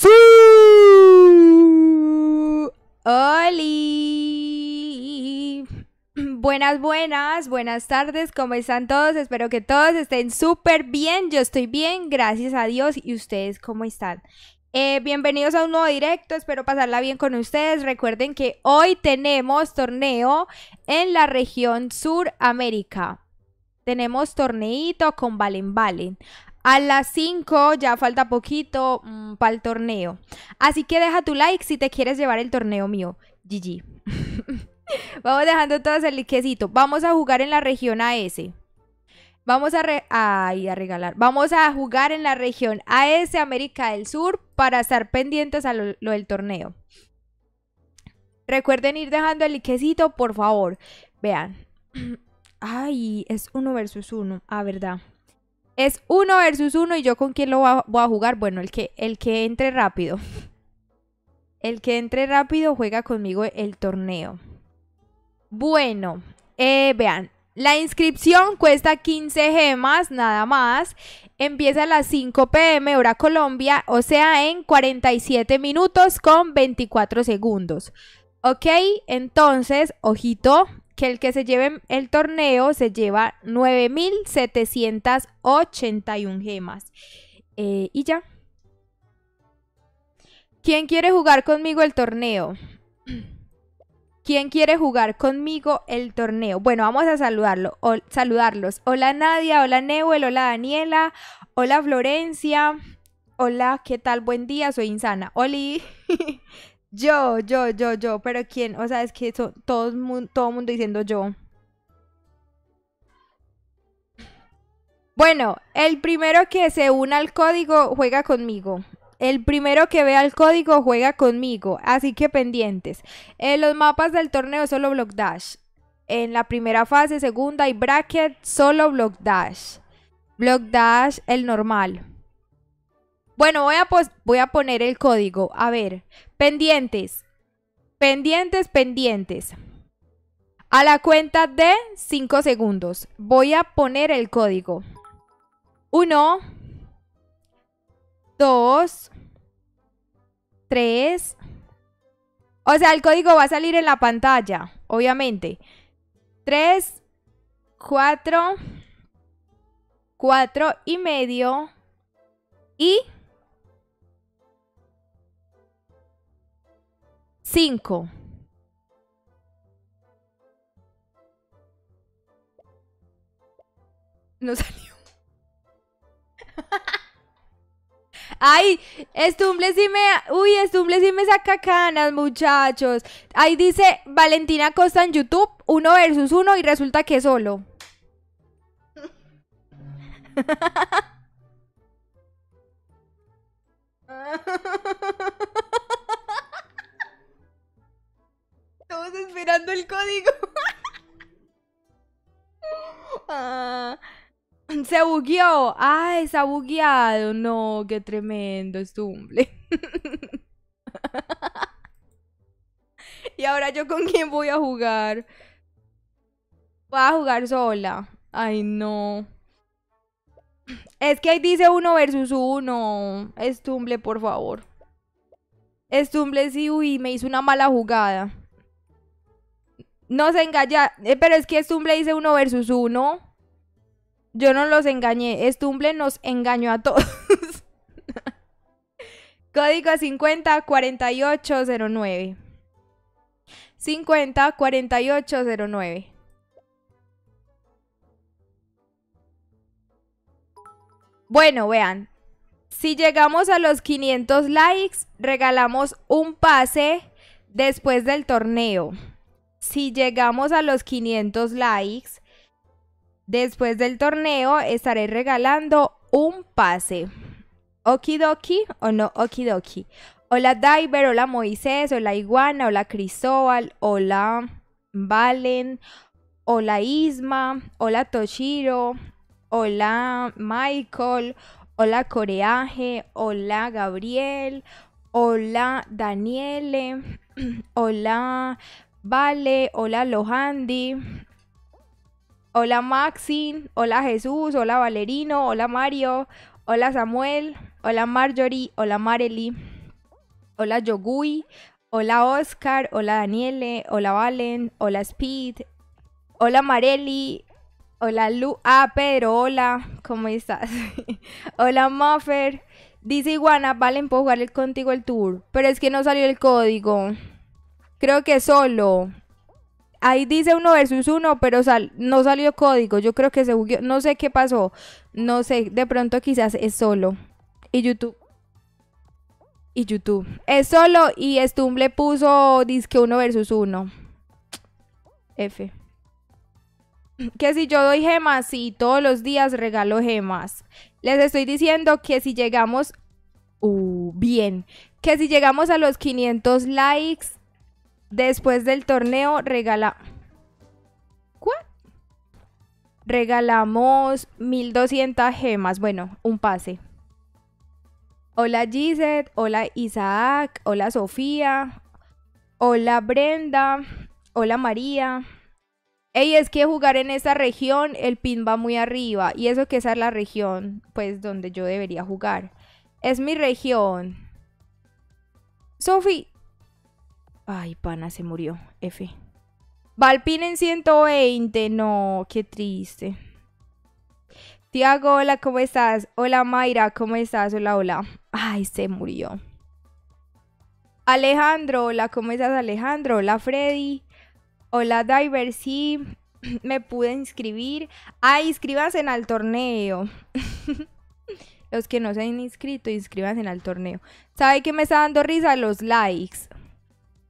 ¡Fu! ¡Oli! Buenas, buenas, buenas tardes, ¿cómo están todos? Espero que todos estén súper bien, yo estoy bien, gracias a Dios, y ustedes, ¿cómo están? Eh, bienvenidos a un nuevo directo, espero pasarla bien con ustedes. Recuerden que hoy tenemos torneo en la región Suramérica. Tenemos torneito con Valen Valen. A las 5 ya falta poquito mm, para el torneo. Así que deja tu like si te quieres llevar el torneo mío. GG. Vamos dejando todos el liquecito. Vamos a jugar en la región AS. Vamos a, a regalar. Vamos a jugar en la región AS América del Sur para estar pendientes a lo, del torneo. Recuerden ir dejando el liquecito, por favor. Vean. Ay, es uno versus uno. Ah, verdad. Es uno versus uno y yo con quién lo voy a, jugar. Bueno, el que, el que entre rápido. El que entre rápido juega conmigo el torneo. Bueno, eh, vean, la inscripción cuesta 15 gemas, nada más. Empieza a las 5 pm hora Colombia, o sea, en 47 minutos con 24 segundos. Ok, entonces, ojito, que el que se lleve el torneo se lleva 9.781 gemas. Eh, y ya. ¿Quién quiere jugar conmigo el torneo? ¿Quién quiere jugar conmigo el torneo? Bueno, vamos a saludarlo, saludarlos. Hola Nadia, hola Neuel, hola Daniela, hola Florencia. Hola, ¿qué tal? Buen día, soy Insana. Oli. yo, yo, yo, yo. Pero ¿quién? O sea, es que todo, todo el mundo diciendo yo. Bueno, el primero que se una al código juega conmigo. El primero que vea el código juega conmigo, así que pendientes. En los mapas del torneo solo Block Dash. En la primera fase, segunda y bracket, solo Block Dash. Block Dash, el normal. Bueno, voy a, voy a poner el código. A ver, pendientes. Pendientes, pendientes. A la cuenta de 5 segundos. Voy a poner el código. 1, 2, 3. O sea, el código va a salir en la pantalla, obviamente. 3, 4, 4 y medio y 5. No salió. Ay, Estumble sí me... Uy, Estumble sí me saca canas, muchachos. Ahí dice Valentina Costa en YouTube, uno versus uno y resulta que solo. Estamos esperando el código. ah. Se bugueó. Ay, se ha bugueado. No, qué tremendo, estumble. y ahora yo con quién voy a jugar. Voy a jugar sola. Ay, no. Es que ahí dice uno versus uno. Estumble, por favor. Estumble, sí, uy, me hizo una mala jugada. No se engaña. Eh, pero es que Estumble dice uno versus uno. Yo no los engañé, Estumble nos engañó a todos. Código 504809. 504809. Bueno, vean. Si llegamos a los 500 likes, regalamos un pase después del torneo. Si llegamos a los 500 likes, Después del torneo estaré regalando un pase. Okidoki o no okidoki. Hola Diver, hola Moisés, hola Iguana, hola Cristóbal, hola Valen, hola Isma, hola Toshiro, hola Michael, hola Coreaje, hola Gabriel, hola Daniele, hola Vale, hola Lohandi, Hola Maxine, hola Jesús, hola Valerino, hola Mario, hola Samuel, hola Marjorie, hola Marely, hola Yogui, hola Oscar, hola Daniele, hola Valen, hola Speed, Hola Mareli. Hola Lu. Ah, Pedro, hola. ¿Cómo estás? hola Muffer. Dice Iguana, vale, puedo jugar contigo el tour. Pero es que no salió el código. Creo que solo. Ahí dice uno versus uno, pero no salió código. Yo creo que se bugueó. No sé qué pasó. No sé, de pronto quizás es solo. Y YouTube. Y YouTube. Es solo y Stumble puso disque uno versus uno. F. Que si yo doy gemas, sí, todos los días regalo gemas. Les estoy diciendo que si llegamos... Uh, bien. Que si llegamos a los 500 likes después del torneo, regala... ¿Cuál? Regalamos 1200 gemas. Bueno, un pase. Hola Gisette, hola Isaac, hola Sofía, hola Brenda, hola María. Ey, es que jugar en esta región el pin va muy arriba. Y eso que esa es la región, pues, donde yo debería jugar. Es mi región. Sofi. Ay, pana, se murió. F. Va el pin en 120. No, qué triste. Tiago, hola, ¿cómo estás? Hola, Mayra, ¿cómo estás? Hola, hola. Ay, se murió. Alejandro, hola, ¿cómo estás, Alejandro? Hola, Freddy. Hola Diver, sí, me pude inscribir. Ah, inscríbanse al torneo. Los que no se han inscrito, inscríbanse al torneo. ¿Sabe qué me está dando risa? Los likes.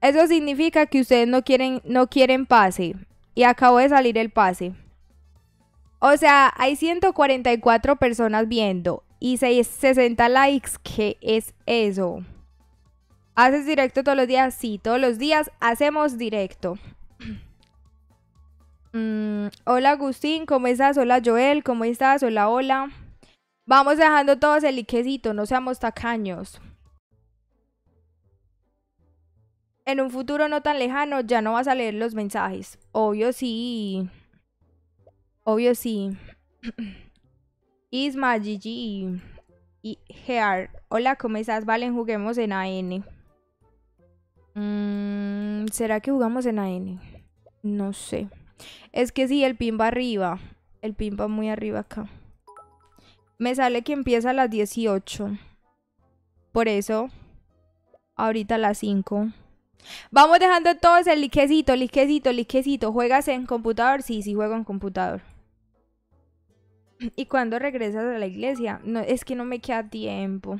Eso significa que ustedes no quieren, no quieren pase. Y acabo de salir el pase. O sea, hay 144 personas viendo y 60 likes. ¿Qué es eso? ¿Haces directo todos los días? Sí, todos los días hacemos directo. Mm, hola Agustín, ¿cómo estás? Hola Joel, ¿cómo estás? Hola, hola. Vamos dejando todos el liquecito, no seamos tacaños. En un futuro no tan lejano ya no vas a leer los mensajes. Obvio sí. Obvio sí. Isma, Gigi y Gear. Hola, ¿cómo estás? Valen, juguemos en AN. Mm, ¿Será que jugamos en AN? No sé. Es que sí, el pin va arriba. El pin va muy arriba acá. Me sale que empieza a las 18. Por eso, ahorita a las 5. Vamos dejando todos el liquecito, liquecito, liquecito. ¿Juegas en computador? Sí, sí juego en computador. ¿Y cuando regresas a la iglesia? No, es que no me queda tiempo.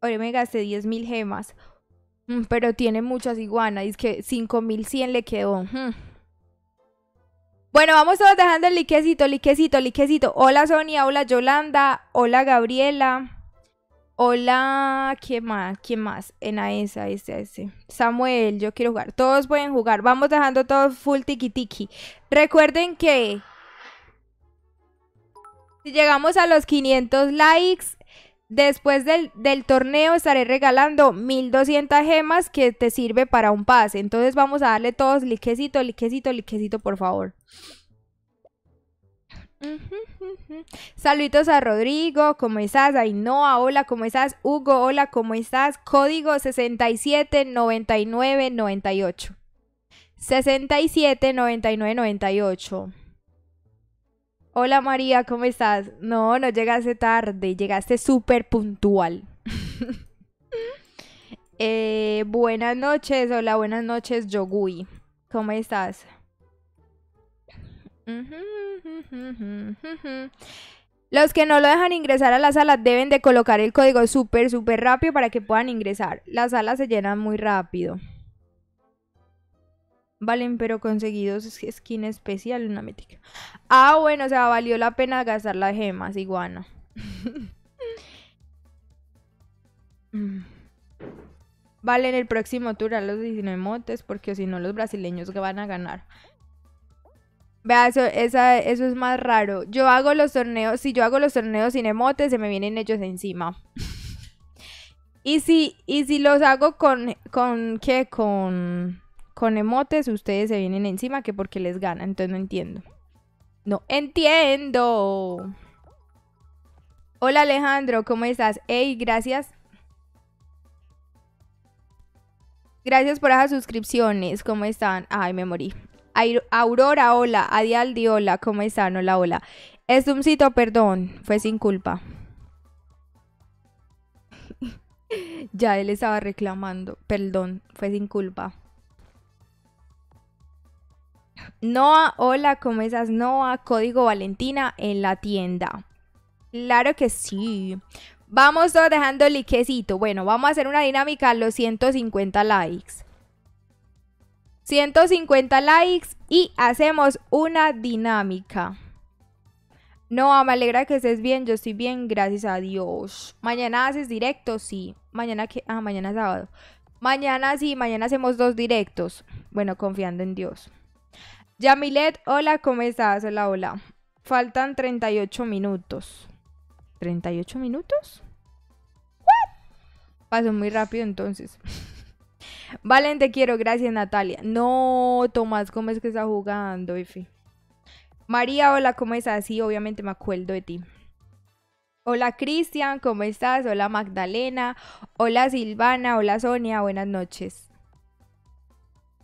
Ahora me gasté 10.000 gemas. Mm, pero tiene muchas iguanas. Es que 5100 le quedó. Mm. Bueno, vamos todos dejando el liquecito, liquecito, liquecito. Hola Sonia, hola Yolanda, hola Gabriela. Hola, ¿quién más? ¿Quién más? En a esa, ese, ese. Samuel, yo quiero jugar. Todos pueden jugar. Vamos dejando todo full tiki tiki. Recuerden que si llegamos a los 500 likes, Después del, torneo estaré regalando 1200 gemas que te sirve para un pase. Entonces vamos a darle todos liquecito, liquecito, liquecito, por favor. Saluditos a Rodrigo, ¿cómo estás? Ainhoa, hola, ¿cómo estás? Hugo, hola, ¿cómo estás? Código 679998. 679998. Hola María, ¿cómo estás? No, no llegaste tarde, llegaste súper puntual. Eh, buenas noches, hola, buenas noches, Yogui. ¿Cómo estás? Los que no lo dejan ingresar a la sala deben de colocar el código súper, súper rápido para que puedan ingresar. Las salas se llenan muy rápido. Valen, pero conseguidos skin especial, una mítica. Ah, bueno, o sea, valió la pena gastar las gemas, iguana. vale, en el próximo tour a los 19 motes, porque si no los brasileños van a ganar. Vea, eso, eso es más raro. Yo hago los torneos, si yo hago los torneos sin emotes, se me vienen ellos encima. y si, y si los hago con, con, ¿qué? Con con emotes ustedes se vienen encima que porque les gana. Entonces no entiendo. No entiendo. Hola Alejandro, ¿cómo estás? Hey, gracias. Gracias por esas suscripciones. ¿Cómo están? Ay, me morí. Aurora, hola. Adialdi, hola. ¿Cómo están? Hola, hola. Estumcito, perdón. Fue sin culpa. ya él estaba reclamando. Perdón, fue sin culpa. Noah, hola, ¿cómo estás? Noah, código Valentina en la tienda. Claro que sí. Vamos todos dejando el likecito. Bueno, vamos a hacer una dinámica a los 150 likes. 150 likes y hacemos una dinámica. No, me alegra que estés bien, yo estoy bien, gracias a Dios. Mañana haces directo, sí. Mañana que, ah, mañana es sábado. Mañana sí, mañana hacemos dos directos. Bueno, confiando en Dios. Yamilet, hola, ¿cómo estás? Hola, hola. Faltan 38 minutos. ¿38 minutos? ¿What? Pasó muy rápido entonces. Valen, te quiero, gracias Natalia. No, Tomás, ¿cómo es que está jugando, Efe? María, hola, ¿cómo estás? Sí, obviamente me acuerdo de ti. Hola Cristian, ¿cómo estás? Hola Magdalena, hola Silvana, hola Sonia, buenas noches.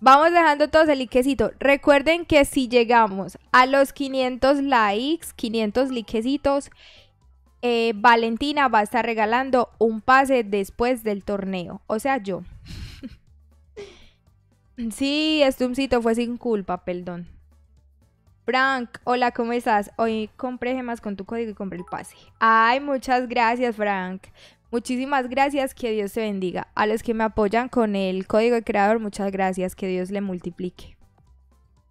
Vamos dejando todos el likecito. Recuerden que si llegamos a los 500 likes, 500 likecitos, eh, Valentina va a estar regalando un pase después del torneo. O sea, yo. Sí, Stumcito fue sin culpa, perdón. Frank, hola, ¿cómo estás? Hoy compré gemas con tu código y compré el pase. Ay, muchas gracias, Frank. Muchísimas gracias, que Dios te bendiga. A los que me apoyan con el código de creador, muchas gracias, que Dios le multiplique.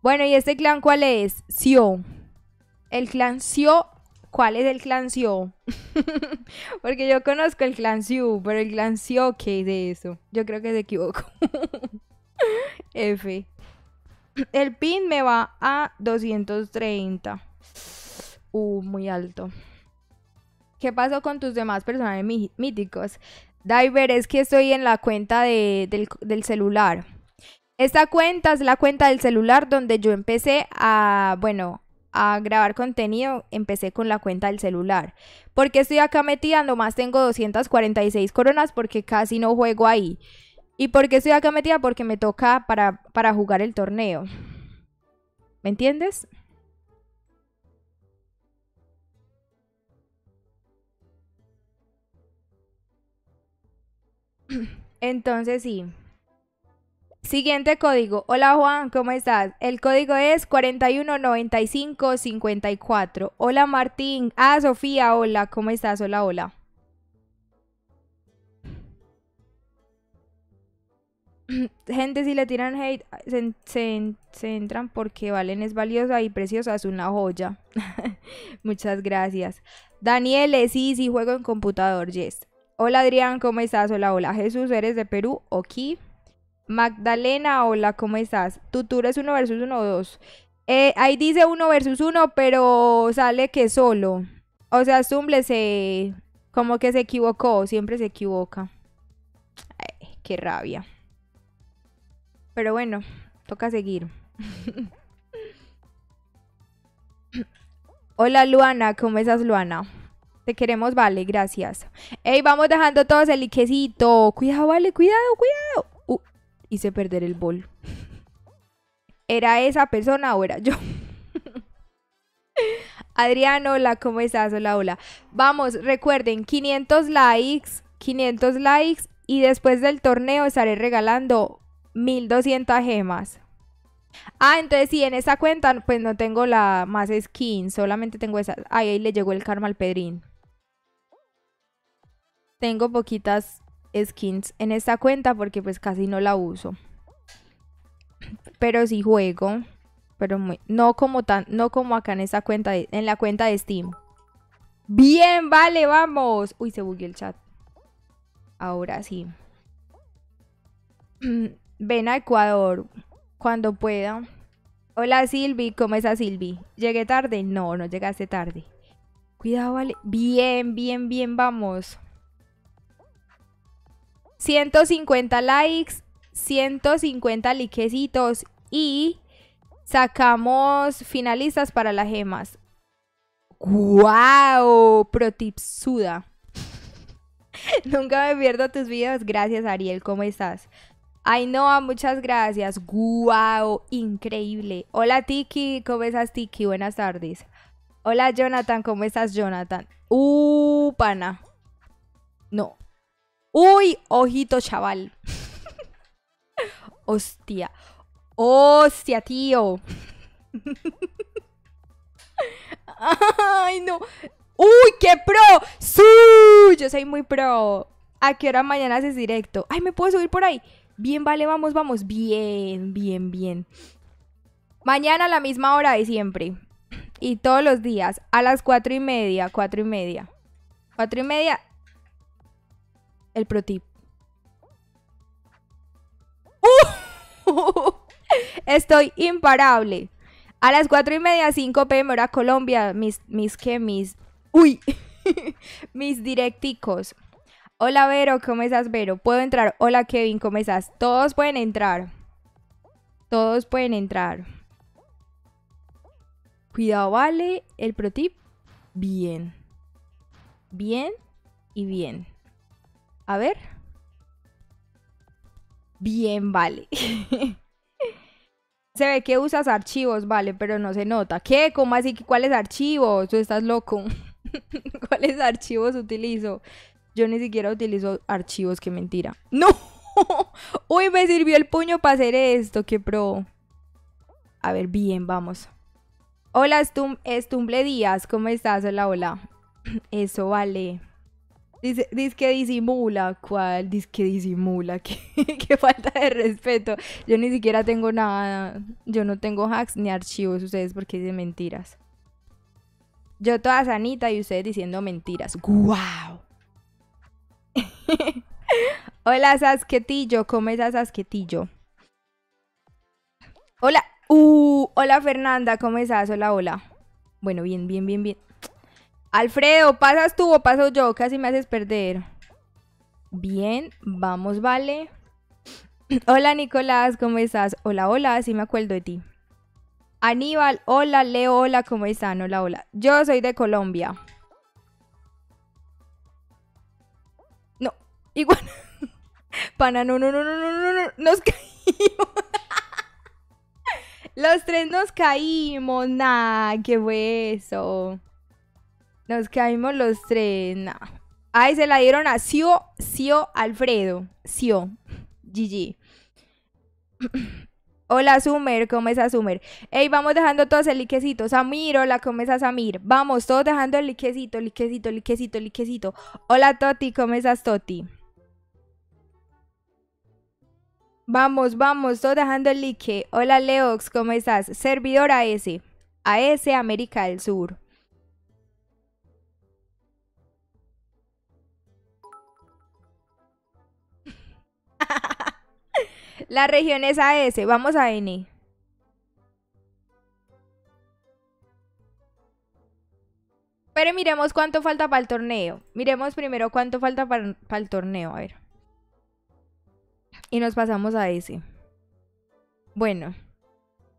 Bueno, ¿y este clan cuál es? Sio. El clan Sio. ¿Cuál es el clan Sio? Porque yo conozco el clan Sio, pero el clan Sio, ¿qué es eso? Yo creo que se equivoco. F. El pin me va a 230. Uh, muy alto. ¿Qué pasó con tus demás personajes míticos? Diver, es que estoy en la cuenta del, celular. Esta cuenta es la cuenta del celular donde yo empecé a, bueno, a grabar contenido. Empecé con la cuenta del celular. Porque estoy acá metida, nomás tengo 246 coronas porque casi no juego ahí. ¿Y por qué estoy acá metida? Porque me toca para, para jugar el torneo. ¿Me entiendes? Entonces sí. Siguiente código. Hola Juan, ¿cómo estás? El código es 419554. Hola Martín. Ah, Sofía, hola, ¿cómo estás? Hola, hola. gente si le tiran hate se, entran porque Valen es valiosa y preciosa, es una joya. Muchas gracias. Daniel, sí, sí, juego en computador, yes. Hola Adrián, ¿cómo estás? Hola, hola. Jesús, ¿eres de Perú? Ok. Magdalena, hola, ¿cómo estás? Tu tour es 1 versus 1 o 2. Eh, ahí dice 1 versus 1, pero sale que solo. O sea, Zumble se... como que se equivocó, siempre se equivoca. Ay, qué rabia. Pero bueno, toca seguir. Hola Luana, ¿cómo estás Luana? Te queremos, vale, gracias. Ey, vamos dejando todos el liquecito. Cuidado, vale, cuidado, cuidado. Uh, hice perder el bol. ¿Era esa persona o era yo? Adriano, hola, ¿cómo estás? Hola, hola. Vamos, recuerden, 500 likes, 500 likes y después del torneo estaré regalando 1200 gemas. Ah, entonces sí, en esa cuenta pues no tengo la más skin, solamente tengo esa. Ay, ahí le llegó el karma al Pedrín. Tengo poquitas skins en esta cuenta porque pues casi no la uso. Pero sí juego, pero muy, no como tan no como acá en esta cuenta en la cuenta de Steam. Bien, vale, vamos. Uy, se bugueó el chat. Ahora sí. Ven a Ecuador cuando pueda. Hola Silvi, ¿cómo estás Silvi? ¿Llegué tarde? No, no llegaste tarde. Cuidado, vale. Bien, bien, bien, vamos. 150 likes, 150 likecitos y sacamos finalistas para las gemas. ¡Wow! Protipsuda. Nunca me pierdo tus videos. Gracias, Ariel. ¿Cómo estás? Ay, no, muchas gracias. Guau, increíble. Hola, Tiki, ¿cómo estás, Tiki? Buenas tardes. Hola, Jonathan, ¿cómo estás, Jonathan? Uh, pana. No. Uy, ojito, chaval. Hostia. Hostia, tío. Ay, no. ¡Uy, qué pro! ¡Su! Yo soy muy pro. ¿A qué hora mañana haces directo? Ay, ¿me puedo subir por ahí? Bien, vale, vamos, vamos. Bien, bien, bien. Mañana a la misma hora de siempre. Y todos los días. A las cuatro y media, cuatro y media. Cuatro y media. El pro tip. ¡Uh! Estoy imparable. A las cuatro y media, 5 pm hora Colombia. Mis, mis, ¿qué? Mis, uy. mis directicos. Hola Vero, ¿cómo estás Vero? ¿Puedo entrar? Hola Kevin, ¿cómo estás? Todos pueden entrar. Todos pueden entrar. Cuidado, vale. El pro tip. Bien. Bien y bien. A ver. Bien, vale. se ve que usas archivos, vale, pero no se nota. ¿Qué? ¿Cómo así? ¿Cuáles archivos? Tú estás loco. ¿Cuáles archivos utilizo? Yo ni siquiera utilizo archivos, qué mentira. ¡No! Uy, me sirvió el puño para hacer esto, qué pro. A ver, bien, vamos. Hola, Estumble Díaz, ¿cómo estás? Hola, hola. Eso vale. Dice que disimula. ¿Cuál? Dice que disimula. ¿Qué, qué falta de respeto. Yo ni siquiera tengo nada. Yo no tengo hacks ni archivos. Ustedes porque dicen mentiras. Yo toda sanita y ustedes diciendo mentiras. ¡Guau! Hola, Sasquetillo. ¿Cómo estás, Sasquetillo? Hola. Uh, hola, Fernanda. ¿Cómo estás? Hola, hola. Bueno, bien, bien, bien, bien. Alfredo, ¿pasas tú o paso yo? Casi me haces perder. Bien, vamos, vale. Hola, Nicolás. ¿Cómo estás? Hola, hola. Sí me acuerdo de ti. Aníbal, hola, Leo, hola, ¿cómo están? Hola, hola. Yo soy de Colombia. Igual. Pana, no, no, no, no, no, no, no. Nos caímos. Los tres nos caímos. Nah, qué fue eso. Nos caímos los tres. Nah. Ay, se la dieron a Sio, Sio Alfredo. Sio. GG. Hola, Sumer, ¿cómo estás, Sumer? Ey, vamos dejando todos el liquecito. Samir, hola, ¿cómo estás, Samir? Vamos, todos dejando el liquecito, liquecito, liquecito, liquecito. Hola, Toti, ¿cómo estás, Toti? Vamos, vamos, todo dejando el like. Hola Leox, ¿cómo estás? Servidor AS. AS América del Sur. La región es AS. Vamos a N. Pero miremos cuánto falta para el torneo. Miremos primero cuánto falta para el torneo. A ver. Y nos pasamos a ese. Bueno.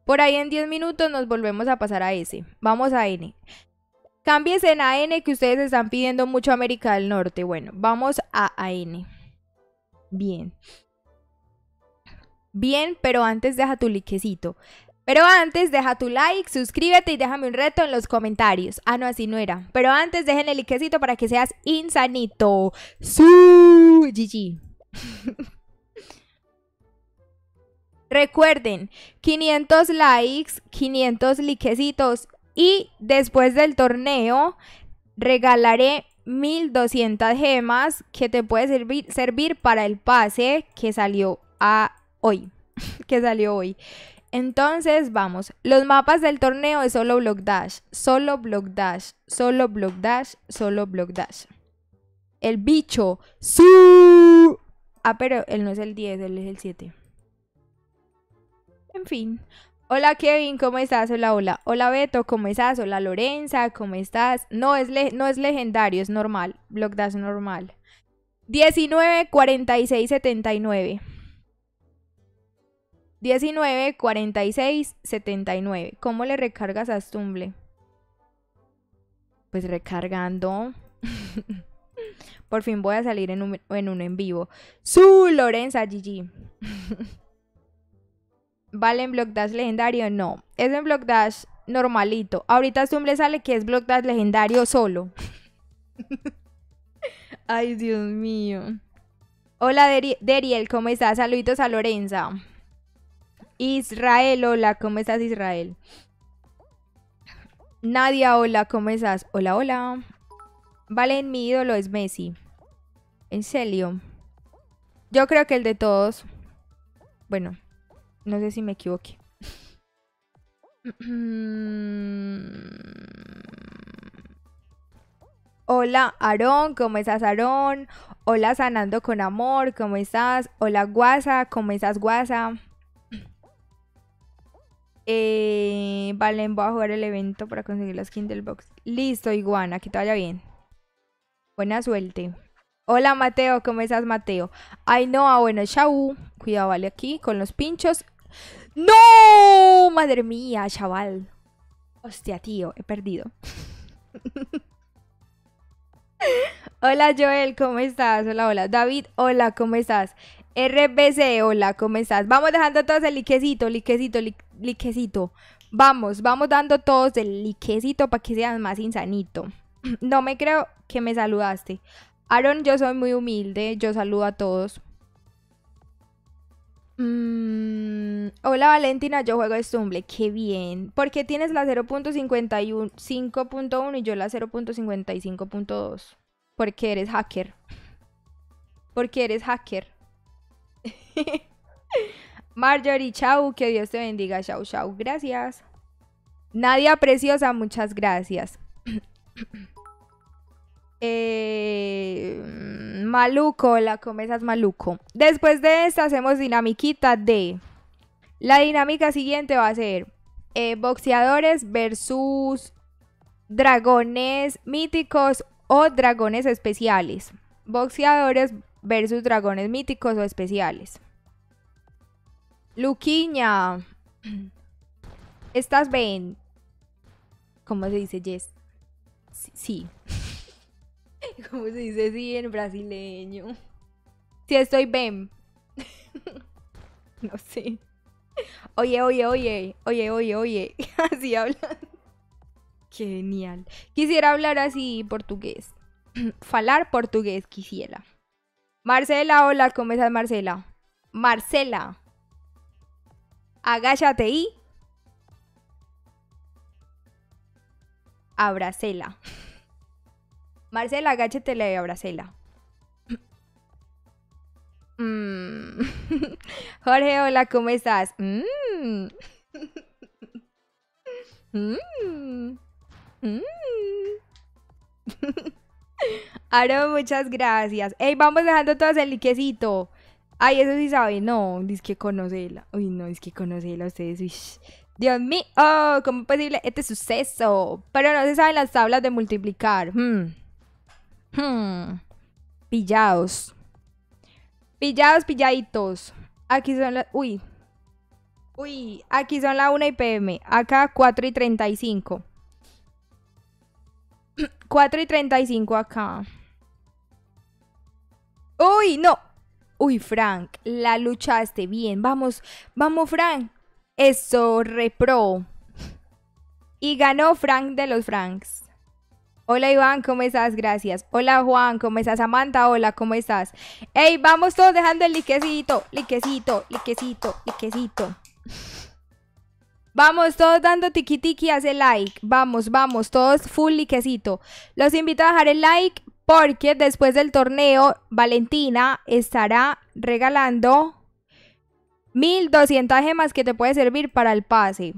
Por ahí en 10 minutos nos volvemos a pasar a ese. Vamos a N. Cámbiese en N que ustedes están pidiendo mucho América del Norte. Bueno, vamos a N. Bien. Bien, pero antes deja tu likecito. Pero antes deja tu like, suscríbete y déjame un reto en los comentarios. Ah, no, así no era. Pero antes dejen el likecito para que seas insanito. Su GG. Recuerden, 500 likes, 500 likecitos y después del torneo regalaré 1200 gemas que te puede servir, servir para el pase que salió a hoy. que salió hoy. Entonces, vamos. Los mapas del torneo es solo Block Dash, solo Block Dash, solo Block Dash, solo Block Dash. El bicho. ¡Su! Ah, pero él no es el 10, él es el 7. En fin. Hola Kevin, ¿cómo estás? Hola, hola. Hola Beto, ¿cómo estás? Hola Lorenza, ¿cómo estás? No es, no es legendario, es normal. Blockdash normal. 19 46 79. 19 46 79. ¿Cómo le recargas a Stumble? Pues recargando. Por fin voy a salir en un en, en vivo. Su Lorenza GG. ¿Vale en Block Dash legendario? No. Es en Block Dash normalito. Ahorita Zoom le sale que es Block Dash legendario solo. Ay, Dios mío. Hola, Deriel, ¿cómo estás? Saluditos a Lorenza. Israel, hola, ¿cómo estás, Israel? Nadia, hola, ¿cómo estás? Hola, hola. Vale, mi ídolo es Messi. En serio. Yo creo que el de todos. Bueno, no sé si me equivoqué. Hola, Aarón, ¿cómo estás, Aarón? Hola, Sanando con Amor, ¿cómo estás? Hola, Guasa, ¿cómo estás, Guasa? Eh, vale, voy a jugar el evento para conseguir la skin del box. Listo, Iguana, que te vaya bien. Buena suerte. Hola, Mateo, ¿cómo estás, Mateo? Ay, no, ah, bueno, chau. Cuidado, vale, aquí con los pinchos. ¡No! Madre mía, chaval. Hostia, tío, he perdido. hola, Joel, ¿cómo estás? Hola, hola. David, hola, ¿cómo estás? RBC, hola, ¿cómo estás? Vamos dejando todos el liquecito, liquecito, liquecito. Vamos, vamos dando todos el liquecito para que seas más insanito. No me creo que me saludaste. Aaron, yo soy muy humilde, yo saludo a todos. Mm, hola Valentina, yo juego Stumble, qué bien. ¿Por qué tienes la 0.5.1 y yo la 0.55.2? Porque eres hacker. Porque eres hacker. Marjorie, chau, que Dios te bendiga, chau, chau, gracias. Nadia Preciosa, muchas gracias. eh, maluco, la comesas maluco. Después de esta hacemos dinamiquita de... La dinámica siguiente va a ser eh, boxeadores versus dragones míticos o dragones especiales. Boxeadores versus dragones míticos o especiales. Luquiña. ¿Estás bien? ¿Cómo se dice Jess? Sí. ¿Cómo se dice sí en brasileño? Sí, estoy bien. no sé. Oye, oye, oye, oye, oye, oye. Así hablan. Genial. Quisiera hablar así portugués. Falar portugués quisiera. Marcela, hola, ¿cómo estás, Marcela? Marcela. Agáchate y. Abracela. Marcela, agáchate y abracela. Mm. Jorge, hola, ¿cómo estás? Mm. Mm. Aro, muchas gracias. Ey, vamos dejando todo el liquecito. Ay, eso sí sabe. No, dice que conocerla. Uy, no, es que conocerla ustedes. Dios mío, oh, ¿cómo es posible este suceso? Pero no se saben las tablas de multiplicar. Hmm. Hmm. Pillados. Pillados, pilladitos. Aquí son las... Uy. Uy, aquí son las 1 y pm. Acá 4 y 35. 4 y 35 acá. Uy, no. Uy, Frank, la luchaste bien. Vamos, vamos, Frank. Eso, repro. Y ganó Frank de los Franks. Hola Iván, ¿cómo estás? Gracias. Hola Juan, ¿cómo estás? Samantha, hola, ¿cómo estás? Ey, vamos todos dejando el liquecito, liquecito, liquecito, liquecito. Vamos, todos dando tiki tiki, hace like. Vamos, vamos, todos full liquecito. Los invito a dejar el like porque después del torneo, Valentina estará regalando 1200 gemas que te puede servir para el pase.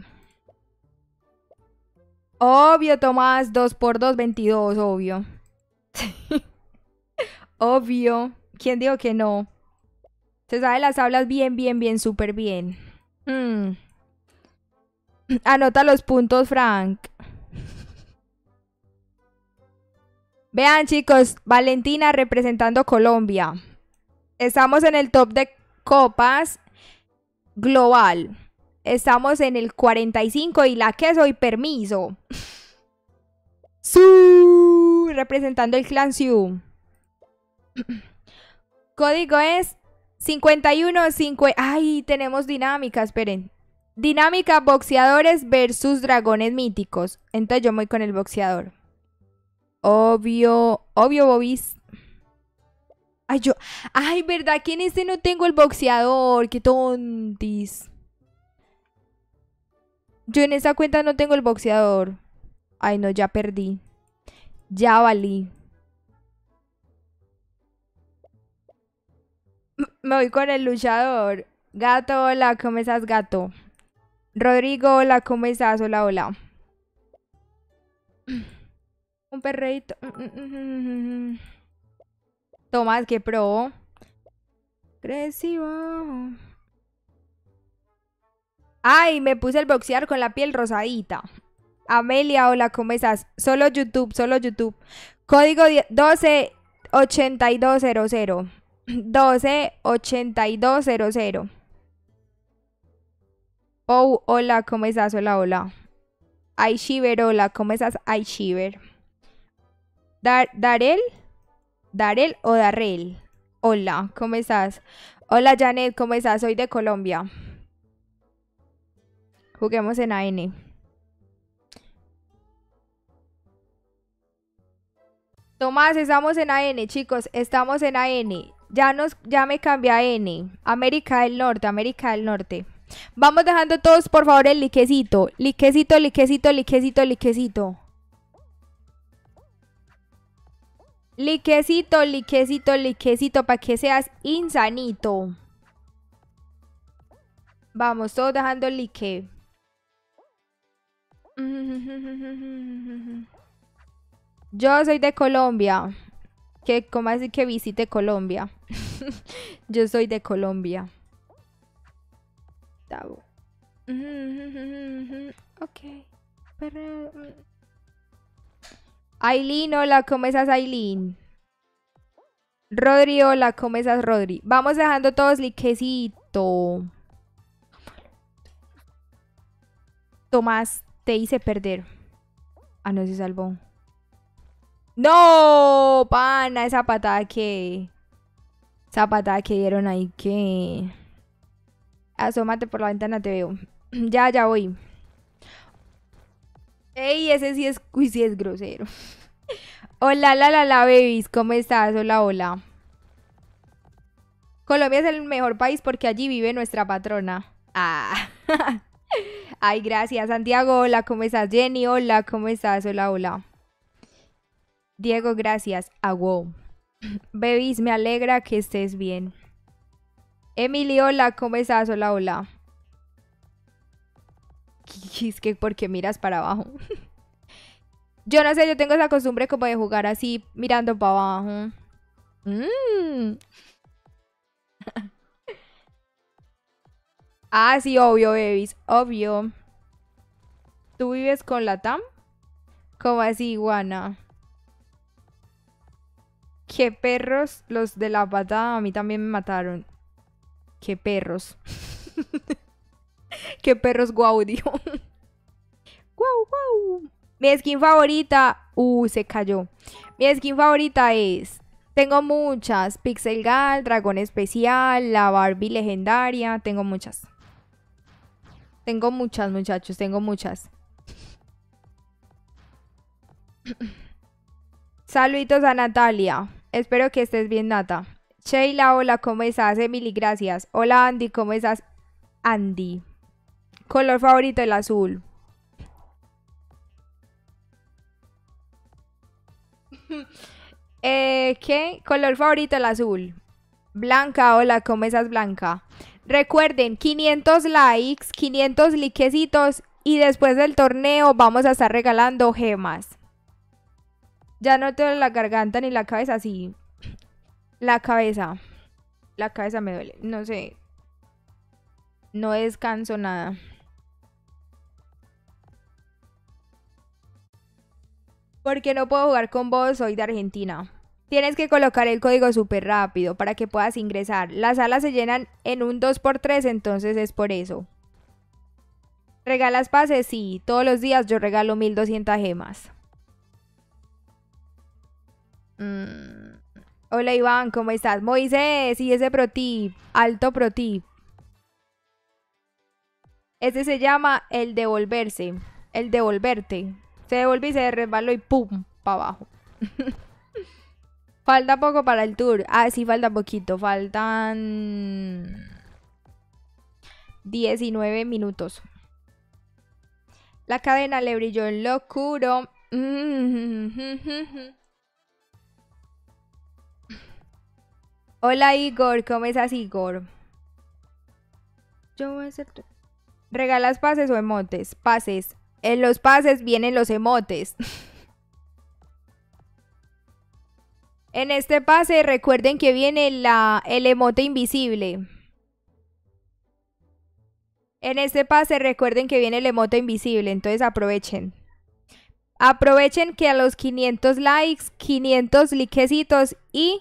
Obvio, Tomás, 2 por 2, 22, obvio. obvio. ¿Quién dijo que no? Se sabe las hablas bien, bien, bien, súper bien. Hmm. Anota los puntos, Frank. Vean chicos, Valentina representando Colombia. Estamos en el top de copas global. Estamos en el 45 y la que soy permiso. Su representando el clan Siu. Código es 51, 50. Ay, tenemos dinámica, esperen. Dinámica boxeadores versus dragones míticos. Entonces yo voy con el boxeador. Obvio, obvio, Bobis. Ay, yo. Ay, ¿verdad que en este no tengo el boxeador? Qué tontis. Yo en esa cuenta no tengo el boxeador. Ay, no, ya perdí. Ya valí. Me voy con el luchador. Gato, hola, ¿cómo estás, gato? Rodrigo, hola, ¿cómo estás? Hola, hola. Un perreito. Tomás, que pro. Crecivo. Ay, me puse el boxear con la piel rosadita. Amelia, hola, ¿cómo estás? Solo YouTube, solo YouTube. Código 128200. 128200. Oh, hola, ¿cómo estás? Hola, hola. Aishiver, hola, ¿cómo estás? Aishiver. Dar Darel. Darel o Darrel. Hola, ¿cómo estás? Hola, Janet, ¿cómo estás? Soy de Colombia. Juguemos en AN. Tomás, estamos en AN, chicos. Estamos en AN. Ya, nos, ya me cambié a N. América del Norte, América del Norte. Vamos dejando todos, por favor, el liquecito. Liquecito, liquecito, liquecito, liquecito. Liquecito, liquecito, liquecito, para que seas insanito. Vamos, todos dejando el lique. Yo soy de Colombia. ¿Qué, ¿Cómo así que visite Colombia? Yo soy de Colombia. Ok. Aileen, hola, ¿cómo estás, Aileen? Rodri, hola, ¿cómo estás, Rodri? Vamos dejando todos liquecito. Tomás, te hice perder. Ah, no, se salvó. No, pana, esa patada que... Esa patada que dieron ahí que... Asómate por la ventana, te veo. ya, ya voy. Ey, ese sí es, uy, sí es grosero. hola, la, la, la, babies, ¿cómo estás? Hola, hola. Colombia es el mejor país porque allí vive nuestra patrona. Ah. Ay, gracias. Santiago, hola, ¿cómo estás? Jenny, hola, ¿cómo estás? Hola, hola. Diego, gracias. Agua. Babies, me alegra que estés bien. Emily, hola, ¿cómo estás? Hola, hola. Es que porque miras para abajo. yo no sé, yo tengo esa costumbre como de jugar así, mirando para abajo. Mm. ah, sí, obvio, babies. Obvio. ¿Tú vives con la TAM? ¿Cómo así, iguana? Qué perros los de la patada a mí también me mataron. Qué perros. Qué perros guaudio. guau, guau. Mi skin favorita. Uh, se cayó. Mi skin favorita es. Tengo muchas. Pixel Gal, Dragón Especial, la Barbie Legendaria. Tengo muchas. Tengo muchas, muchachos. Tengo muchas. Saluditos a Natalia. Espero que estés bien, Nata. Sheila, hola, ¿cómo estás? Emily, gracias. Hola, Andy, ¿cómo estás? Andy. Color favorito, el azul. eh, ¿Qué? Color favorito, el azul. Blanca, hola, ¿cómo estás, Blanca? Recuerden, 500 likes, 500 likecitos y después del torneo vamos a estar regalando gemas. Ya no tengo la garganta ni la cabeza así. La cabeza. La cabeza me duele. No sé. No descanso nada. Porque no puedo jugar con vos, soy de Argentina. Tienes que colocar el código súper rápido para que puedas ingresar. Las salas se llenan en un 2x3, entonces es por eso. ¿Regalas pases? Sí, todos los días yo regalo 1200 gemas. Mm, Hola Iván, ¿cómo estás? Moisés, y ese pro tip, alto pro tip. Ese se llama el devolverse, el devolverte. Se devuelve y se resbaló y pum, para abajo. falta poco para el tour. Ah, sí, falta poquito. Faltan 19 minutos. La cadena le brilló en lo oscuro. Hola Igor, ¿cómo estás Igor? Yo voy a hacer... ¿Regalas pases o emotes? Pases. En los pases vienen los emotes. en este pase recuerden que viene la, el emote invisible. En este pase recuerden que viene el emote invisible, entonces aprovechen. Aprovechen que a los 500 likes, 500 likecitos y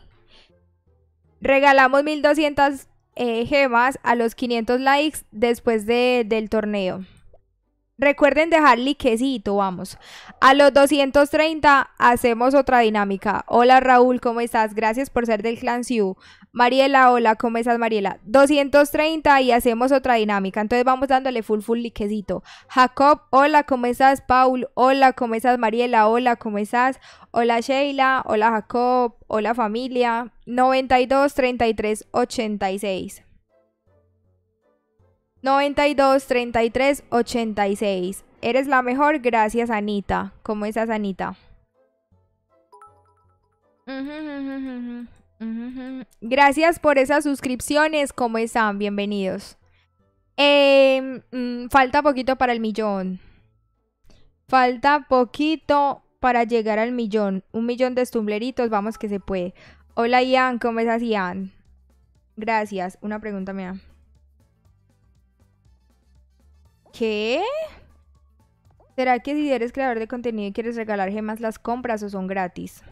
Regalamos 1200 eh, gemas a los 500 likes después del torneo. Recuerden dejar likecito, vamos. A los 230 hacemos otra dinámica. Hola Raúl, ¿cómo estás? Gracias por ser del clan Siu. Mariela, hola, ¿cómo estás Mariela? 230 y hacemos otra dinámica. Entonces vamos dándole full full likecito. Jacob, hola, ¿cómo estás? Paul, hola, ¿cómo estás Mariela? Hola, ¿cómo estás? Hola Sheila, hola Jacob, hola familia. 92 33 86. 92 33 86. Eres la mejor, gracias Anita. ¿Cómo estás Anita? Gracias por esas suscripciones. ¿Cómo están? Bienvenidos. Em, mm, falta poquito para el millón. Falta poquito para llegar al millón. Un millón de estumbleritos, vamos que se puede. Hola Ian, ¿cómo estás Ian? Gracias. Una pregunta mía. ¿Qué? ¿Será que si eres creador de contenido y quieres regalar gemas, las compras o son gratis?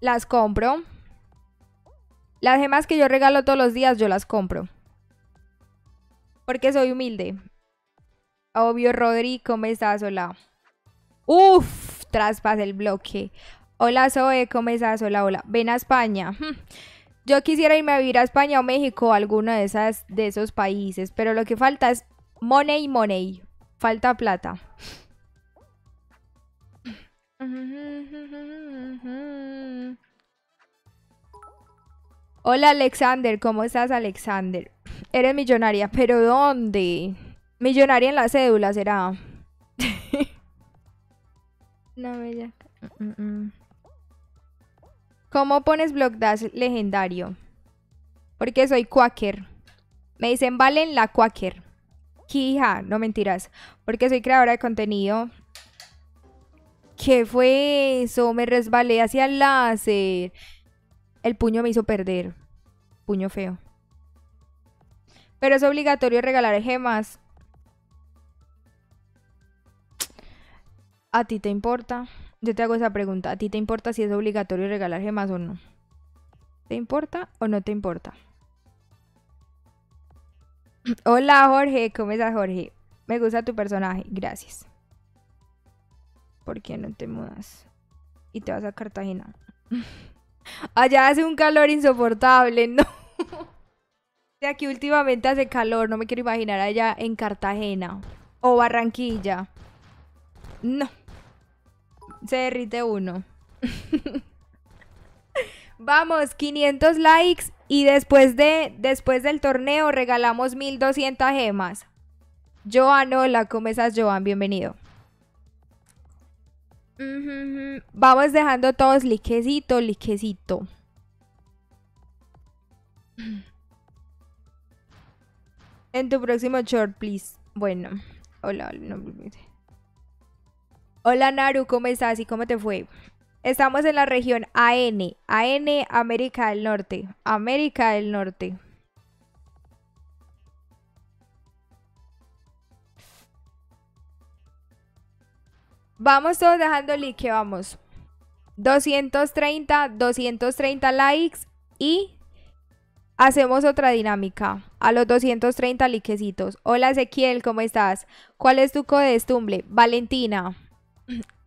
Las compro. Las gemas que yo regalo todos los días, yo las compro. Porque soy humilde. Obvio, Rodri, ¿cómo estás? Hola. Uf, traspasa el bloque. Hola, Zoe, ¿cómo estás? Hola, hola. Ven a España. Hmm. Yo quisiera irme a vivir a España o México o alguno de, esas, de esos países, pero lo que falta es money, money. Falta plata. Hola Alexander, ¿cómo estás Alexander? Eres millonaria, pero ¿dónde? Millonaria en la cédula será. no, bella. Mm, mm, mm. ¿Cómo pones Block Dash legendario? Porque soy Quaker. Me dicen Valen la Quaker. Hija, no mentiras. Porque soy creadora de contenido. ¿Qué fue eso? Me resbalé hacia el láser. El puño me hizo perder. Puño feo. Pero es obligatorio regalar gemas. ¿A ti te importa? Yo te hago esa pregunta. ¿A ti te importa si es obligatorio regalar gemas o no? ¿Te importa o no te importa? Hola Jorge, ¿cómo estás Jorge? Me gusta tu personaje, gracias. ¿Por qué no te mudas? Y te vas a Cartagena. Allá hace un calor insoportable, ¿no? De aquí últimamente hace calor, no me quiero imaginar allá en Cartagena o Barranquilla. No se derrite uno. Vamos, 500 likes y después, de, después del torneo regalamos 1200 gemas. Joan, hola, ¿cómo estás, Joan? Bienvenido. Vamos dejando todos liquecito, liquecito. En tu próximo short, please. Bueno, hola, no me Hola Naru, ¿cómo estás y cómo te fue? Estamos en la región AN, AN América del Norte, América del Norte. Vamos todos dejando like, vamos. 230, 230 likes y hacemos otra dinámica. A los 230 likecitos. Hola Ezequiel, ¿cómo estás? ¿Cuál es tu codestumbre? Valentina.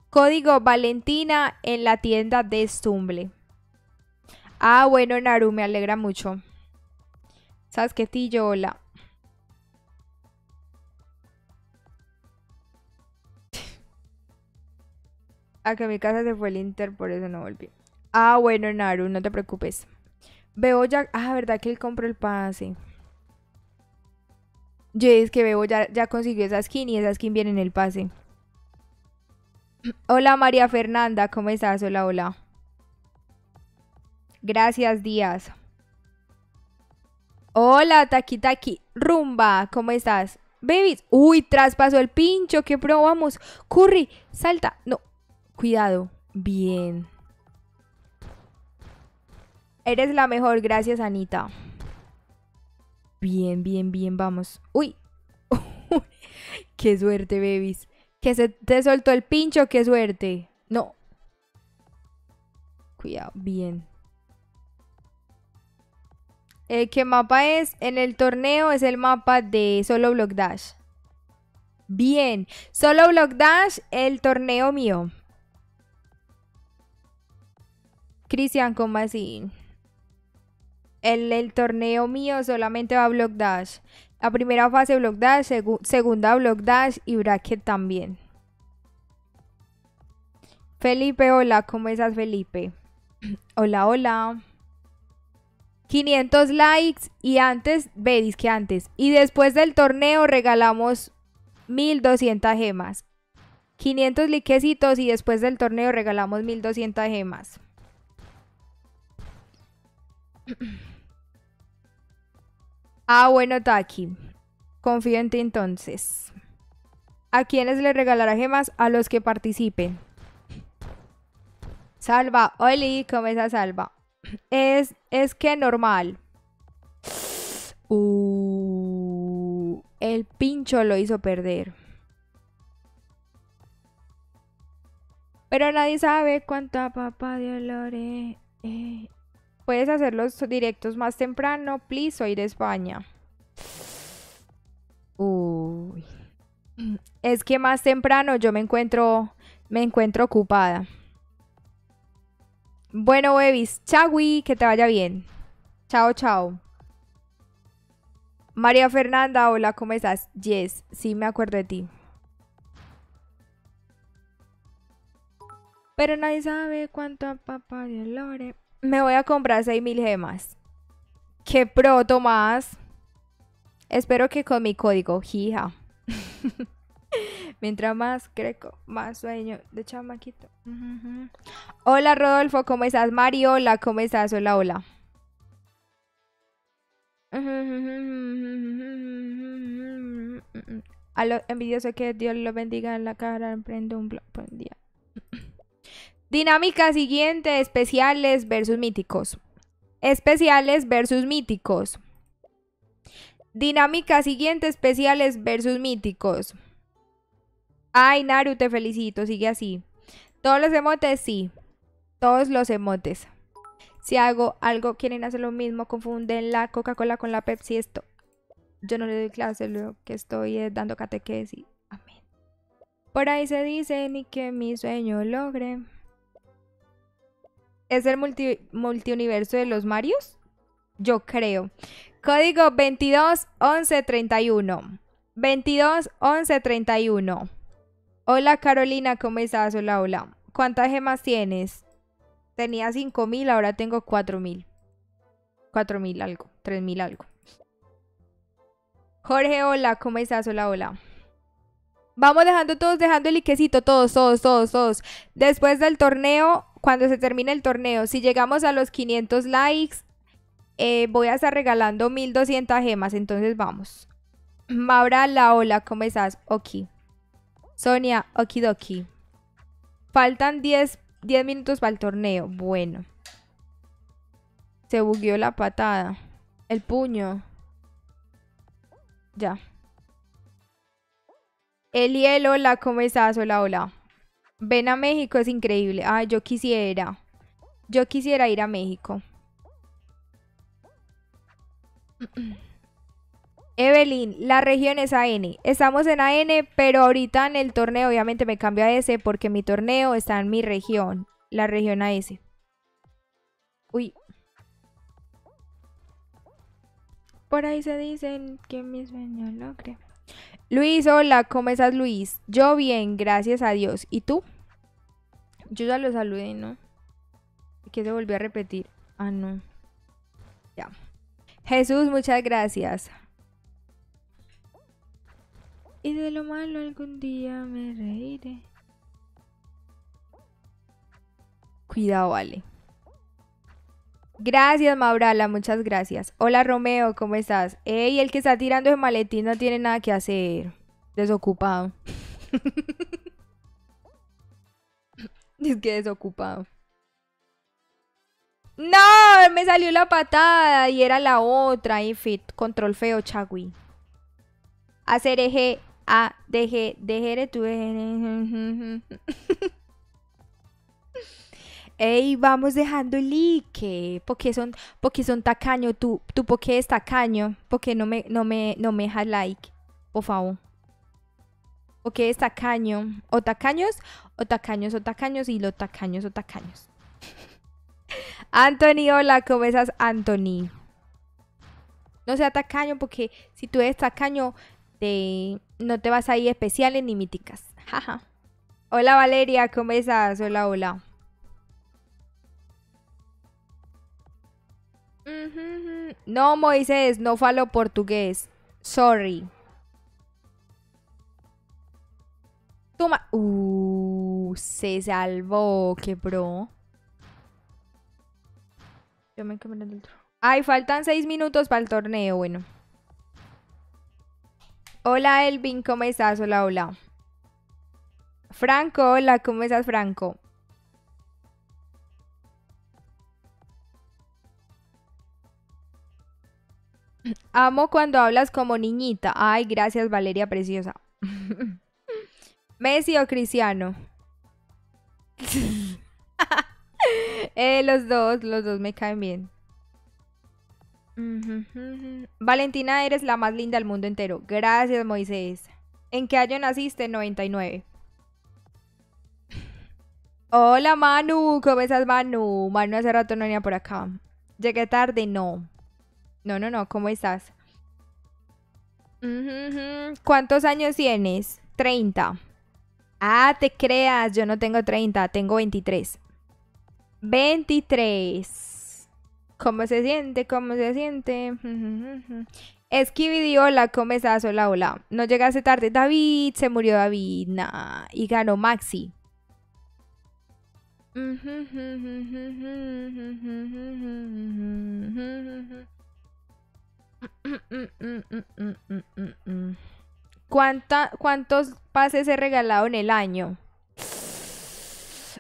Código Valentina en la tienda de Stumble. Ah, bueno, Naru, me alegra mucho. ¿Sabes qué, Tillo? Hola. A que mi casa se fue el Inter, por eso no volví. Ah, bueno, Naru, no te preocupes. Veo ya. Ah, ¿verdad que él compró el pase? Yo es que Bebo ya, ya consiguió esa skin y esa skin viene en el pase. Hola María Fernanda, ¿cómo estás? Hola, hola. Gracias, Díaz. Hola, Taki Taki. Rumba, ¿cómo estás? Babies. Uy, traspasó el pincho. ¿Qué probamos? Curry, salta. No, cuidado. Bien. Eres la mejor, gracias, Anita. Bien, bien, bien, vamos. Uy. qué suerte, babies. Que se te soltó el pincho, qué suerte. No. Cuidado, bien. Eh, ¿Qué mapa es? En el torneo es el mapa de Solo Block Dash. Bien. Solo Block Dash, el torneo mío. Cristian, ¿cómo así? El, el, torneo mío solamente va Block Dash. La primera fase Block Dash, segunda Block Dash y Bracket también. Felipe, hola, ¿cómo estás Felipe? hola, hola. 500 likes y antes, veis que antes. Y después del torneo regalamos 1200 gemas. 500 liquecitos y después del torneo regalamos 1200 gemas. ah, bueno, Taki. Confío en ti entonces. ¿A quiénes le regalará gemas? A los que participen. Salva. Oli, ¿cómo es Salva? Es, es que normal. Uh, el pincho lo hizo perder. Pero nadie sabe cuánta papá de olores. Eh. Puedes hacer los directos más temprano, please. Soy de España. Uy. Es que más temprano yo me encuentro. Me encuentro ocupada. Bueno, babies, chagui, que te vaya bien. Chao, chao. María Fernanda, hola, ¿cómo estás? Yes, sí me acuerdo de ti. Pero nadie sabe cuánto papá de Lore. Me voy a comprar 6000 gemas. ¡Qué pro, Tomás! Espero que con mi código, hija. Mientras más creco, más sueño de chamaquito. Hola Rodolfo, ¿cómo estás? Mari, hola, ¿cómo estás? Hola, hola. A lo envidioso que Dios lo bendiga en la cara, emprende un buen día. Dinámica siguiente, especiales versus míticos. Especiales versus míticos. Dinámica siguiente, especiales versus míticos. Ay, Naru, te felicito, sigue así. Todos los emotes, sí. Todos los emotes. Si hago algo, quieren hacer lo mismo, confunden la Coca-Cola con la Pepsi, esto. Yo no le doy clase, lo que estoy es dando catequesis. Amén. Por ahí se dice ni que mi sueño logre. ¿Es el multi multiuniverso de los Marios? Yo creo. Código 22 11 31. 22 11 31. Hola Carolina, ¿cómo estás? Hola, hola. ¿Cuántas gemas tienes? Tenía 5000, ahora tengo 4000. 4000 algo, 3000 algo. Jorge, hola, ¿cómo estás? Hola, hola. Vamos dejando todos, dejando el liquecito, todos, todos, todos, todos. Después del torneo, cuando se termine el torneo, si llegamos a los 500 likes, eh, voy a estar regalando 1200 gemas, entonces vamos. Maura, la hola, ¿cómo estás? Ok. Sonia, okidoki. Faltan 10, 10 minutos para el torneo. Bueno. Se bugueó la patada. El puño. Ya. Eliel, hola, ¿cómo estás? Hola, hola. Ven a México, es increíble. Ay, yo quisiera. Yo quisiera ir a México. Evelyn, la región es AN. Estamos en AN, pero ahorita en el torneo obviamente me cambio a S porque mi torneo está en mi región. La región AS. Uy. Por ahí se dicen que mi sueño lo cree. Luis, hola, ¿cómo estás Luis? Yo bien, gracias a Dios. ¿Y tú? Yo ya lo saludé, ¿no? Que se volvió a repetir. Ah, no. Ya. Jesús, muchas gracias. Y de lo malo algún día me reiré. Cuidado, vale. Gracias, Maurala, muchas gracias. Hola, Romeo, ¿cómo estás? Ey, el que está tirando ese maletín no tiene nada que hacer. Desocupado. es que desocupado. No, me salió la patada y era la otra. Infit, control feo, chagui. Hacer eje, a, deje, deje, tu. Ey, vamos dejando el like. Porque son, porque son tacaño. Tú, tú, porque es tacaño. Porque no me, no me, no me dejas like. Por favor. Porque es tacaño. O tacaños, o tacaños, o tacaños, y los tacaños, o tacaños. Anthony, hola, ¿cómo estás, Anthony? No sea tacaño, porque si tú eres tacaño, te, no te vas a ir especiales ni míticas. Hola, Valeria, ¿cómo estás? Hola, hola. No, Moisés, no falo portugués. Sorry. Toma. Uh, se salvó, qué bro. Yo me quemé del Ay, faltan seis minutos para el torneo, bueno. Hola, Elvin, ¿cómo estás? Hola, hola. Franco, hola, ¿cómo estás, Franco? Amo cuando hablas como niñita. Ay, gracias Valeria Preciosa. Messi o Cristiano. eh, los dos, los dos me caen bien. Valentina, eres la más linda del mundo entero. Gracias, Moisés. ¿En qué año naciste? 99. Hola, Manu. ¿Cómo estás, Manu? Manu hace rato no venía por acá. Llegué tarde, no. No, no, no, ¿cómo estás? ¿Cuántos años tienes? 30. Ah, te creas, yo no tengo 30, tengo 23. 23. ¿Cómo se siente? ¿Cómo se siente? Esquividi, hola, ¿cómo estás? Hola, hola. No llegaste tarde. David, se murió David. Nah. Y ganó Maxi. ¿Cuántos pases he regalado en el año?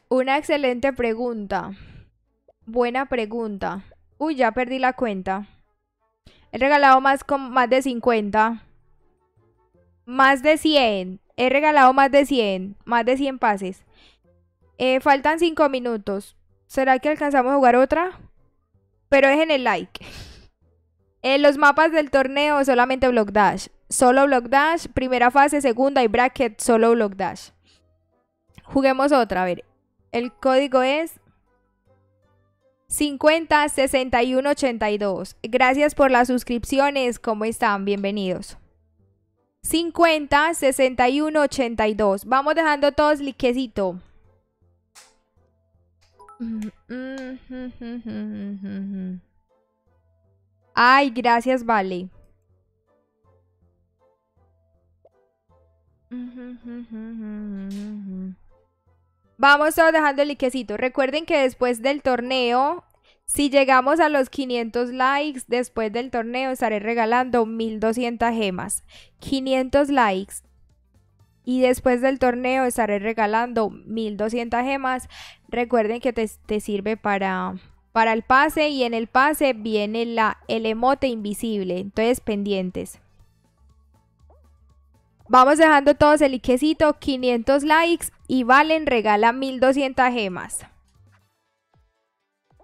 Una excelente pregunta. Buena pregunta. Uy, ya perdí la cuenta. He regalado más, con, más de 50. Más de 100. He regalado más de 100. Más de 100 pases. Eh, faltan 5 minutos. ¿Será que alcanzamos a jugar otra? Pero dejen el like. En los mapas del torneo solamente Block Dash. Solo Block Dash, primera fase, segunda y bracket, solo Block Dash. Juguemos otra, a ver. El código es 506182. Gracias por las suscripciones. ¿Cómo están? Bienvenidos. 506182. Vamos dejando todos liquecito. Ay, gracias, Vale. Vamos todos dejando el liquecito. Recuerden que después del torneo, si llegamos a los 500 likes, después del torneo estaré regalando 1200 gemas. 500 likes. Y después del torneo estaré regalando 1200 gemas. Recuerden que te, te sirve para para el pase y en el pase viene la, el emote invisible. Entonces, pendientes. Vamos dejando todos el liquecito, 500 likes y Valen regala 1200 gemas.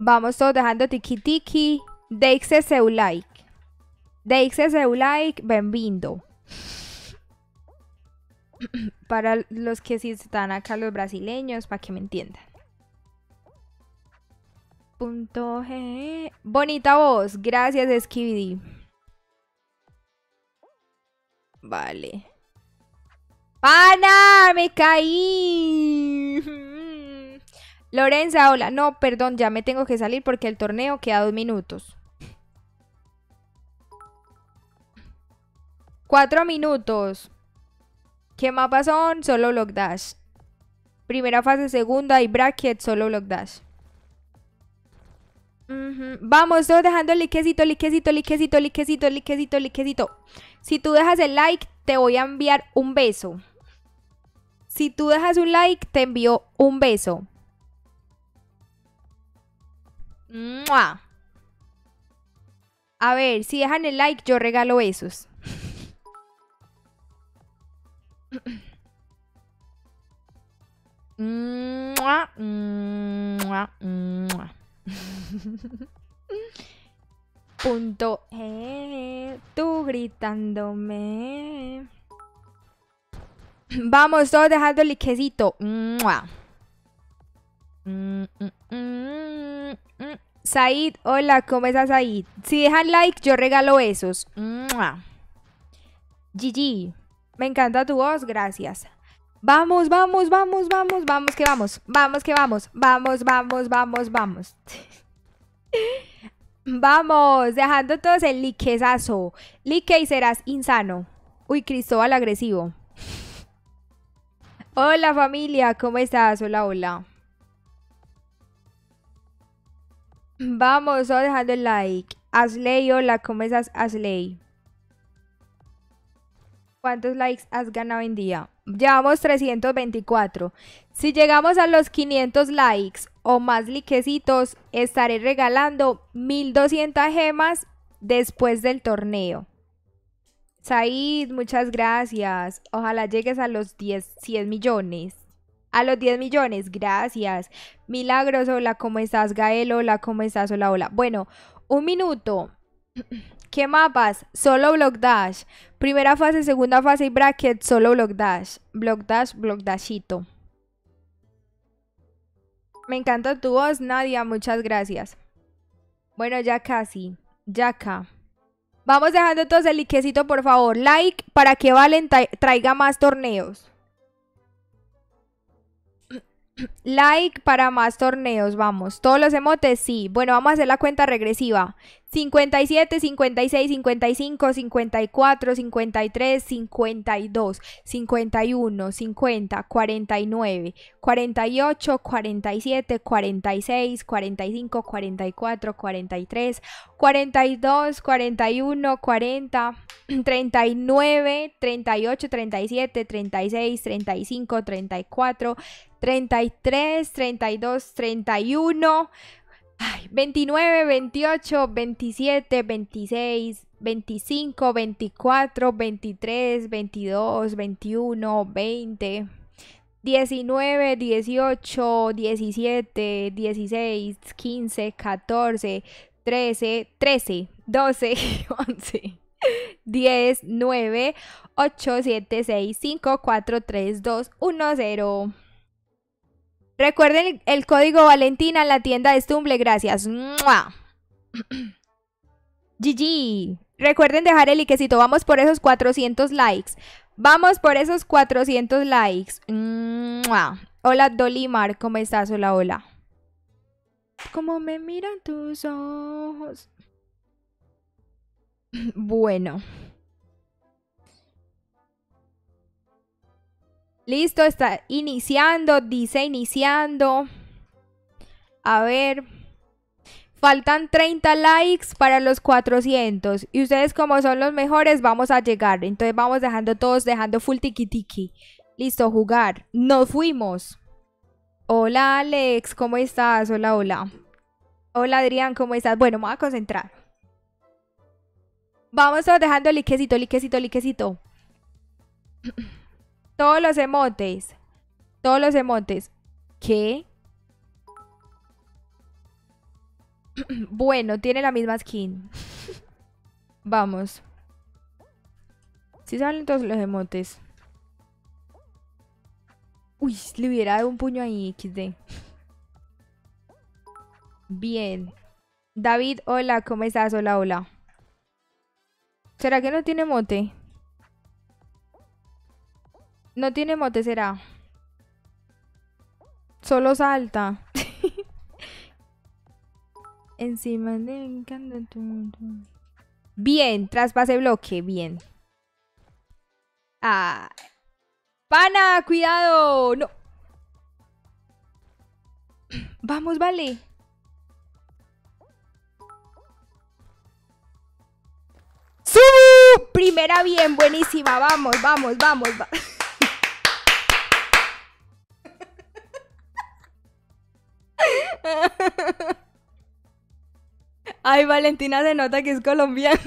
Vamos todos dejando tiki tiki, dexe seu like. Deixe seu like, bienvenido. Para los que sí están acá, los brasileños, para que me entiendan. G. Bonita voz. Gracias, Skibidi. Vale. ¡Pana! ¡Me caí! Lorenza, hola. No, perdón, ya me tengo que salir porque el torneo queda dos minutos. Cuatro minutos. ¿Qué mapas son? Solo Block Dash. Primera fase, segunda y bracket, solo Block Dash. Vamos, todos dejando el liquecito, liquecito, liquecito, liquecito, liquecito, liquecito. Si tú dejas el like, te voy a enviar un beso. Si tú dejas un like, te envío un beso. A ver, si dejan el like, yo regalo besos. Punto G, tú gritándome. Vamos, todos dejando el liquecito. Said, hola, ¿cómo estás Said? Si dejan like, yo regalo esos. GG. Me encanta tu voz, gracias. Vamos, vamos, vamos, vamos, vamos, que vamos. Vamos, que vamos. Vamos, vamos, vamos, vamos. vamos, dejando todos el liquezazo. Lique y serás insano. Uy, Cristóbal agresivo. Hola familia, ¿cómo estás? Hola, hola. Vamos, dejando el like. Asley, hola, ¿cómo estás, Asley? ¿Cuántos likes has ganado en día? Llevamos 324. Si llegamos a los 500 likes o más likecitos, estaré regalando 1200 gemas después del torneo. Said, muchas gracias. Ojalá llegues a los 10, 100 millones. A los 10 millones, gracias. Milagros, hola, ¿cómo estás? Gael, hola, ¿cómo estás? Hola, hola. Bueno, un minuto. ¿Qué mapas? Solo Block Dash. Primera fase, segunda fase y bracket, solo Block Dash. Block Dash, Block Dashito. Me encanta tu voz, Nadia. Muchas gracias. Bueno, ya casi. Ya acá. Vamos dejando todos el liquecito, por favor. Like para que Valen traiga más torneos. Like para más torneos, vamos. Todos los emotes, sí. Bueno, vamos a hacer la cuenta regresiva. 57, 56, 55, 54, 53, 52, 51, 50, 49, 48, 47, 46, 45, 44, 43, 42, 41, 40, 39, 38, 37, 36, 35, 34, 33, 32, 31, 29, 28, 27, 26, 25, 24, 23, 22, 21, 20, 19, 18, 17, 16, 15, 14, 13, 13, 12, 11, 10, 9, 8, 7, 6, 5, 4, 3, 2, 1, 0. Recuerden el código Valentina en la tienda de Stumble. Gracias. GG. Recuerden dejar el likecito. Vamos por esos 400 likes. Vamos por esos 400 likes. Hola, Dolimar. ¿Cómo estás? Hola, hola. ¿Cómo me miran tus ojos? Bueno. Listo, está iniciando, dice iniciando. A ver. Faltan 30 likes para los 400. Y ustedes como son los mejores, vamos a llegar. Entonces vamos dejando todos, dejando full tiki tiki. Listo, jugar. Nos fuimos. Hola Alex, ¿cómo estás? Hola, hola. Hola Adrián, ¿cómo estás? Bueno, me voy a concentrar. Vamos dejando liquecito, liquecito, liquecito. Todos los emotes. Todos los emotes. ¿Qué? bueno, tiene la misma skin. Vamos. Si salen todos los emotes. Uy, le hubiera dado un puño ahí, XD. Bien. David, hola, ¿cómo estás? Hola, hola. ¿Será que no tiene mote? No tiene mote, será. Solo salta. Encima de... Bien, traspase bloque, bien. Ah. ¡Pana! ¡Cuidado! ¡No! Vamos, vale. ¡Su! Primera bien, buenísima. Vamos, vamos, vamos. Ay, Valentina se nota que es colombiana.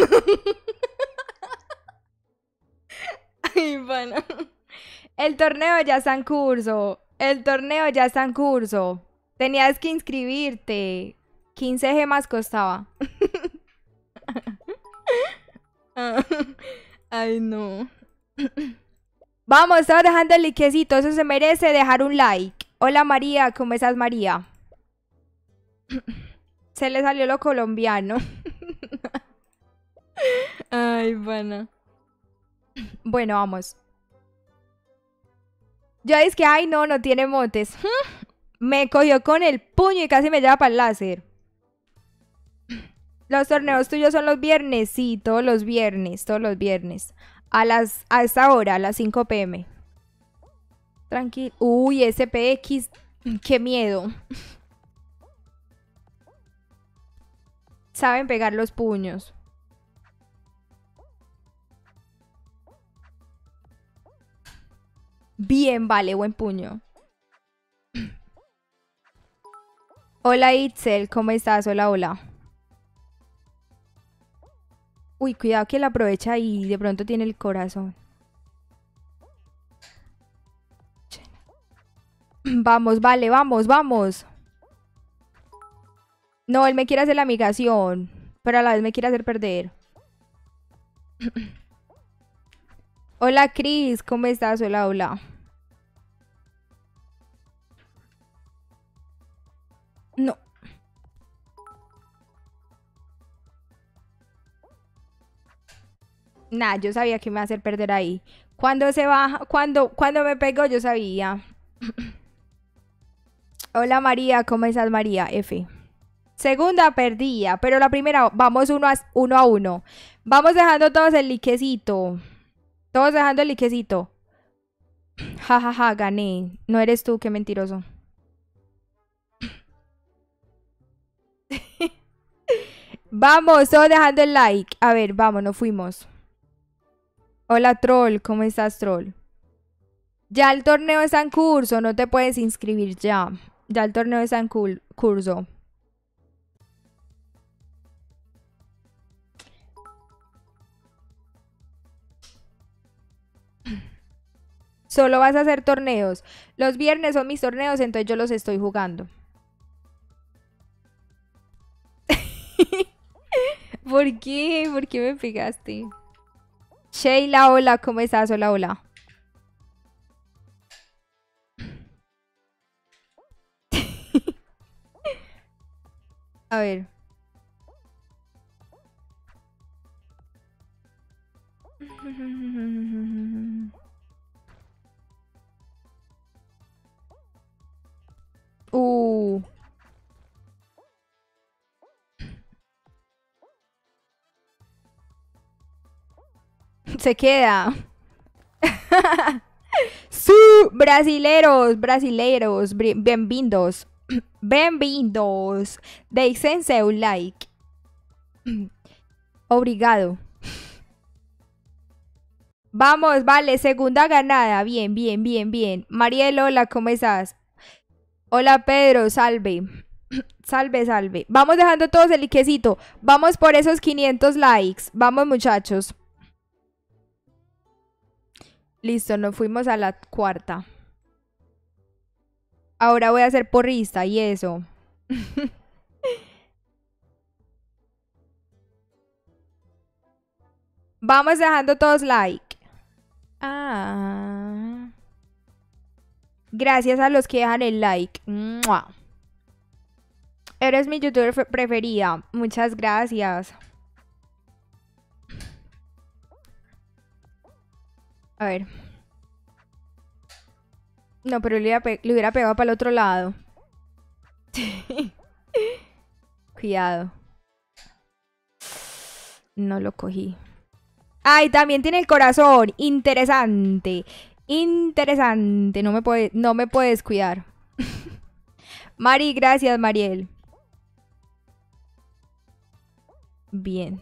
Ay, bueno. El torneo ya está en curso. El torneo ya está en curso. Tenías que inscribirte. 15 gemas costaba. Ay, no. Vamos, estaba dejando el likecito. Eso se merece dejar un like. Hola María, ¿cómo estás María? Se le salió lo colombiano. Ay, bueno. Bueno, vamos. Yo es que, ay, no, no tiene motes. Me cogió con el puño y casi me lleva para el láser. Los torneos tuyos son los viernes, sí, todos los viernes, todos los viernes. A las a esta hora, a las 5 pm. Tranquilo. Uy, SPX, qué miedo. Saben pegar los puños. Bien, vale, buen puño. Hola Itzel, ¿cómo estás? Hola, hola. Uy, cuidado que la aprovecha y de pronto tiene el corazón. Vamos, vale, vamos, vamos. No, él me quiere hacer la migración, pero a la vez me quiere hacer perder. hola, Cris, ¿cómo estás? Hola, hola. No. Nah, yo sabía que me iba a hacer perder ahí. Cuando se baja, cuando, cuando me pegó, yo sabía. Hola María, ¿cómo estás María? F. Segunda perdía, pero la primera vamos uno a uno. Vamos dejando todos el liquecito. Todos dejando el liquecito. Ja, ja, ja, gané. No eres tú, qué mentiroso. vamos, todos dejando el like. A ver, vamos, nos fuimos. Hola, troll. ¿Cómo estás, troll? Ya el torneo está en curso. No te puedes inscribir ya. Ya el torneo está en curso. Solo vas a hacer torneos. Los viernes son mis torneos, entonces yo los estoy jugando. ¿Por qué? ¿Por qué me pegaste? Sheila, hola, ¿cómo estás? Hola, hola. a ver. Uh. Se queda. Su brasileros, brasileros, bienvenidos. Bienvenidos. Deixense un like. Obrigado. Vamos, vale, segunda ganada. Bien, bien, bien, bien. Mariel, hola, ¿cómo estás? Hola Pedro, salve. salve, salve. Vamos dejando todos el liquecito. Vamos por esos 500 likes. Vamos muchachos. Listo, nos fuimos a la cuarta. Ahora voy a hacer porrista y eso. Vamos dejando todos like. Ah. Gracias a los que dejan el like. Eres mi youtuber preferida. Muchas gracias. A ver. No, pero le hubiera, pegado para el otro lado. Cuidado. No lo cogí. Ay, también tiene el corazón. Interesante. Interesante. No me puede, no me puedes cuidar. Mari, gracias, Mariel. Bien.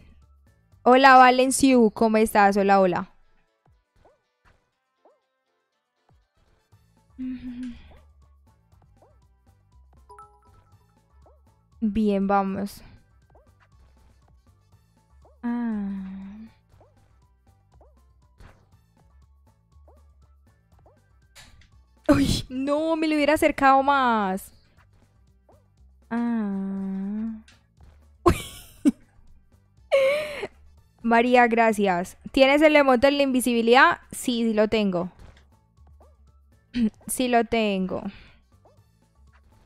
Hola, Valenciu. ¿Cómo estás? Hola, hola. Bien, vamos. Ah. No, me lo hubiera acercado más. Ah. María, gracias. ¿Tienes el emote de la invisibilidad? Sí, sí lo tengo. sí lo tengo.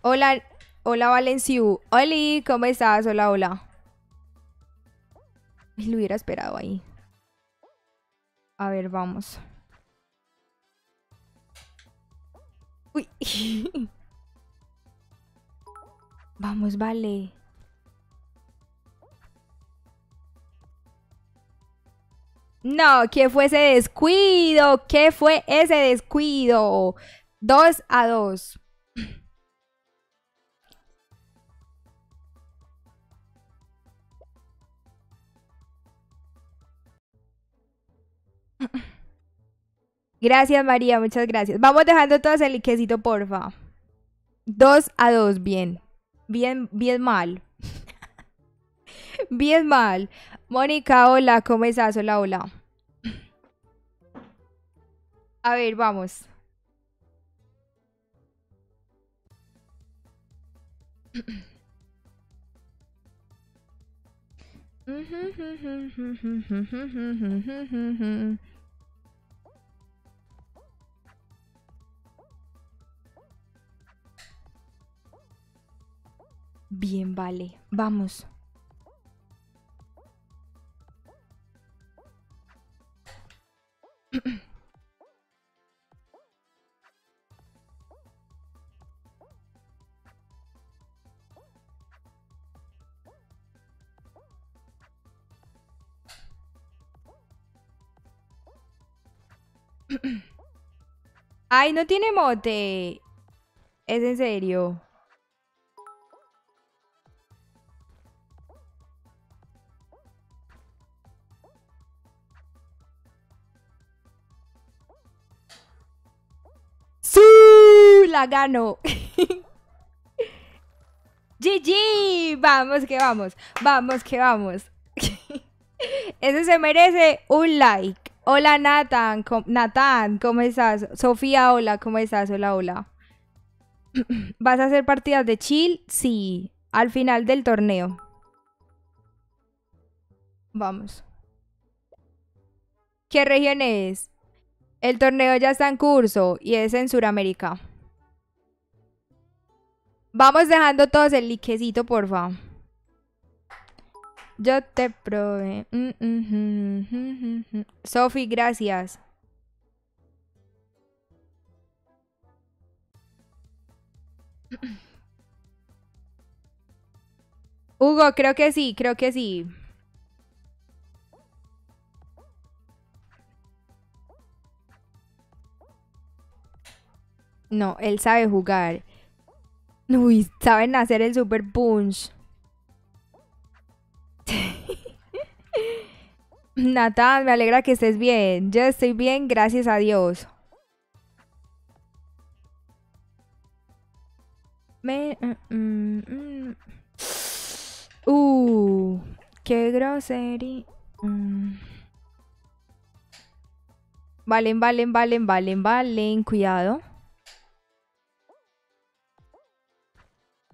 Hola, hola Valenciu. Oli, ¿cómo estás? Hola, hola. Lo hubiera esperado ahí. A ver, vamos. Vamos, vale. No, ¿qué fue ese descuido? ¿Qué fue ese descuido? Dos a dos. Gracias, María, muchas gracias. Vamos dejando todo ese liquecito, porfa. Dos a dos, bien. Bien, bien mal. bien mal. Mónica, hola, ¿cómo estás? Hola, hola. A ver, vamos. Bien, vale. Vamos. Ay, no tiene mote. Es en serio. La gano. GG. Vamos que vamos. Vamos que vamos. Ese se merece un like. Hola Nathan, Nathan, ¿cómo estás? Sofía, hola, ¿cómo estás? Hola, hola. ¿Vas a hacer partidas de chill? Sí, al final del torneo. Vamos. ¿Qué región es? El torneo ya está en curso y es en Sudamérica. Vamos dejando todos el liquecito, porfa. Yo te probé. Mm, mm, mm, Sofi, gracias. Hugo, creo que sí, creo que sí. No, él sabe jugar. Uy, saben hacer el super punch. Natán, me alegra que estés bien. Yo estoy bien, gracias a Dios. Me... Mm, mm, mm. Uh, qué grosería. Valen, valen, valen, valen, valen. Cuidado.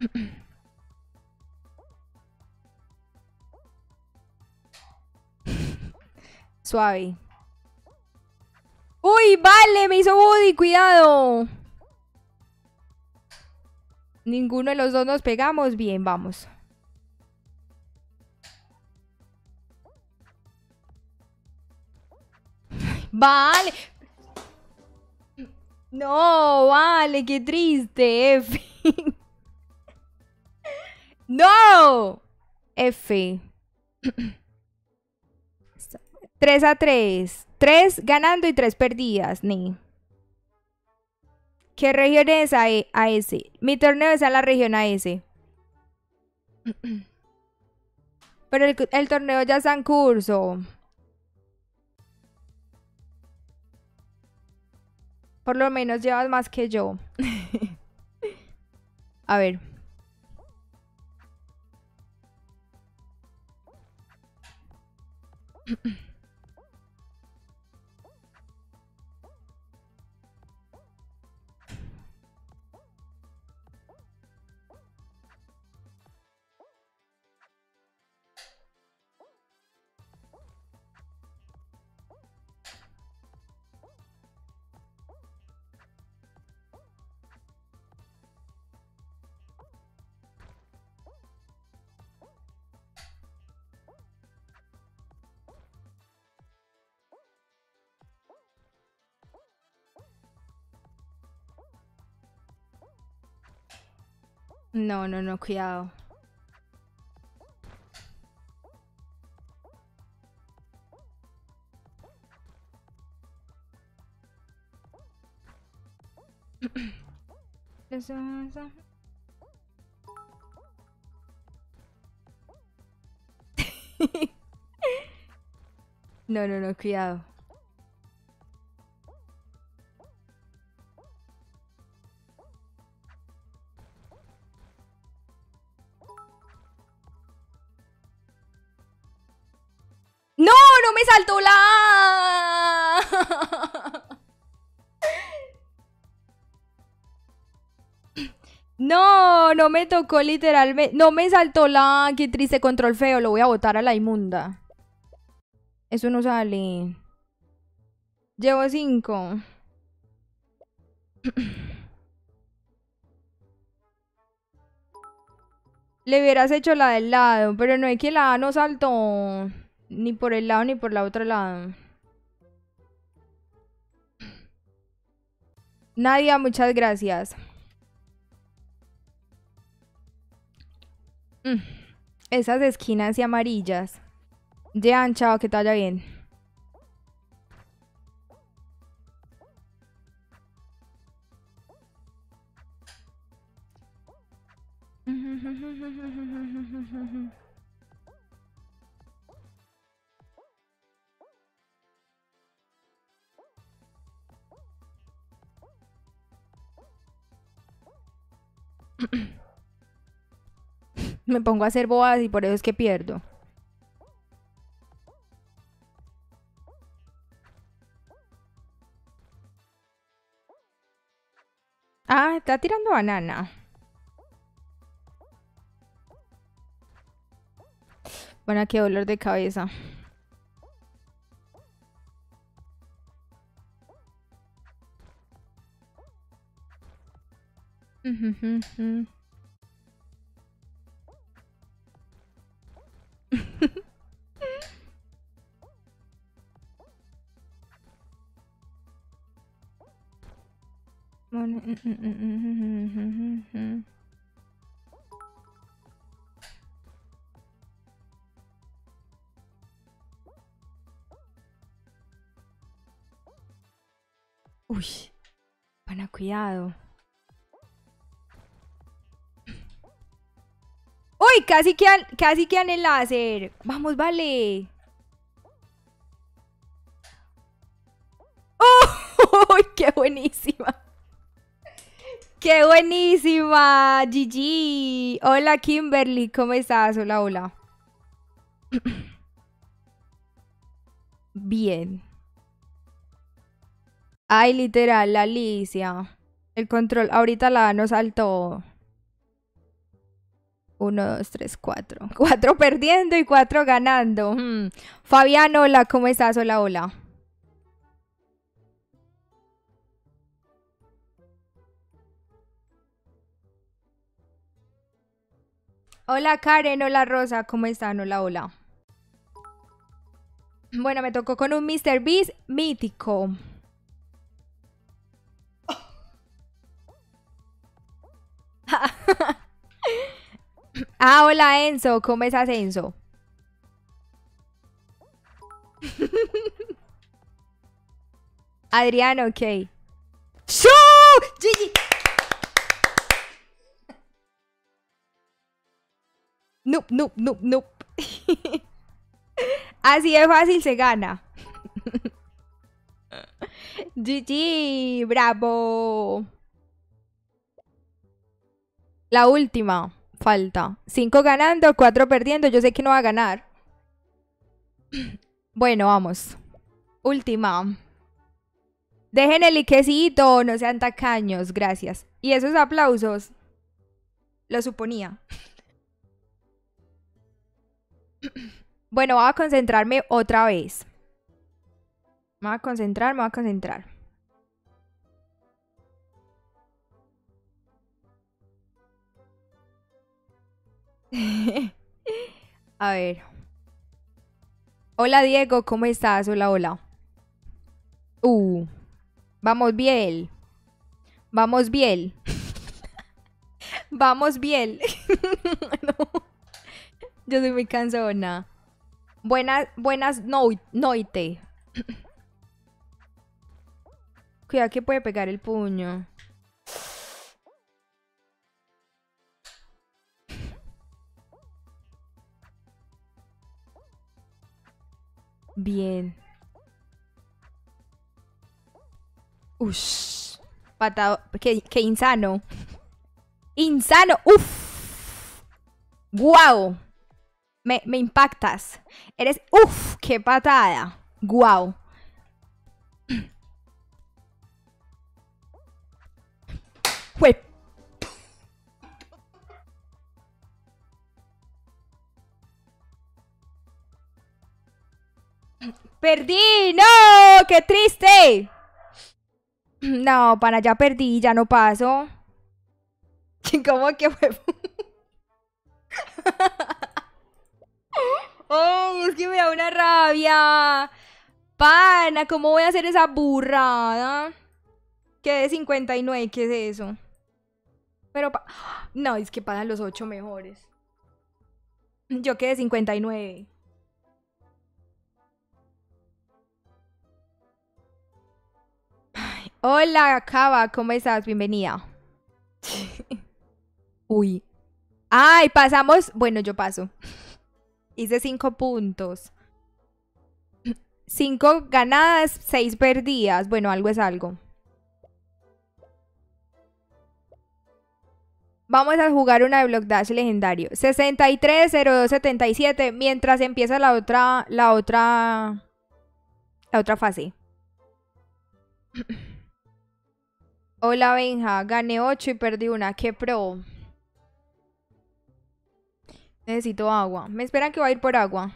Suave. ¡Uy, vale! Me hizo Woody, cuidado. Ninguno de los dos nos pegamos. Bien, vamos. Vale. No, vale, qué triste, F. no. F. 3 a 3. 3 ganando y 3 perdidas, ni. ¿Qué región es AS? Mi torneo es a la región AS. Pero el, el torneo ya está en curso. Por lo menos llevas más que yo. a ver. Hmm No, no, no, cuidado. no, no, no, cuidado. ¡No! ¡No me saltó la! No, no me tocó literalmente. No me saltó la. Qué triste control feo. Lo voy a botar a la inmunda. Eso no sale. Llevo cinco. Le hubieras hecho la del lado, pero no es que la no saltó. Ni por el lado ni por la otra lado. Nadia, muchas gracias. Mm, esas esquinas y amarillas. Ya, chao, que te vaya bien. Me pongo a hacer boas y por eso es que pierdo. Ah, está tirando banana. Bueno, qué dolor de cabeza. Uy, pana, cuidado. Uy, casi quedan, casi quedan el láser. Vamos, vale. ¡Uy, qué buenísima! ¡Qué buenísima! GG. Hola, Kimberly. ¿Cómo estás? Hola, hola. Bien. Ay, literal, la Alicia. El control. Ahorita la nos saltó. Uno, dos, tres, cuatro. Cuatro perdiendo y cuatro ganando. Hmm. Fabián, hola, ¿cómo estás? Hola, hola. Hola Karen, hola Rosa, ¿cómo están? Hola, hola. Bueno, me tocó con un Mr. Beast mítico. ah, hola Enzo, ¿cómo estás Enzo? Adriano, ok. ¡Shoo! ¡Gigi! Nope, nope, nope, nope. Así de fácil se gana. GG, bravo. La última falta. Cinco ganando, cuatro perdiendo. Yo sé que no va a ganar. Bueno, vamos. Última. Dejen el liquecito, no sean tacaños, gracias. Y esos aplausos. Lo suponía. Bueno, voy a concentrarme otra vez. Me voy a concentrar, me voy a concentrar. a ver. Hola Diego, ¿cómo estás? Hola, hola. Uh, vamos bien. Vamos bien. vamos bien. Yo soy muy cansona. Buenas, buenas no, noite. Cuidado que puede pegar el puño. Bien. Ush. Patado. Qué, qué insano. Insano. Uf. Guau. Me, impactas. Eres... Uf. Qué patada. Guau. Fue ¡Perdí! ¡No! ¡Qué triste! No, para ya perdí, ya no paso. ¿Cómo que fue? ¡Oh! Es que me da una rabia. Pana, ¿cómo voy a hacer esa burrada? de 59, ¿qué es eso? Pero, no, es que pagan los 8 mejores. Yo quedé 59. Hola, Cava, ¿cómo estás? Bienvenida. Uy. Ay, pasamos. Bueno, yo paso. Hice cinco puntos. Cinco ganadas, seis perdidas. Bueno, algo es algo. Vamos a jugar una de Block Dash legendario. 630277 mientras empieza la otra la otra la otra fase. Hola Benja, gané 8 y perdí una. ¿Qué pro? Necesito agua. Me esperan que va a ir por agua.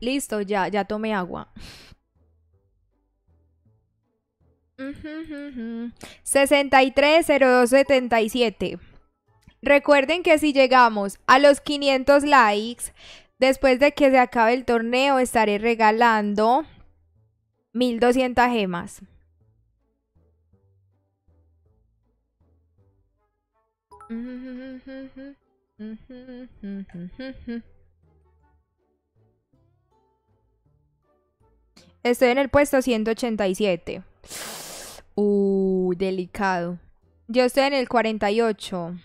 Listo, ya, ya tomé agua. 630277. Recuerden que si llegamos a los 500 likes, Después de que se acabe el torneo, estaré regalando 1200 gemas. Estoy en el puesto 187. Uh, delicado. Yo estoy en el 48.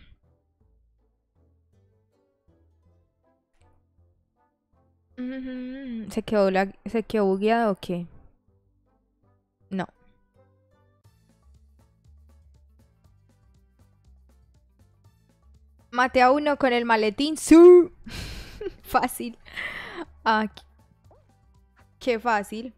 ¿Se quedó, la, ¿Se quedó bugueado o qué? Mate a uno con el maletín. ¡Su! fácil. Ah, qué fácil.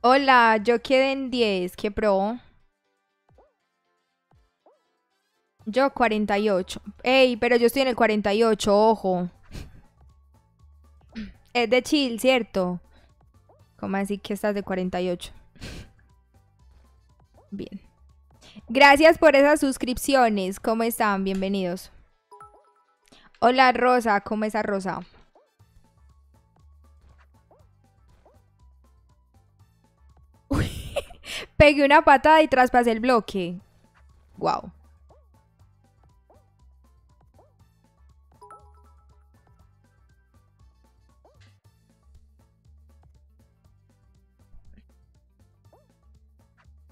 Hola, yo quedé en 10. ¿Qué pro? Yo 48. Ey, pero yo estoy en el 48, ojo. Es de chill, ¿cierto? ¿Cómo así que estás de 48? Bien. Gracias por esas suscripciones. ¿Cómo están? Bienvenidos. Hola Rosa, ¿cómo está Rosa? Pegué una patada y traspasé el bloque. Wow.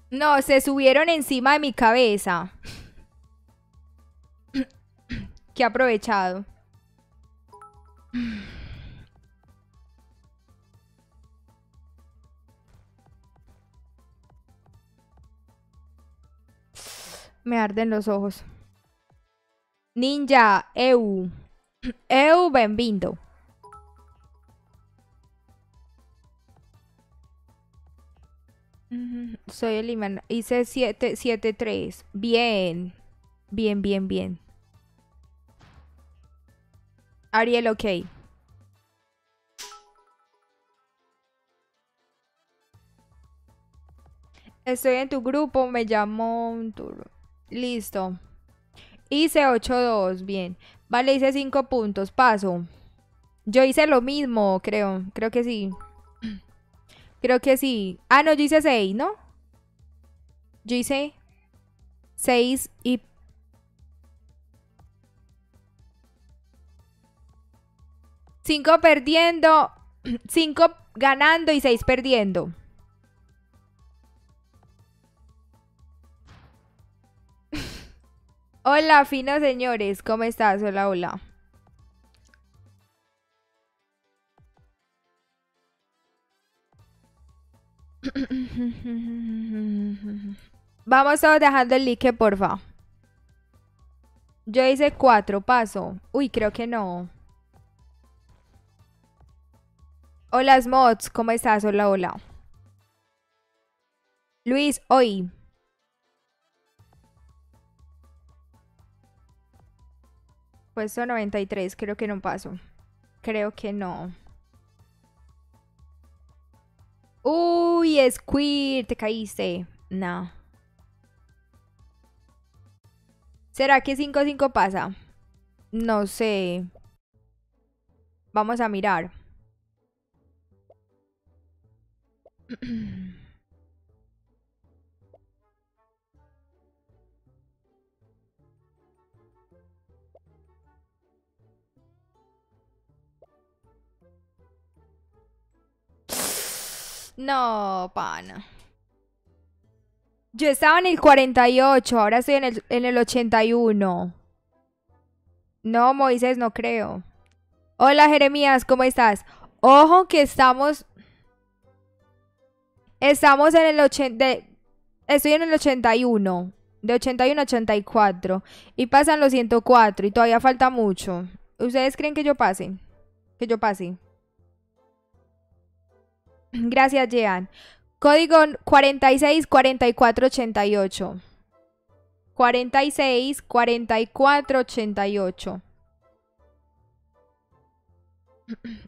No, se subieron encima de mi cabeza. Qué aprovechado. Me arden los ojos. Ninja, eu. Eu, benvindo. Soy el imán. Hice 7, 7, 3. Bien. Bien, bien, bien. Ariel, ok. Estoy en tu grupo, me llamo... Listo. Hice 8-2, bien. Vale, hice 5 puntos, paso. Yo hice lo mismo, creo. Creo que sí. Creo que sí. Ah, no, yo hice 6, ¿no? Yo hice 6 y... 5 perdiendo, 5 ganando y 6 perdiendo. hola, finos señores, ¿cómo estás? Hola, hola. Vamos a dejando el like, porfa. Yo hice cuatro, paso. Uy, creo que no. Hola, Smots, ¿cómo estás? Hola, hola. Luis, hoy. Puesto 93, creo que no paso. Creo que no. Uy, Squid, te caíste. No. ¿Será que 5-5 pasa? No sé. Vamos a mirar. No, pana. Yo estaba en el 48, ahora estoy en el, en el 81. No, Moisés, no creo. Hola, Jeremías, ¿cómo estás? Ojo que estamos... Estamos en el 80... estoy en el 81. De 81 a 84. Y pasan los 104 y todavía falta mucho. ¿Ustedes creen que yo pase? Que yo pase. Gracias, Jean. Código 46 44 88. 46 44 88.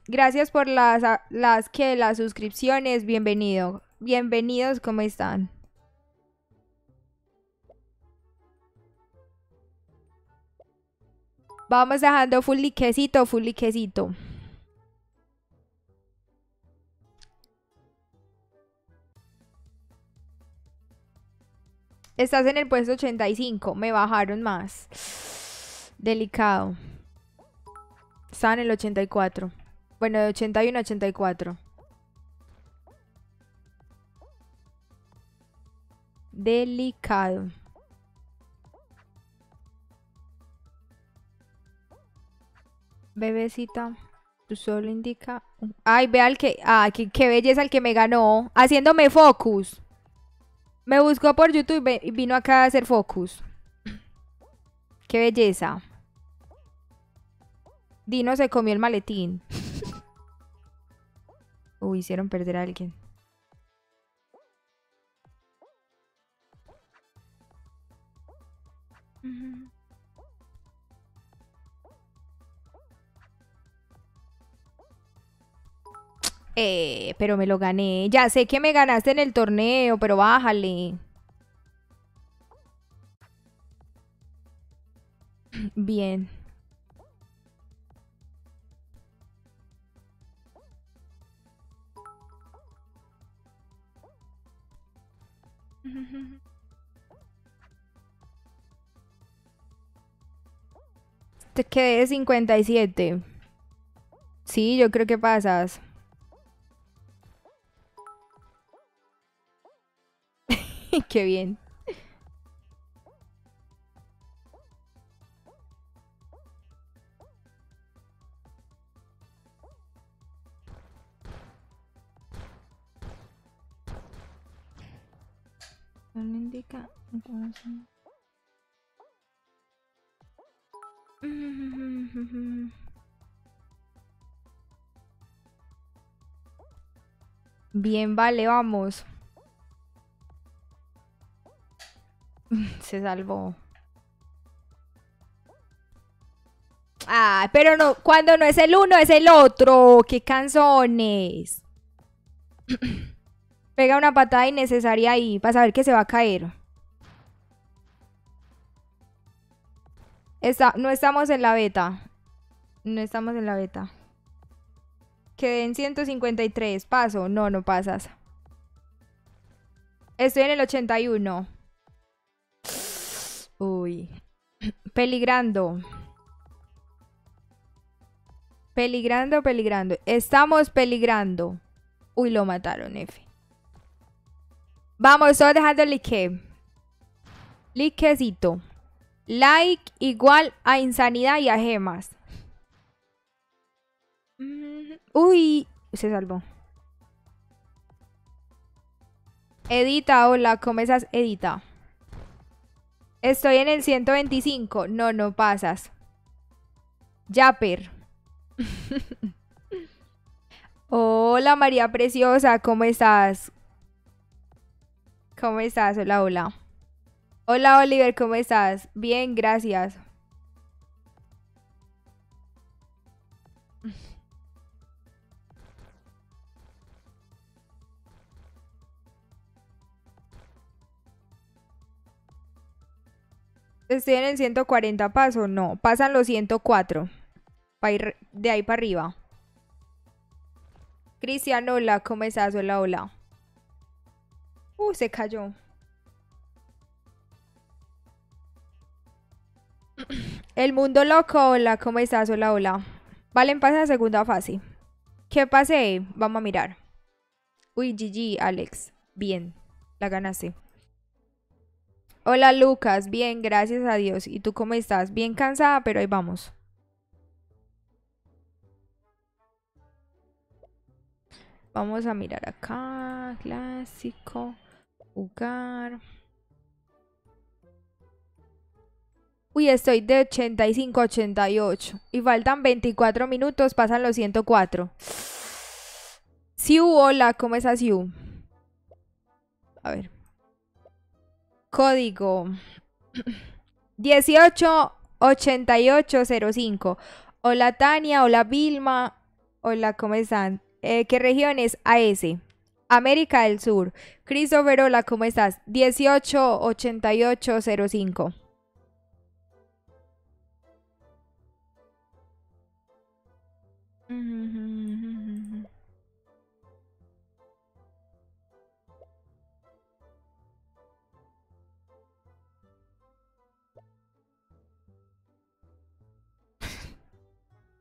Gracias por las, las que las suscripciones. Bienvenido. Bienvenidos, ¿cómo están? Vamos dejando full liquecito, full liquecito. Estás en el puesto 85. Me bajaron más. Delicado. Estaba en el 84. Bueno, de 81 a 84. Delicado. Bebecita, tú solo indica... Ay, vea al que... Ah, qué, qué belleza el que me ganó. Haciéndome focus. Me buscó por YouTube y vino acá a hacer focus. Qué belleza. Dino se comió el maletín. Uy, hicieron perder a alguien. Eh, pero me lo gané. Ya sé que me ganaste en el torneo, pero bájale. Bien. Te quedé 57. Sí, yo creo que pasas. Qué bien. No indica Bien, vale, vamos. Se salvó. Ah, pero no, cuando no es el uno, es el otro. ¡Qué canzones! Pega una patada innecesaria ahí para saber que se va a caer. no estamos en la beta. No estamos en la beta. Quedé en 153. Paso. No, no pasas. Estoy en el 81. Uy. Peligrando. Peligrando, peligrando. Estamos peligrando. Uy, lo mataron, F. Vamos, estoy dejando el like. Likecito. Like igual a insanidad y a gemas. Uy, se salvó. Edita, hola, ¿cómo estás? Edita. Estoy en el 125. No, no pasas. Yapper. hola María Preciosa, ¿cómo estás? ¿Cómo estás? Hola, hola. Hola Oliver, ¿cómo estás? Bien, gracias. Estoy en el 140 paso, no, pasan los 104. de ahí para arriba. Cristian, hola, ¿cómo estás? Hola, hola. Uh, se cayó. El mundo loco, hola, ¿cómo estás? Hola, hola. Valen, pasa a segunda fase. ¿Qué pasé? Vamos a mirar. Uy, GG, Alex. Bien, la ganaste. Hola Lucas, bien, gracias a Dios. ¿Y tú cómo estás? Bien cansada, pero ahí vamos. Vamos a mirar acá, clásico, jugar. Uy, estoy de 85 a 88. Y faltan 24 minutos, pasan los 104. Siu, hola, ¿cómo estás, Siu? A ver. Código 188805. Hola Tania, hola Vilma. Hola, ¿cómo están? Eh, ¿Qué región es AS? América del Sur. Christopher, hola, ¿cómo estás? 188805.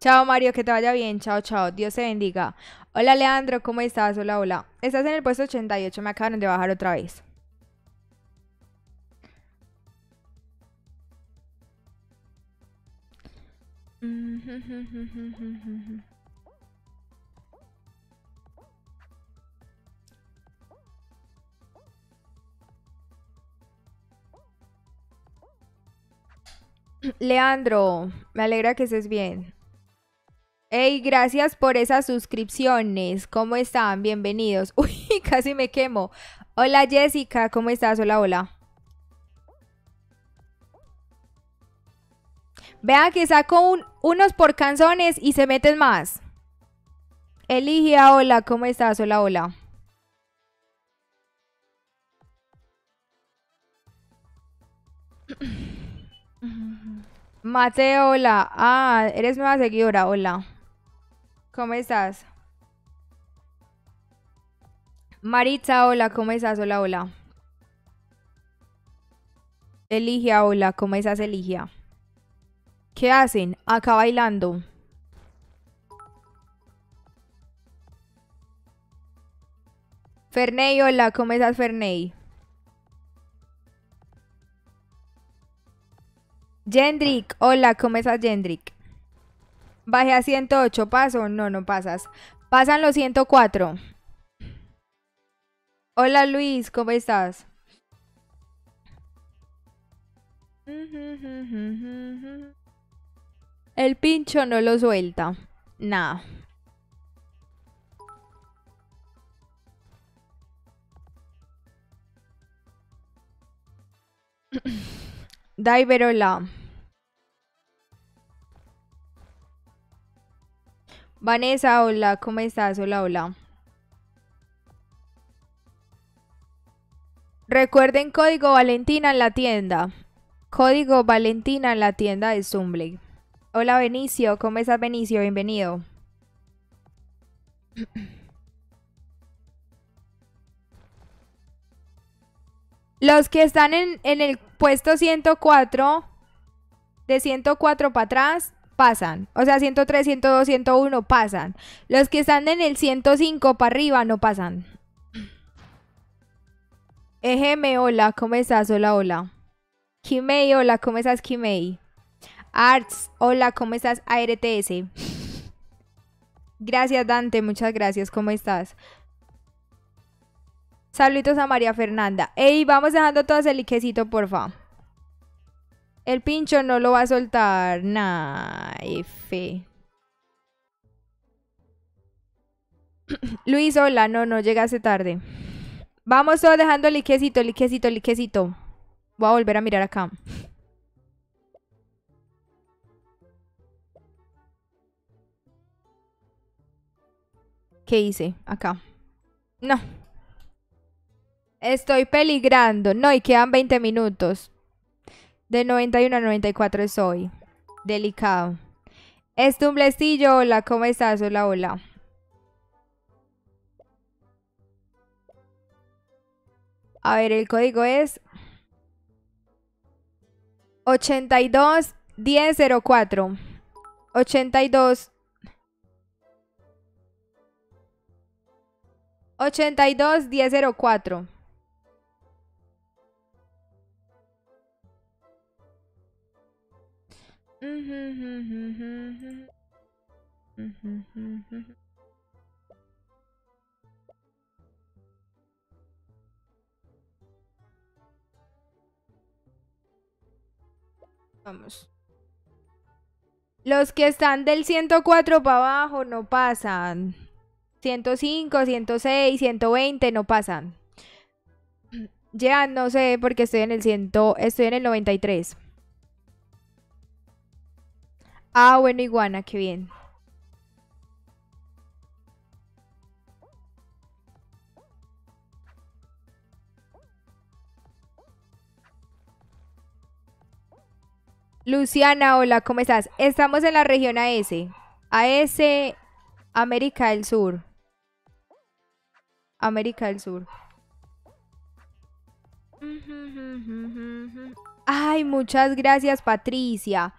Chao Mario, que te vaya bien. Chao, chao. Dios te bendiga. Hola Leandro, ¿cómo estás? Hola, hola. Estás en el puesto 88, me acabaron de bajar otra vez. Leandro, me alegra que estés bien. Hey, gracias por esas suscripciones. ¿Cómo están? Bienvenidos. Uy, casi me quemo. Hola Jessica, ¿cómo estás? Hola, hola. Vean que saco unos por canzones y se meten más. Eligia, hola, ¿cómo estás? Hola, hola. Mateo, hola. Ah, eres nueva seguidora, hola. ¿Cómo estás? Maritza, hola, ¿cómo estás? Hola, hola. Eligia, hola, ¿cómo estás, Eligia? ¿Qué hacen? Acá bailando. Ferney, hola, ¿cómo estás, Ferney? Jendrik, hola, ¿cómo estás, Jendrik? Bajé a 108, ¿paso? No, no pasas. Pasan los 104. Hola, Luis, ¿cómo estás? El pincho no lo suelta. Nada. Diver, hola. Vanessa, hola, ¿cómo estás? Hola, hola. Recuerden código Valentina en la tienda. Código Valentina en la tienda de Zumble. Hola Benicio, ¿cómo estás Benicio? Bienvenido. Los que están en, en el puesto 104, de 104 para atrás, pasan. O sea, 103, 102, 101 pasan. Los que están en el 105 para arriba no pasan. Ejeme, hola, ¿cómo estás? Hola, hola. Kimei, hola, ¿cómo estás, Kimei? Arts, hola, ¿cómo estás? ARTS. Gracias, Dante, muchas gracias, ¿cómo estás? Saludos a María Fernanda. Ey, vamos dejando todo ese liquecito, porfa. El pincho no lo va a soltar. Nah, F. Luis, hola. No, no, llegaste tarde. Vamos todos dejando liquecito, liquecito, liquecito. Voy a volver a mirar acá. ¿Qué hice? Acá. No. Estoy peligrando. No, y quedan 20 minutos. De 91 a 94 soy. Delicado. Es un blestillo. Hola, ¿cómo estás? Hola, hola. A ver, el código es 82 1004. 82 82 1004. Vamos. Los que están del 104 para abajo no pasan. 105, 106, 120 no pasan. Ya no sé porque estoy en el 100, estoy en el 93. Ah, bueno, iguana, qué bien. Luciana, hola, ¿cómo estás? Estamos en la región AS. AS, América del Sur. América del Sur. Ay, muchas gracias, Patricia.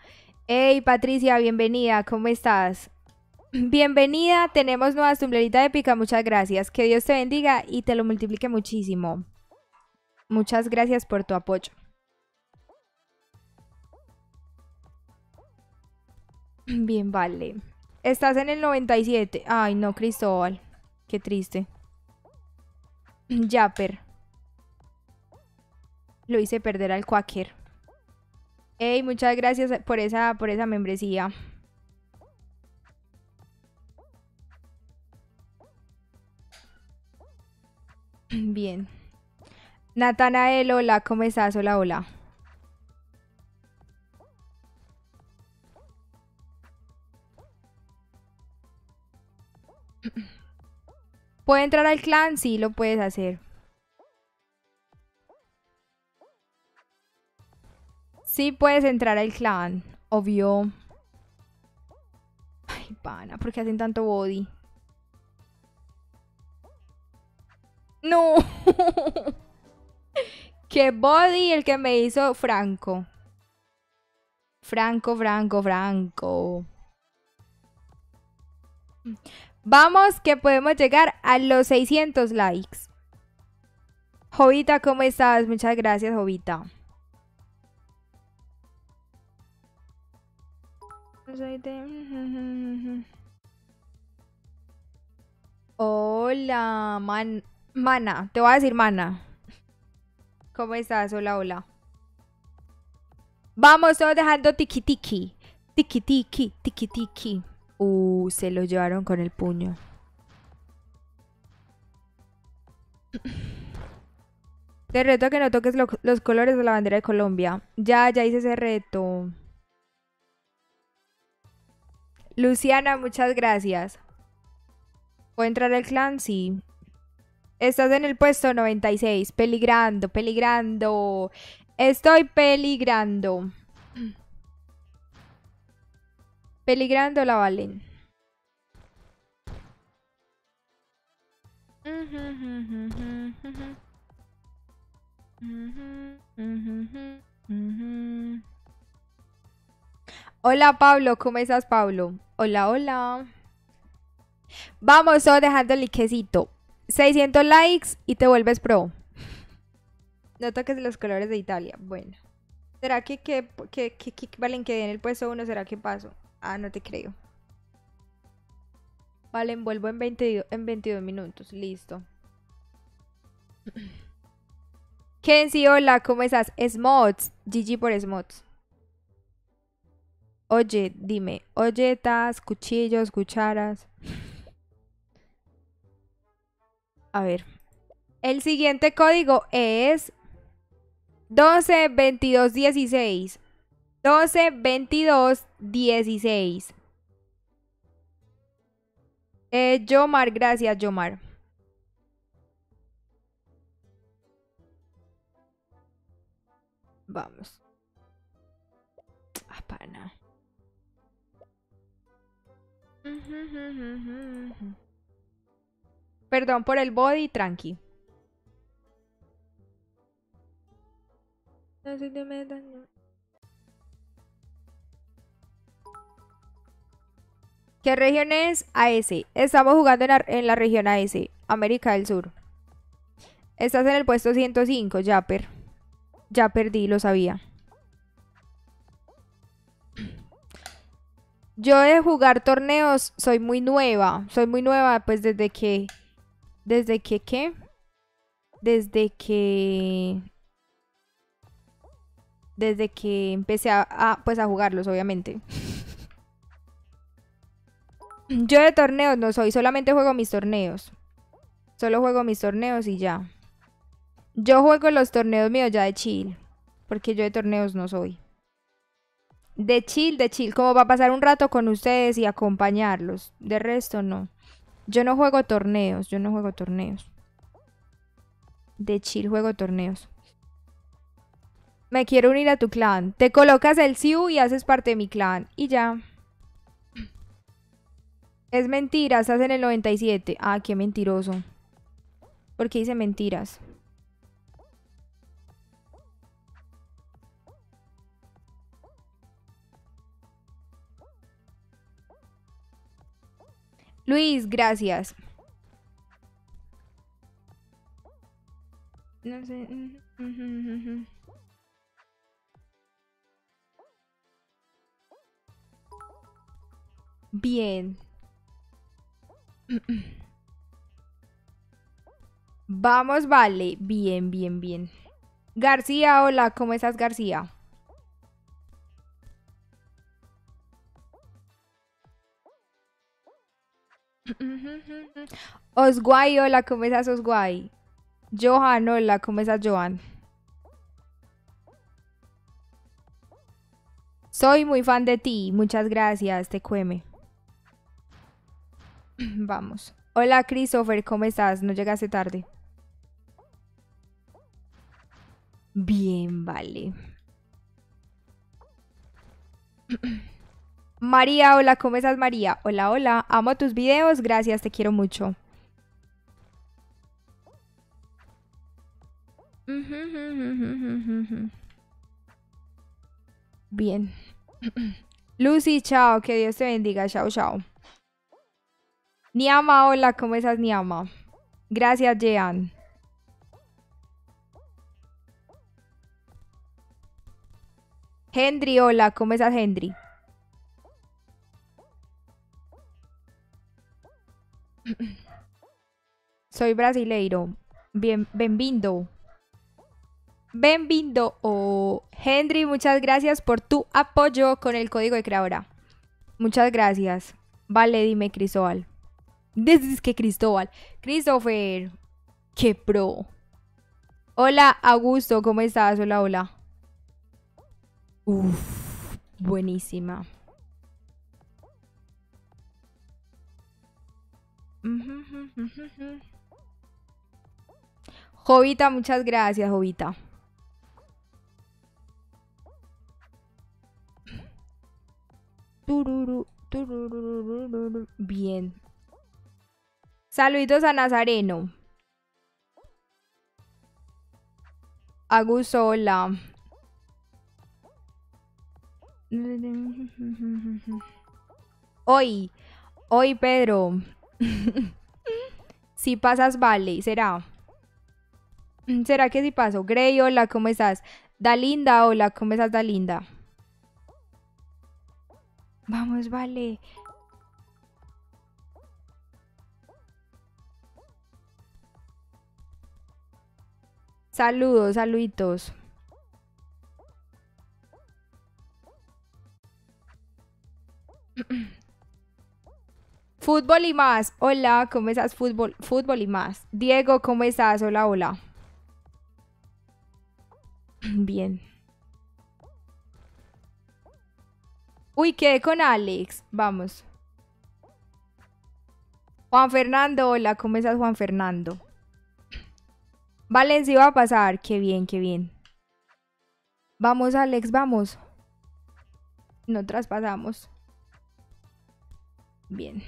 Hey Patricia, bienvenida, ¿cómo estás? Bienvenida, tenemos nueva tumblerita épica, muchas gracias. Que Dios te bendiga y te lo multiplique muchísimo. Muchas gracias por tu apoyo. Bien, vale. Estás en el 97. Ay, no, Cristóbal. Qué triste. Japper. Lo hice perder al Quaker. Hey, muchas gracias por esa, por esa membresía. Bien. Natanael, hola, ¿cómo estás? Hola, hola. ¿Puedo entrar al clan? Sí, lo puedes hacer. Sí puedes entrar al clan, obvio. Ay, pana, ¿por qué hacen tanto body? No. ¿Qué body el que me hizo Franco? Franco, Franco, Franco. Vamos que podemos llegar a los 600 likes. Jovita, ¿cómo estás? Muchas gracias, Jovita. Hola, man, mana. Te voy a decir mana. ¿Cómo estás? Hola, hola. Vamos todos dejando tiki tiki. Tiki tiki, tiki tiki. Uh, se lo llevaron con el puño. Te reto que no toques los colores de la bandera de Colombia. Ya, ya hice ese reto. Luciana, muchas gracias. ¿Puedo entrar al clan? Sí. Estás en el puesto 96. Peligrando, peligrando. Estoy peligrando. Peligrando la Valen. Hola Pablo, ¿cómo estás Pablo? Hola, hola. Vamos, solo dejando el liquecito. 600 likes y te vuelves pro. No toques los colores de Italia. Bueno. ¿Será que, que, que, que, Valen que en el puesto 1? ¿Será que paso? Ah, no te creo. Vale, vuelvo en, 22, en 22 minutos. Listo. Kenzie, hola, ¿cómo estás? Smots. GG por Smots. Oye, dime, olletas, cuchillos, cucharas. A ver. El siguiente código es 12 22 16. 12 22 16. Eh, Yomar, gracias, Yomar. Vamos. Perdón por el body, tranqui. ¿Qué región es? AS. Estamos jugando en la, en la, región AS, América del Sur. Estás en el puesto 105, Japper. Ya perdí, lo sabía. Yo de jugar torneos soy muy nueva. Soy muy nueva, pues desde que. ¿Desde que qué? Desde que. Desde que empecé a, pues a jugarlos, obviamente. Yo de torneos no soy, solamente juego mis torneos. Solo juego mis torneos y ya. Yo juego los torneos míos ya de chill. Porque yo de torneos no soy. De chill, de chill, como va a pasar un rato con ustedes y acompañarlos. De resto, no. Yo no juego torneos, yo no juego torneos. De chill juego torneos. Me quiero unir a tu clan. Te colocas el SIU y haces parte de mi clan. Y ya. Es mentira, estás en el 97. Ah, qué mentiroso. ¿Por qué dice mentiras? Luis, gracias. No sé. Bien. Vamos, vale. Bien, bien, bien. García, hola, ¿cómo estás, García? Osguay, hola, ¿cómo estás, Osguay? Johan, hola, ¿cómo estás, Johan? Soy muy fan de ti, muchas gracias, te cueme. Vamos. Hola, Christopher, ¿cómo estás? No llegaste tarde. Bien, vale. María, hola, ¿cómo estás María? Hola, hola, amo tus videos, gracias, te quiero mucho. Bien. Lucy, chao, que Dios te bendiga, chao, chao. Niama, hola, ¿cómo estás, Niama? Gracias, Jean. Henry, hola, ¿cómo estás, Henry? Soy brasileiro. Bien, bienvenido. Bienvenido. Oh, Henry, muchas gracias por tu apoyo con el código de creadora. Muchas gracias. Vale, dime, Cristóbal. Desde que Cristóbal. Christopher. Qué pro. Hola, Augusto, ¿cómo estás? Hola, hola. Uf, buenísima. Jovita, muchas gracias, Jovita. Bien. Saluditos a Nazareno. Augusto, hola. Hoy, hoy Pedro. si pasas, vale, será. ¿Será que si paso? Grey, hola, ¿cómo estás? Dalinda, hola, ¿cómo estás, Dalinda? Vamos, vale. Saludos, saluditos. Fútbol y más. Hola, ¿cómo estás? Fútbol, fútbol y más. Diego, ¿cómo estás? Hola, hola. Bien. Uy, quedé con Alex. Vamos. Juan Fernando, hola, ¿cómo estás, Juan Fernando? Valencia va a pasar. Qué bien, qué bien. Vamos, Alex, vamos. No traspasamos. Bien.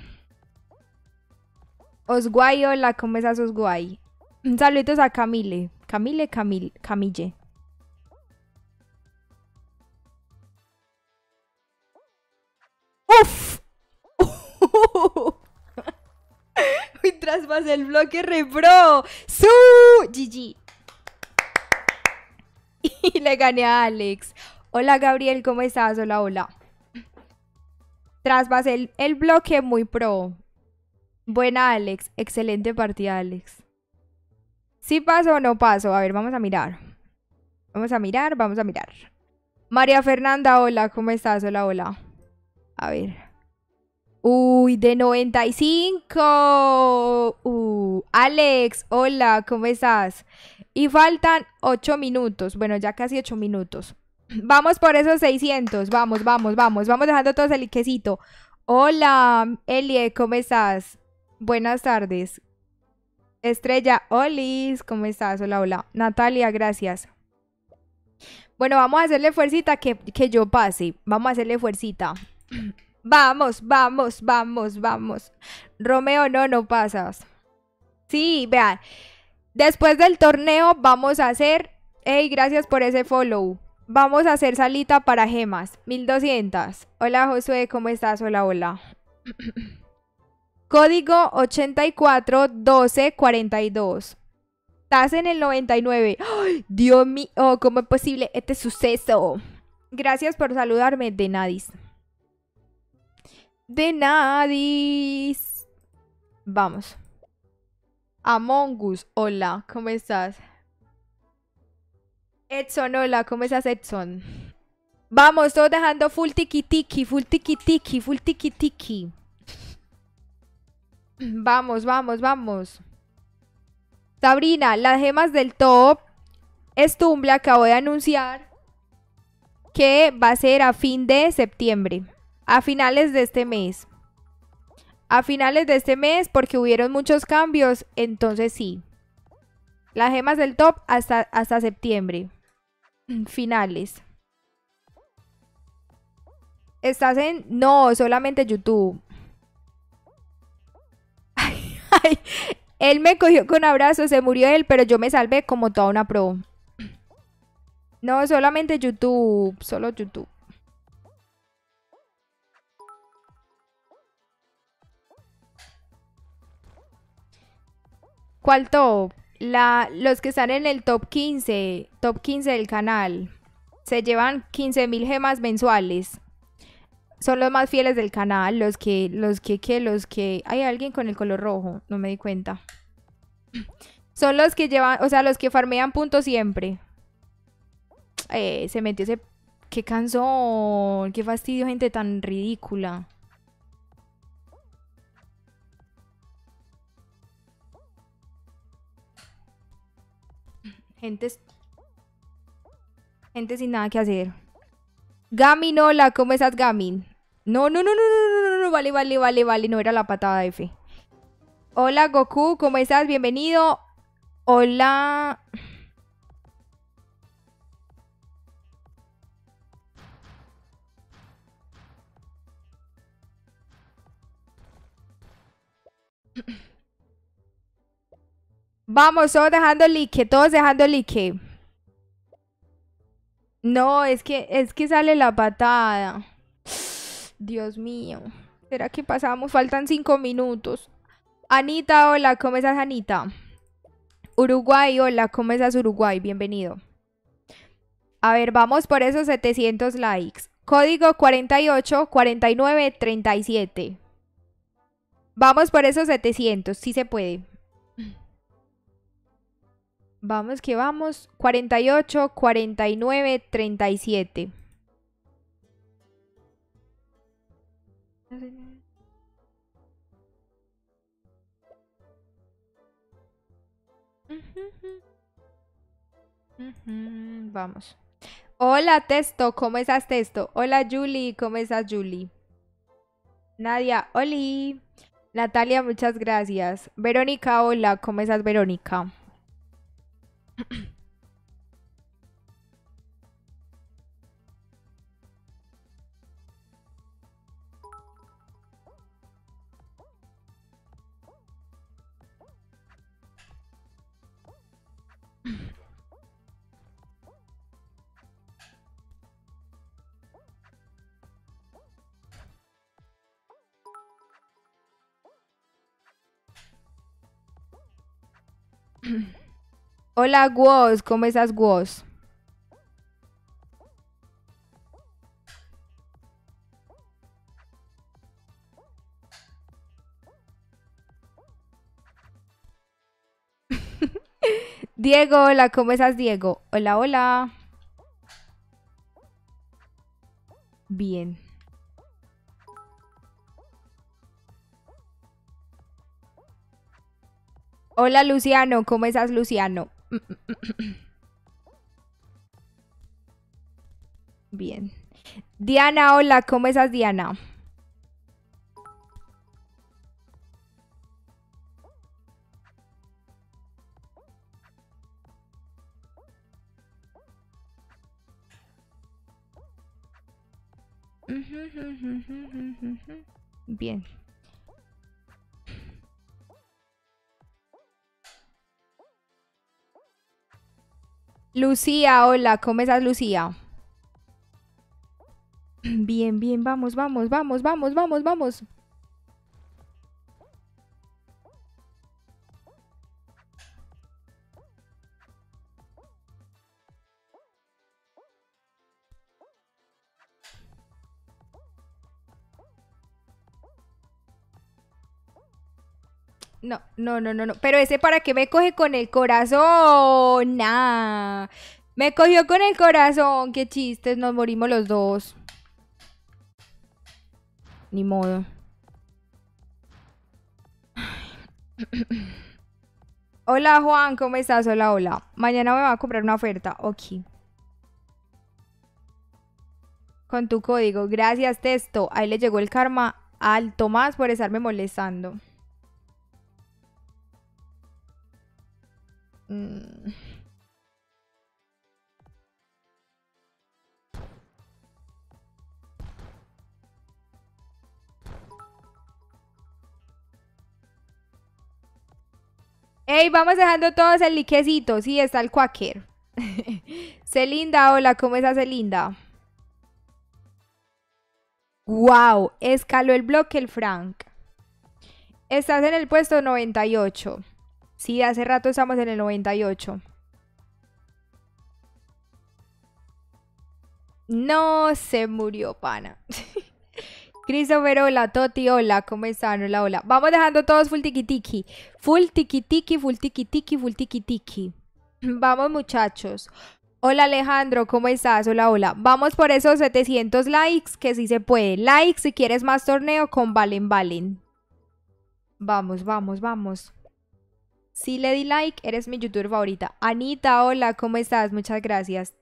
Osguay, hola, ¿cómo estás, Osguay? Saludos a Camille. Camille, Camille, Camille. ¡Uf! Uy, traspasé el bloque repro. ¡Su! GG. Y le gané a Alex. Hola, Gabriel, ¿cómo estás? Hola, hola. Traspasé el, el bloque muy pro. Buena, Alex. Excelente partida, Alex. ¿Sí paso o no paso? A ver, vamos a mirar. Vamos a mirar, vamos a mirar. María Fernanda, hola, ¿cómo estás? Hola, hola. A ver. Uy, de 95. Uh, Alex, hola, ¿cómo estás? Y faltan 8 minutos. Bueno, ya casi 8 minutos. Vamos por esos 600. Vamos, vamos, vamos. Vamos dejando todo el liquecito. Hola, Elie, ¿cómo estás? Buenas tardes. Estrella, Olis, ¿cómo estás? Hola, hola. Natalia, gracias. Bueno, vamos a hacerle fuercita que, que yo pase. Vamos a hacerle fuercita. Vamos, vamos, vamos, vamos. Romeo, no, no pasas. Sí, vean. Después del torneo vamos a hacer... Hey, gracias por ese follow. Vamos a hacer salita para gemas. 1200. Hola Josué, ¿cómo estás? Hola, hola. Código 841242. Estás en el 99. ¡Ay, Dios mío, ¿cómo es posible este suceso? Gracias por saludarme, de Nadis de Nadis. Vamos. Among Us, hola, ¿cómo estás? Edson, hola, ¿cómo estás, Edson? Vamos, todos dejando full tiki tiki, full tiki tiki, full tiki tiki. Vamos, vamos, vamos. Sabrina, las gemas del top. Estumble acabo de anunciar que va a ser a fin de septiembre. A finales de este mes. A finales de este mes porque hubieron muchos cambios. Entonces sí. Las gemas del top hasta, hasta septiembre. Finales. ¿Estás en...? No, solamente YouTube. Él me cogió con abrazo, se murió él, pero yo me salvé como toda una pro. No, solamente YouTube, solo YouTube. ¿Cuál top? La, los que están en el top 15, top 15 del canal, se llevan 15 mil gemas mensuales. Son los más fieles del canal, los que, los que, que, los que... Hay alguien con el color rojo, no me di cuenta. Son los que llevan, o sea, los que farmean puntos siempre. Eh, se metió ese... Qué cansón, qué fastidio, gente tan ridícula. Gente, gente sin nada que hacer. Gamin, hola, ¿cómo estás, Gamin? No, no, no, no, no, no, no, vale, vale, vale, vale, no era la patada F. Hola, Goku, ¿cómo estás? Bienvenido. Hola. Vamos, todos dejando like, todos dejando like. No, es que, es que sale la patada. Dios mío. ¿Será que pasamos? Faltan cinco minutos. Anita, hola, ¿cómo estás, Anita? Uruguay, hola, ¿cómo estás, Uruguay? Bienvenido. A ver, vamos por esos 700 likes. Código 48 49 37. Vamos por esos 700, sí se puede. Vamos que vamos. 48, 49, 37. Vamos. Hola, Testo, ¿cómo estás, Testo? Hola, Julie, ¿cómo estás, Julie? Nadia, Oli. Natalia, muchas gracias. Verónica, hola, ¿cómo estás, Verónica? Hola, Guos, ¿cómo estás, Guos? Diego, hola, ¿cómo estás, Diego? Hola, hola. Bien. Hola, Luciano, ¿cómo estás, Luciano? Bien. Diana, hola, ¿cómo estás, Diana? Bien. Lucía, hola, ¿cómo estás, Lucía? Bien, bien, vamos, vamos, vamos, vamos, vamos, vamos. No, no, no, no, no. Pero ese para qué me coge con el corazón. Nah. Me cogió con el corazón. Qué chistes, nos morimos los dos. Ni modo. Hola Juan, ¿cómo estás? Hola, hola. Mañana me va a comprar una oferta. Ok. Con tu código. Gracias, texto. Ahí le llegó el karma al Tomás por estarme molestando. Mm. Ey, vamos dejando todos el liquecito. Sí, está el Quaker. Celinda, hola, ¿cómo estás, Celinda? Wow, escaló el bloque el Frank. Estás en el puesto 98. Sí, hace rato estamos en el 98. No se murió, pana. Christopher, hola, Toti, hola, ¿cómo están? Hola, hola. Vamos dejando todos full tiki tiki. Full tiki tiki, full tiki tiki, full tiki tiki. Vamos, muchachos. Hola Alejandro, ¿cómo estás? Hola, hola. Vamos por esos 700 likes, que sí se puede. Likes si quieres más torneo con Valen Valen. Vamos, vamos, vamos. Si le di like, eres mi youtuber favorita. Anita, hola, ¿cómo estás? Muchas gracias.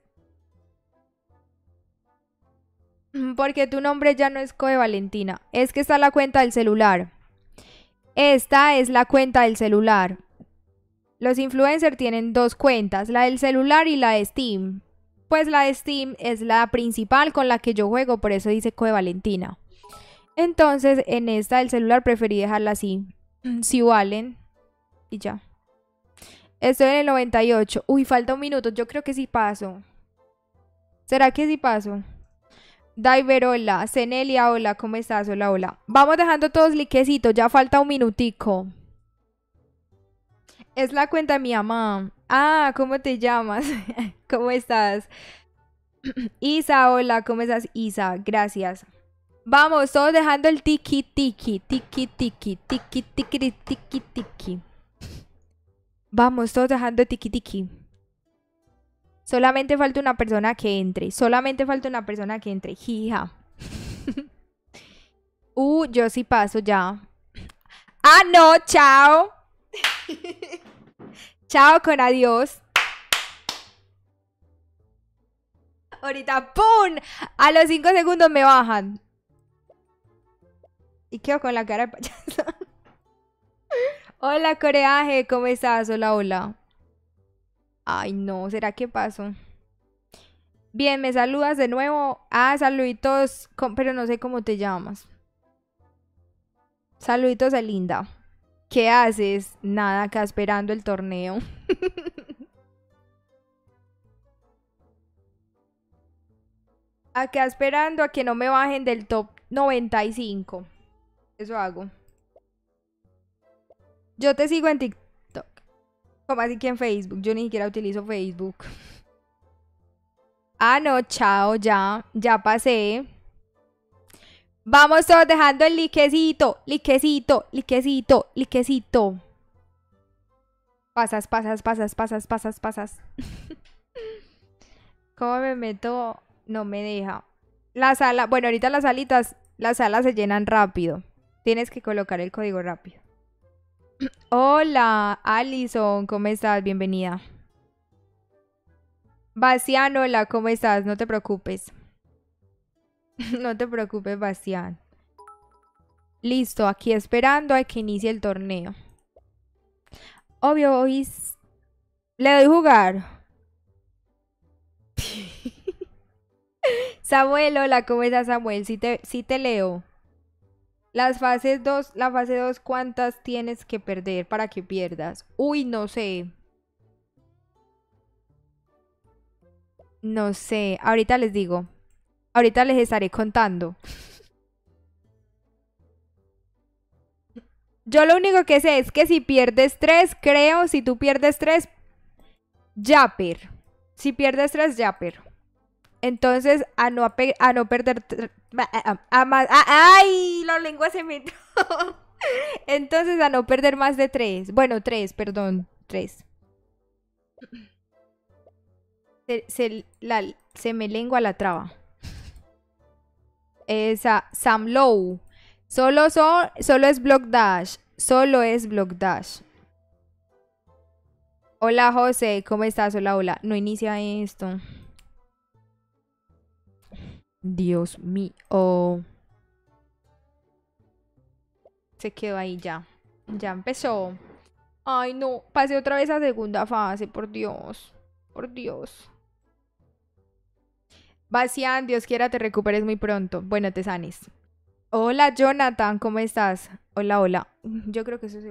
Porque tu nombre ya no es Coe Valentina. Es que está la cuenta del celular. Esta es la cuenta del celular. Los influencers tienen dos cuentas, la del celular y la de Steam. Pues la de Steam es la principal con la que yo juego, por eso dice Coe Valentina. Entonces, en esta del celular preferí dejarla así. Si valen. Y ya. Estoy en el 98. Uy, falta un minuto. Yo creo que sí paso. ¿Será que sí paso? Diver, hola. Cenelia, hola. ¿Cómo estás? Hola, hola. Vamos dejando todos liquecitos. Ya falta un minutico. Es la cuenta de mi mamá. Ah, ¿cómo te llamas? ¿Cómo estás? Isa, hola, ¿cómo estás? Isa, gracias. Vamos, todos dejando el tiki tiki, tiki tiki, tiki tiki, tiki tiki. Vamos, todos dejando tiki tiki. Solamente falta una persona que entre. Solamente falta una persona que entre. Hija. uh, yo sí paso ya. Ah, no, chao. Chao con adiós. Ahorita, ¡pum! A los 5 segundos me bajan. Y quedo con la cara de payaso. hola, coreaje, ¿cómo estás? Hola, hola. Ay, no, ¿será que pasó? Bien, me saludas de nuevo. Ah, saluditos, pero no sé cómo te llamas. Saluditos de Linda. ¿Qué haces? Nada, acá esperando el torneo. acá esperando a que no me bajen del top 95. Eso hago. Yo te sigo en TikTok. Como así que en Facebook. Yo ni siquiera utilizo Facebook. Ah, no, chao, ya. Ya pasé. Vamos todos dejando el liquecito, liquecito, liquecito, liquecito. Pasas, pasas, pasas, pasas, pasas, pasas. ¿Cómo me meto? No me deja. La sala, bueno, ahorita las salitas, las salas se llenan rápido. Tienes que colocar el código rápido. Hola, Alison, ¿cómo estás? Bienvenida. Bastián, hola, ¿cómo estás? No te preocupes. no te preocupes, Bastián. Listo, aquí esperando a que inicie el torneo. Obvio, hoy... Le doy jugar. Samuel, hola, ¿cómo estás, Samuel? Si te, te leo. Las fases 2, la fase 2, ¿cuántas tienes que perder para que pierdas? Uy, no sé. No sé, ahorita les digo. Ahorita les estaré contando. Yo lo único que sé es que si pierdes tres, creo, si tú pierdes tres, Japper. Si pierdes tres, Japper. Entonces, a no, a no perder... ¡Ay! La lengua se me... Entonces, a no perder más de tres. Bueno, tres, perdón. Tres. Se, se me lengua la traba esa Sam Low. Solo, solo es Block Dash. Solo es Block Dash. Hola José, ¿cómo estás? Hola, hola. No inicia esto. Dios mío. Se quedó ahí ya. Ya empezó. Ay, no. Pasé otra vez a segunda fase, por Dios. Por Dios. Bastián, Dios quiera te recuperes muy pronto. Bueno, te sanes. Hola, Jonathan, ¿cómo estás? Hola, hola. Yo creo que eso se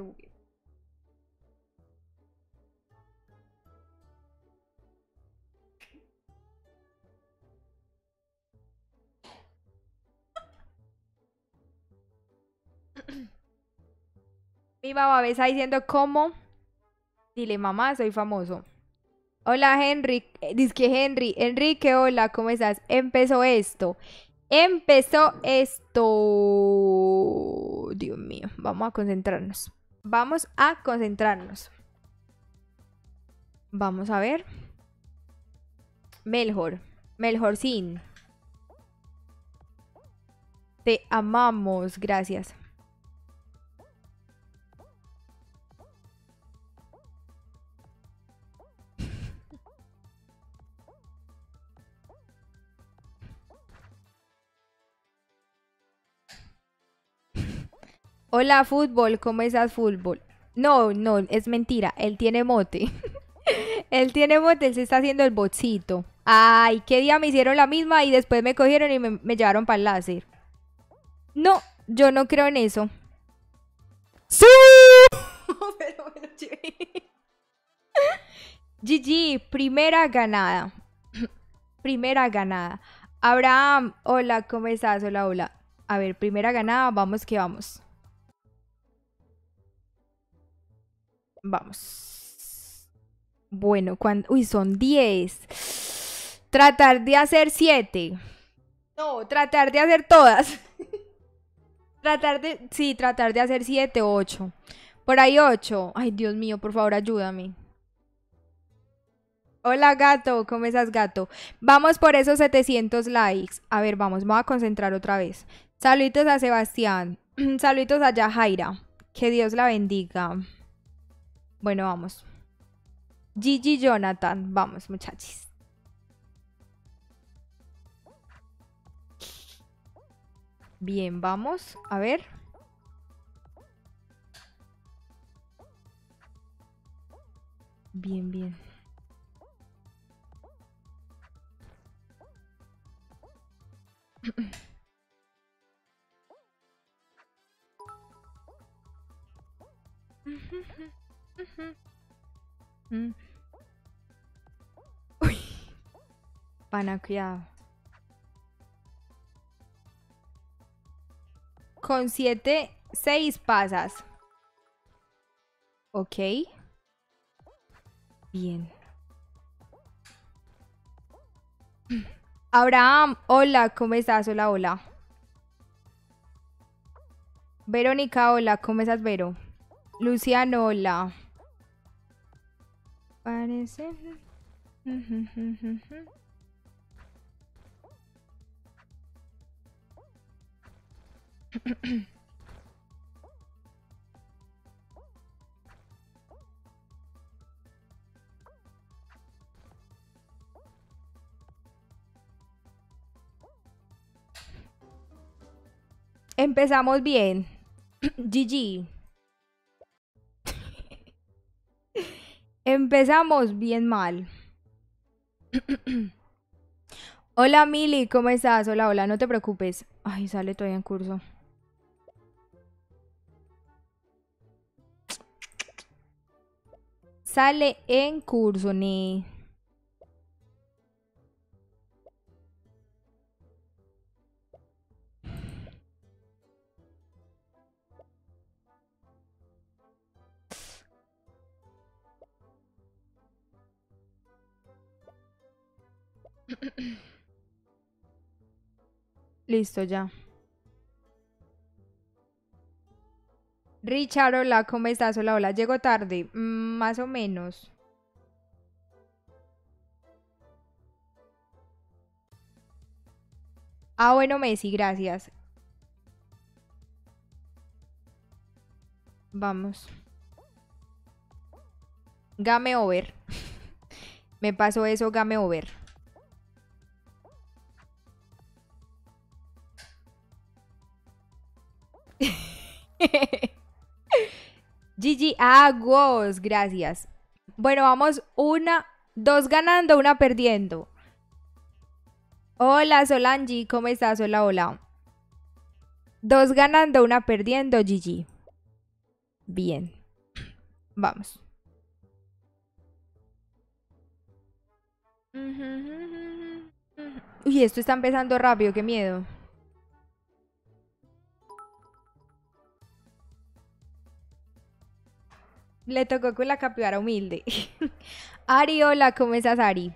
Mi mamá me está diciendo cómo. Dile, mamá, soy famoso. Hola, Henry. Eh, dice que Henry. Enrique, hola, ¿cómo estás? Empezó esto. Empezó esto. Dios mío, vamos a concentrarnos. Vamos a concentrarnos. Vamos a ver. Melhor. Melhor sin. Te amamos, gracias. Hola, fútbol, ¿cómo estás, fútbol? No, no, es mentira, él tiene mote. él tiene mote, él se está haciendo el botcito. Ay, qué día me hicieron la misma y después me cogieron y me, llevaron para el láser. No, yo no creo en eso. ¡Sí! Pero bueno, GG, primera ganada. primera ganada. Abraham, hola, ¿cómo estás? Hola, hola. A ver, primera ganada, vamos que vamos. Vamos. Bueno, cuando... Uy, son 10. Tratar de hacer 7. No, tratar de hacer todas. tratar de... Sí, tratar de hacer 7 o 8. Por ahí 8. Ay, Dios mío, por favor, ayúdame. Hola gato, ¿cómo estás gato? Vamos por esos 700 likes. A ver, vamos, vamos a concentrar otra vez. Saluditos a Sebastián. Saluditos a Yajaira. Que Dios la bendiga. Bueno, vamos. Gigi Jonathan. Vamos, muchachos. Bien, vamos. A ver. Bien, bien. Mm. Uy. Pana. Con siete, seis pasas. Ok. Bien. Abraham, hola, ¿cómo estás? Hola, hola. Verónica, hola, ¿cómo estás, Vero? Luciano, hola. Parece. Empezamos bien. GG. Empezamos bien mal. hola Mili, ¿cómo estás? Hola, hola, no te preocupes. Ay, sale todavía en curso. Sale en curso, ni. Listo, ya. Richard, hola, ¿cómo estás? Hola, hola. Llego tarde, mm, más o menos. Ah, bueno, Messi, gracias. Vamos. Game over. Me pasó eso, game over. GG Agos, gracias. Bueno, vamos una, dos ganando, una perdiendo. Hola Solangi, ¿cómo estás? Hola, hola. Dos ganando, una perdiendo, GG. Bien. Vamos. Uy, esto está empezando rápido, qué miedo. Le tocó con la capibara humilde. Ari, hola, ¿cómo estás, Ari?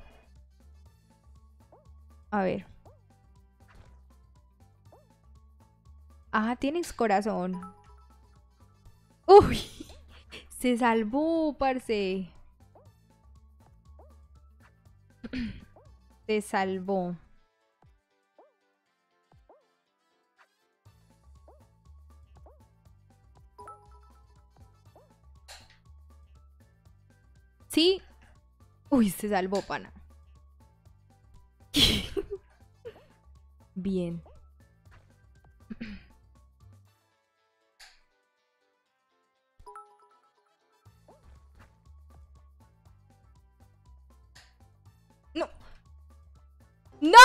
A ver. Ah, tienes corazón. Uy, se salvó, parce. Se salvó. Sí. Uy, se salvó, pana. Bien. No. ¡No!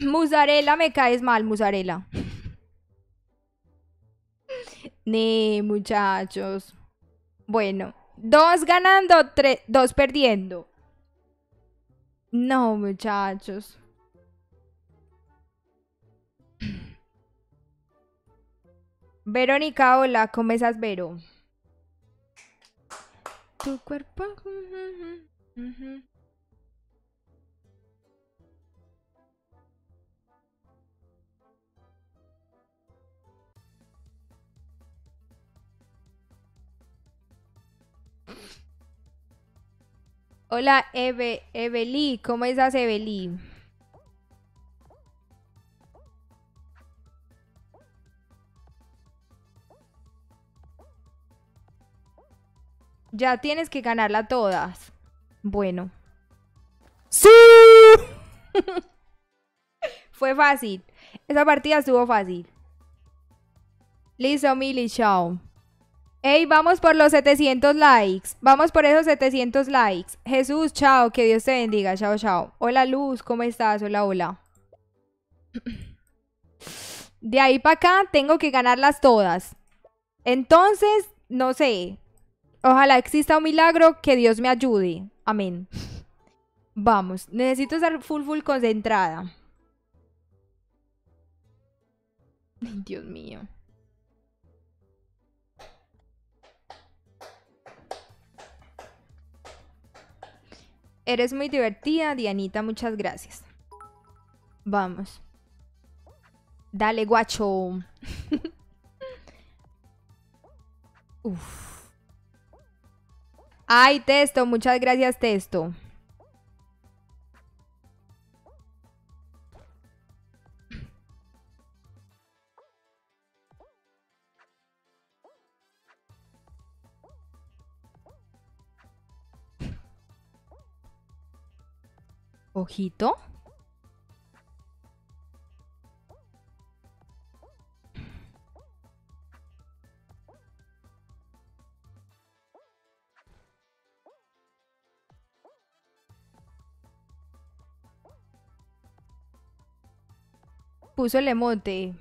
Musarela, me caes mal, Musarela. Ne, muchachos. Bueno, dos ganando, tres, dos perdiendo. No, muchachos. Verónica, hola, ¿cómo estás, Vero? Tu cuerpo. Hola, Eve, Evely, ¿cómo estás, Evely? Ya tienes que ganarla todas. Bueno. ¡Sí! Fue fácil. Esa partida estuvo fácil. Listo, Mili, chao. Ey, vamos por los 700 likes. Vamos por esos 700 likes. Jesús, chao. Que Dios te bendiga. Chao, chao. Hola, Luz. ¿Cómo estás? Hola, hola. De ahí para acá tengo que ganarlas todas. Entonces, no sé. Ojalá exista un milagro que Dios me ayude. Amén. Vamos. Necesito estar full, full concentrada. Dios mío. Eres muy divertida, Dianita, muchas gracias. Vamos. Dale, guacho. Ay, Testo, muchas gracias, Testo. Ojito. Puso el emote.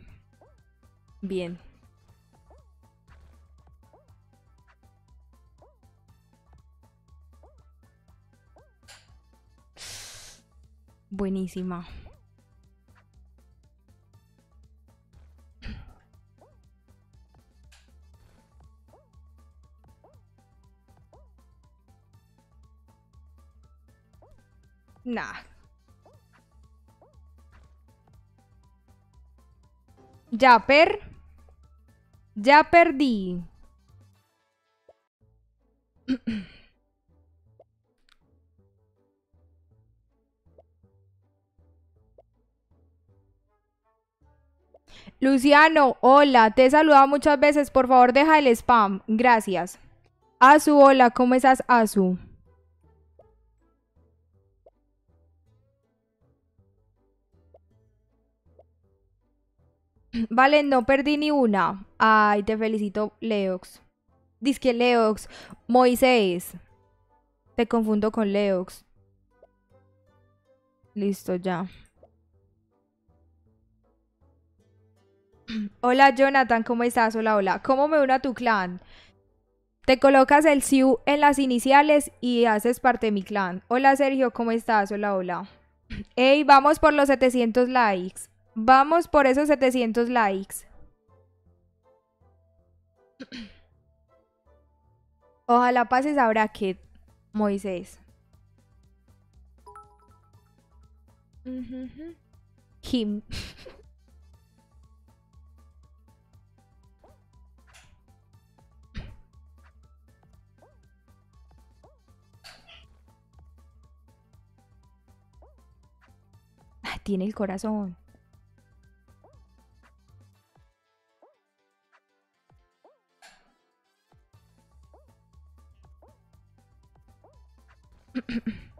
Bien. Buenísima. Nah. Ya per. Ya perdí. Luciano, hola, te he saludado muchas veces, por favor deja el spam, gracias. Azu, hola, ¿cómo estás, Azu? Vale, no perdí ni una. Ay, te felicito, Leox. Dice Leox. Moisés. Te confundo con Leox. Listo, ya. Hola Jonathan, ¿cómo estás? Hola, hola. ¿Cómo me uno a tu clan? Te colocas el SIU en las iniciales y haces parte de mi clan. Hola Sergio, ¿cómo estás? Hola, hola. Ey, vamos por los 700 likes. Vamos por esos 700 likes. Ojalá pases a bracket, Moisés. Kim. tiene el corazón.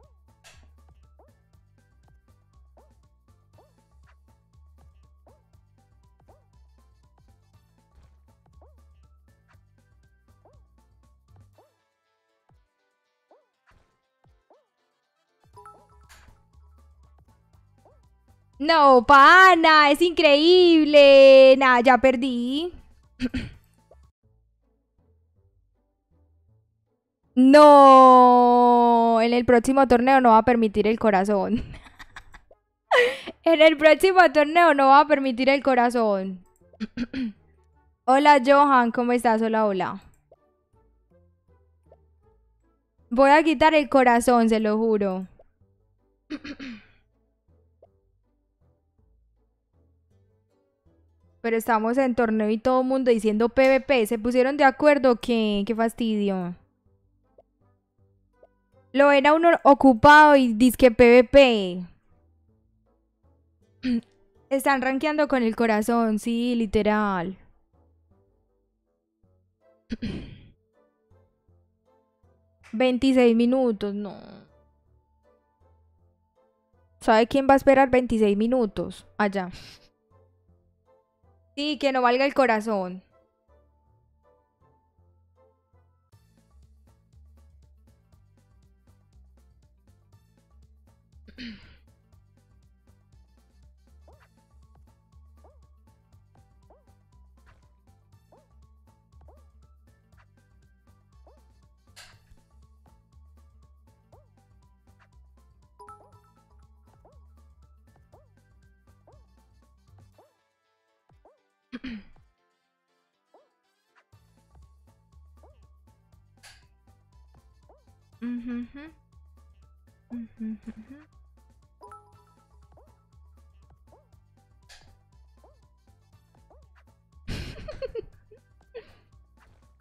No, pana, es increíble. Nah, ya perdí. No, en el próximo torneo no va a permitir el corazón. en el próximo torneo no va a permitir el corazón. hola Johan, ¿cómo estás? Hola, hola. Voy a quitar el corazón, se lo juro. Pero estamos en torneo y todo el mundo diciendo PvP. ¿Se pusieron de acuerdo? ¿Qué? Qué fastidio. Lo ven a uno ocupado y que PvP. Están rankeando con el corazón, sí, literal. ¿26 minutos? No. ¿Sabe quién va a esperar 26 minutos? Allá. Sí, que no valga el corazón.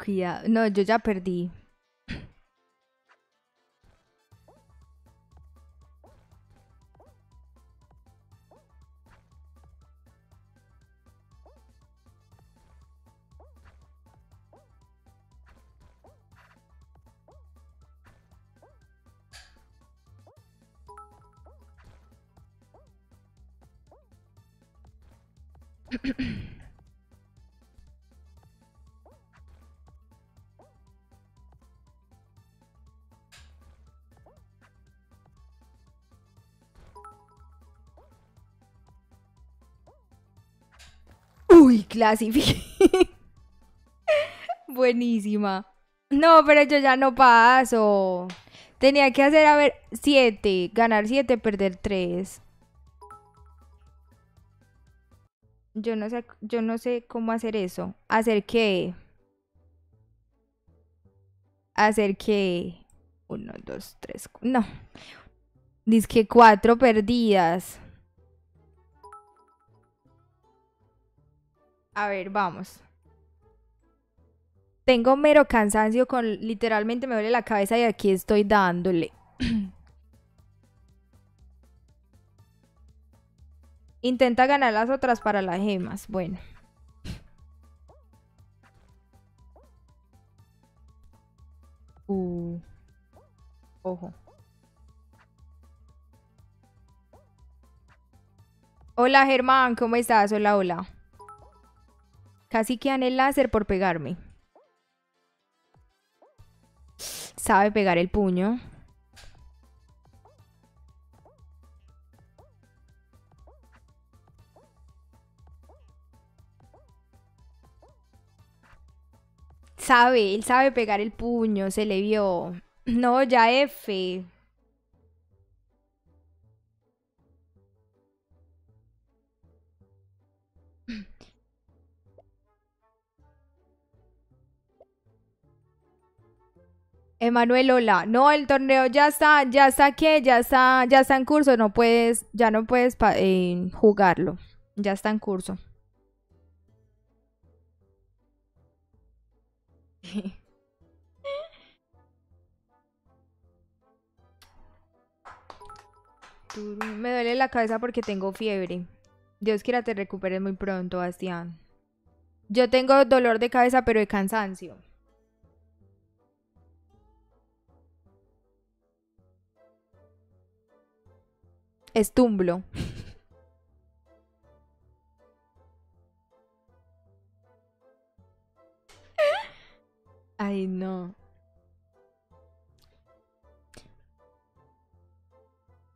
Cuidado. No, yo ya perdí. Uy, clasifique. Buenísima. No, pero yo ya no paso. Tenía que hacer, a ver, 7. Ganar 7, perder 3. Yo no sé, yo no sé cómo hacer eso. ¿Hacer qué? ¿Hacer qué? Uno, dos, tres. No. Dice que cuatro perdidas. A ver, vamos. Tengo mero cansancio con literalmente me duele la cabeza y aquí estoy dándole. Intenta ganar las otras para las gemas. Bueno. Uh. Ojo. Hola Germán, ¿cómo estás? Hola, hola. Casi el láser por pegarme. Sabe pegar el puño. Sabe, él sabe pegar el puño, se le vio. No, ya F. Emanuel, hola. No, el torneo ya está, ya está que, ya está, ya está en curso. No puedes, ya no puedes eh, jugarlo. Ya está en curso. Me duele la cabeza porque tengo fiebre. Dios quiera te recuperes muy pronto, Bastián. Yo tengo dolor de cabeza, pero de cansancio. Estumblo. Ay, no.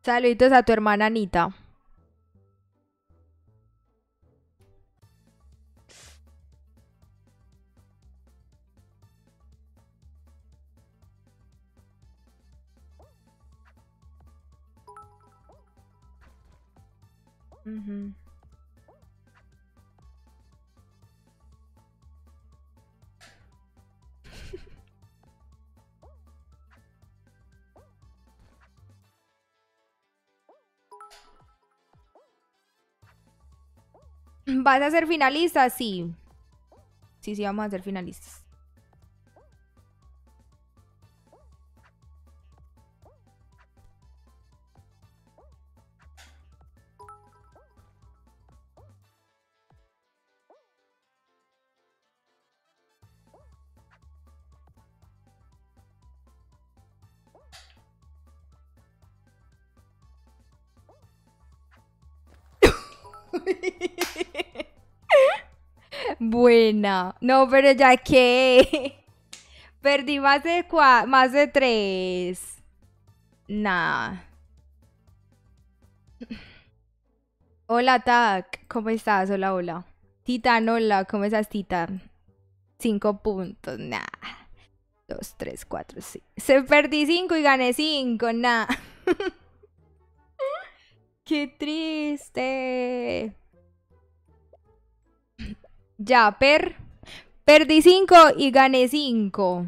Saluditos a tu hermana Anita. ¿Vas a ser finalista? Sí. Sí, sí, vamos a ser finalistas. Buena. No, pero ya que. Perdí más de más de tres. Nah. Hola, Tac. ¿Cómo estás? Hola, hola. Titan, hola. ¿Cómo estás, Titan? Cinco puntos. Nah. Dos, tres, cuatro, sí. Se perdí cinco y gané cinco. Nah. Qué triste. Ya, per. Perdí 5 y gané 5.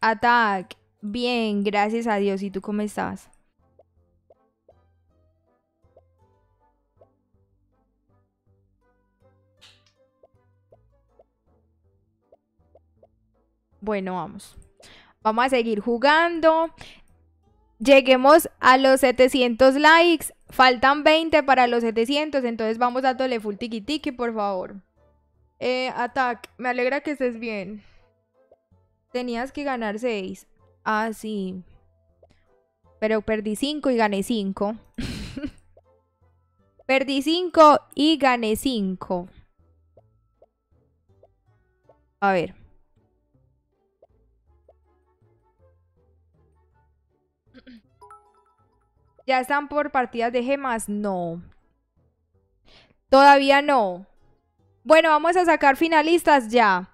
Attack. Bien, gracias a Dios. ¿Y tú cómo estás? Bueno, vamos. Vamos a seguir jugando. Lleguemos a los 700 likes. Faltan 20 para los 700, entonces vamos dándole full tiki tiki, por favor. Eh, Attack, me alegra que estés bien. Tenías que ganar 6. Ah, sí. Pero perdí 5 y gané 5. perdí 5 y gané 5. A ver. ¿Ya están por partidas de gemas? No. Todavía no. Bueno, vamos a sacar finalistas ya.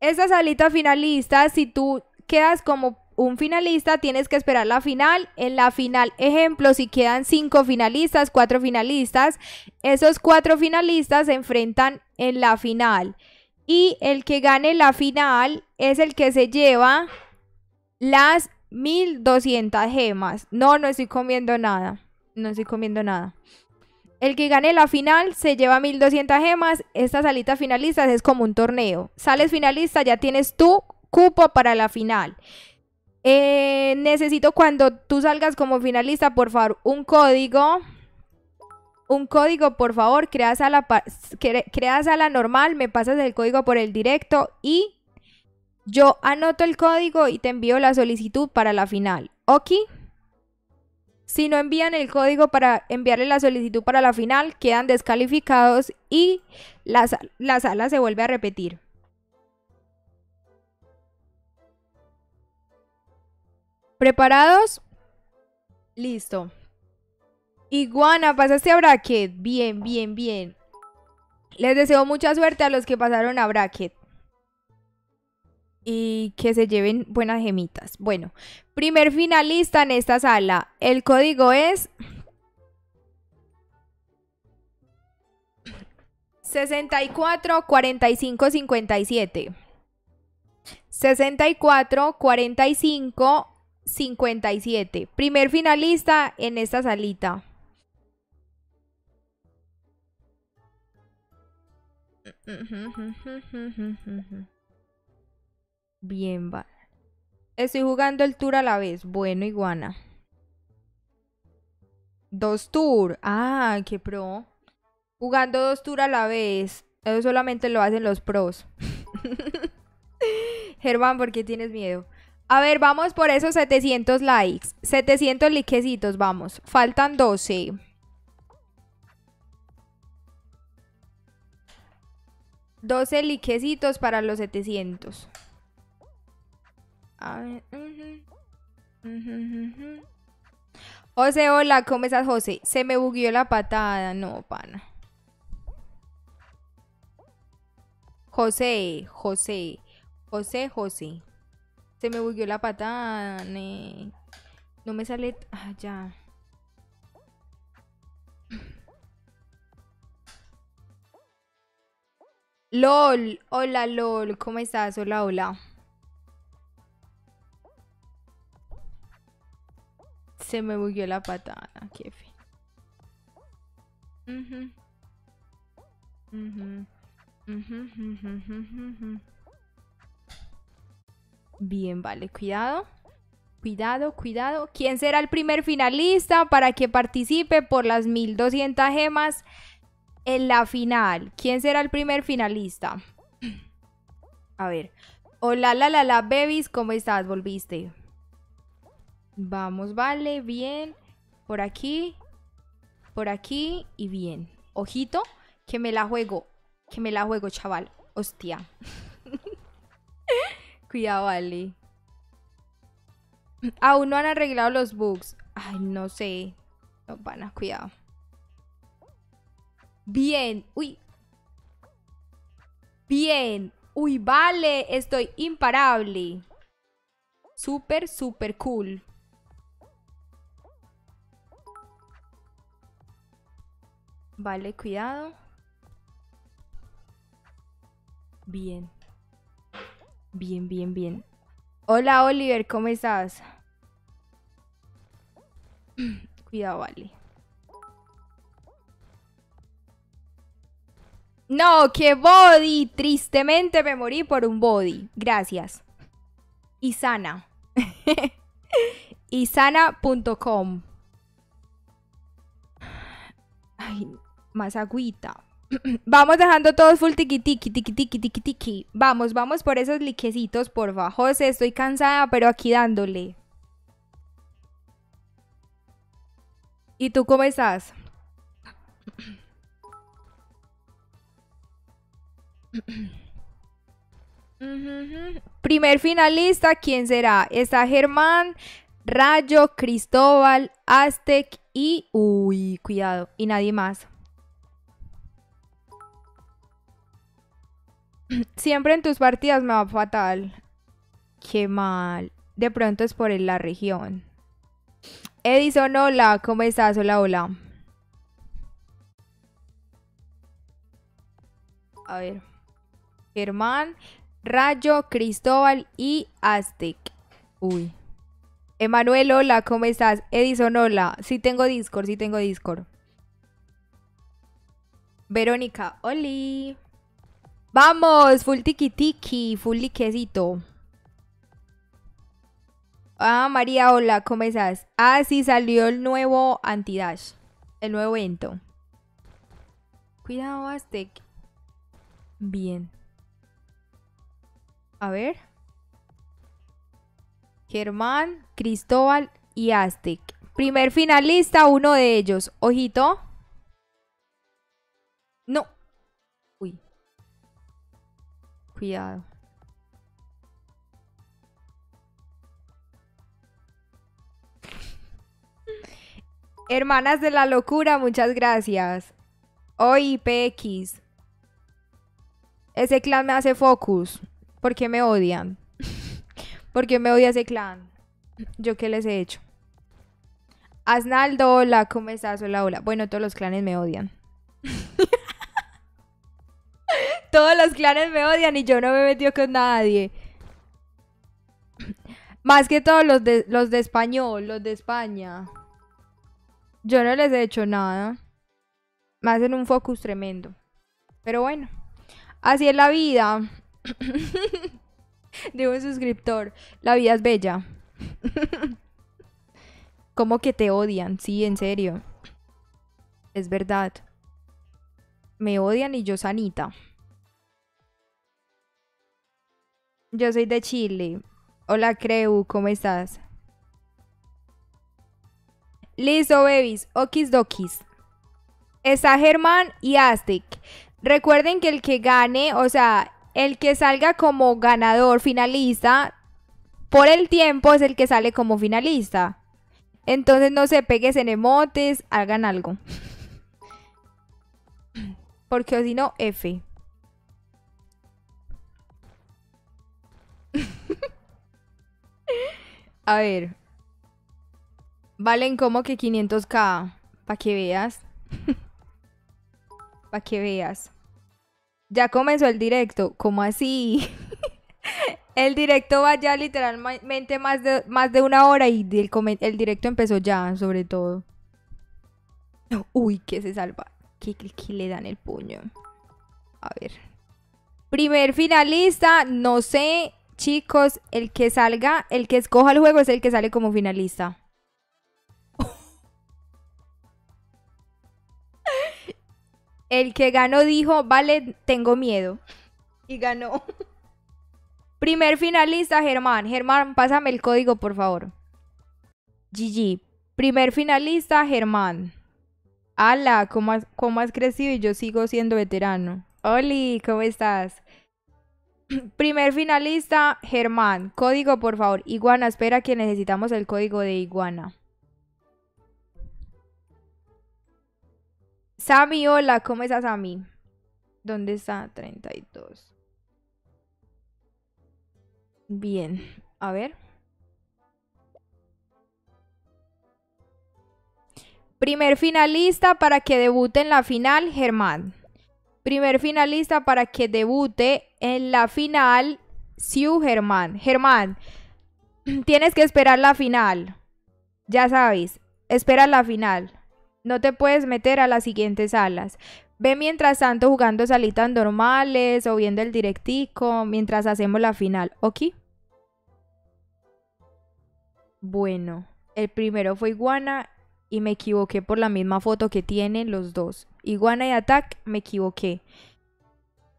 Esta salita finalista, si tú quedas como un finalista, tienes que esperar la final. En la final, ejemplo, si quedan cinco finalistas, cuatro finalistas, esos cuatro finalistas se enfrentan en la final. Y el que gane la final es el que se lleva las 1200 gemas. No, no estoy comiendo nada. No estoy comiendo nada. El que gane la final se lleva 1200 gemas. Esta salita finalistas es como un torneo. Sales finalista, ya tienes tu cupo para la final. Eh, necesito cuando tú salgas como finalista, por favor, un código un código, por favor, crea sala, crea sala normal, me pasas el código por el directo y yo anoto el código y te envío la solicitud para la final. ¿Ok? Si no envían el código para enviarle la solicitud para la final, quedan descalificados y la, la sala se vuelve a repetir. ¿Preparados? Listo. Iguana, pasaste a bracket. Bien, bien, bien. Les deseo mucha suerte a los que pasaron a bracket. Y que se lleven buenas gemitas. Bueno, primer finalista en esta sala. El código es 64 45 57. 64 45 57. Primer finalista en esta salita. Bien, va. Estoy jugando el tour a la vez. Bueno, iguana. Dos tour. Ah, qué pro. Jugando dos tour a la vez. Eso solamente lo hacen los pros. Germán, ¿por qué tienes miedo? A ver, vamos por esos 700 likes. 700 likecitos, vamos. Faltan 12. 12 liquecitos para los 700. A ver. José, hola, ¿cómo estás, José? Se me bugueó la patada. No, pana. José, José, José, José. Se me bugueó la patada. No me sale... Ah, ya. LOL, hola LOL, ¿cómo estás? Hola, hola. Se me bugueó la patada, qué fe. Bien, vale, cuidado. Cuidado, cuidado. ¿Quién será el primer finalista para que participe por las 1200 gemas? en la final. ¿Quién será el primer finalista? A ver. Hola, la, la, la, babies, ¿cómo estás? ¿Volviste? Vamos, vale, bien. Por aquí. Por aquí y bien. Ojito, que me la juego. Que me la juego, chaval. Hostia. Cuidado, vale. Aún no han arreglado los bugs. Ay, no sé. No, van a cuidado. Bien. Uy. Bien. Uy, vale. Estoy imparable. Súper, súper cool. Vale, cuidado. Bien. Bien, bien, bien. Hola, Oliver, ¿cómo estás? Cuidado, vale. No, qué body. Tristemente me morí por un body. Gracias. Isana. Isana.com. Ay, más agüita. vamos dejando todos full tiki tiki tiki tiki tiki tiki. Vamos, vamos por esos liquecitos, porfa. José, estoy cansada, pero aquí dándole. ¿Y tú cómo estás? Primer finalista, ¿quién será? Está Germán, Rayo, Cristóbal, Aztec y... Uy, cuidado. Y nadie más. Siempre en tus partidas me va fatal. Qué mal. De pronto es por la región. Edison, hola. ¿Cómo estás? Hola, hola. A ver. Germán, Rayo, Cristóbal y Aztec. Uy. Emanuel, hola, ¿cómo estás? Edison, hola. Sí tengo Discord, sí tengo Discord. Verónica, oli. Vamos, full tiki tiki, full liquecito. Ah, María, hola, ¿cómo estás? Ah, sí, salió el nuevo anti-dash. El nuevo evento. Cuidado, Aztec. Bien. A ver. Germán, Cristóbal y Aztec. Primer finalista, uno de ellos. Ojito. No. Cuidado. Hermanas de la locura, muchas gracias. Hoy PX. Ese clan me hace focus. ¿Por qué me odian? ¿Por qué me odia ese clan? ¿Yo qué les he hecho? Asnaldo, hola, ¿cómo estás? Hola, hola. Bueno, todos los clanes me odian. todos los clanes me odian y yo no me he metido con nadie. Más que todos los de, los de español, los de España. Yo no les he hecho nada. Me hacen un focus tremendo. Pero bueno, así es la vida. Digo un suscriptor, la vida es bella. Como que te odian, sí, en serio. Es verdad. Me odian y yo sanita. Yo soy de Chile. Hola, Creu, ¿cómo estás? Listo, babies. Okis. Está Germán y Aztec. Recuerden que el que gane, o sea, el que salga como ganador, finalista, por el tiempo es el que sale como finalista. Entonces no se pegues en emotes, hagan algo. Porque si no, F. A ver. Valen como que 500k. Para que veas. Para que veas. Ya comenzó el directo. ¿Cómo así? el directo va ya literalmente más de, más de una hora y el, el directo empezó ya, sobre todo. Uy, que se salva. Que, le dan el puño. A ver. Primer finalista, no sé, chicos, el que salga, el que escoja el juego es el que sale como finalista. El que ganó dijo, vale, tengo miedo. Y ganó. Primer finalista, Germán. Germán, pásame el código, por favor. GG. Primer finalista, Germán. Ala, ¿cómo has, ¿cómo has crecido y yo sigo siendo veterano? Oli, ¿cómo estás? Primer finalista, Germán. Código, por favor. Iguana, espera que necesitamos el código de Iguana. Sammy, hola, ¿cómo estás, Sammy? ¿Dónde está? 32. Bien, a ver. Primer finalista para que debute en la final, Germán. Primer finalista para que debute en la final, Siu Germán. Germán, tienes que esperar la final. Ya sabes, espera la final. No te puedes meter a las siguientes salas. Ve mientras tanto jugando salitas normales o viendo el directico mientras hacemos la final, ¿ok? Bueno, el primero fue Iguana y me equivoqué por la misma foto que tienen los dos. Iguana y Attack, me equivoqué.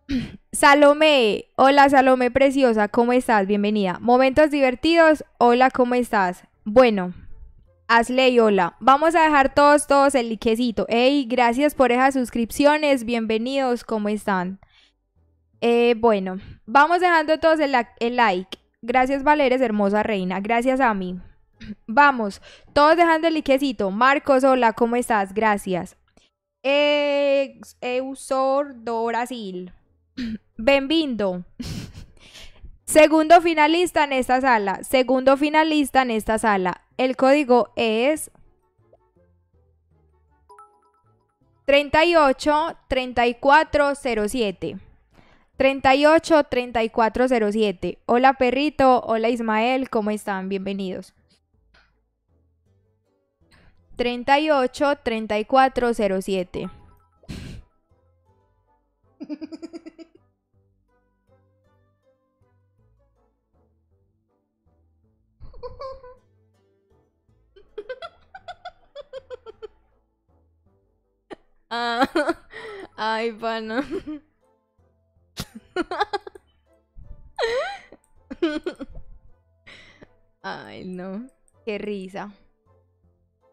Salomé, hola Salomé preciosa, ¿cómo estás? Bienvenida. Momentos divertidos, hola, ¿cómo estás? Bueno, Hazle hola. Vamos a dejar todos, todos el liquecito. Ey, gracias por esas suscripciones. Bienvenidos, ¿cómo están? Eh, bueno, vamos dejando todos el, like. Gracias, Valeres, hermosa reina. Gracias a mí. Vamos, todos dejando el liquecito. Marcos, hola, ¿cómo estás? Gracias. Eusor do Brasil. Benvindo. Segundo finalista en esta sala. Segundo finalista en esta sala. El código es 383407. 383407. Hola perrito, hola Ismael, ¿cómo están? Bienvenidos. 383407. Ah, Ay, pana. Ay, no. Qué risa.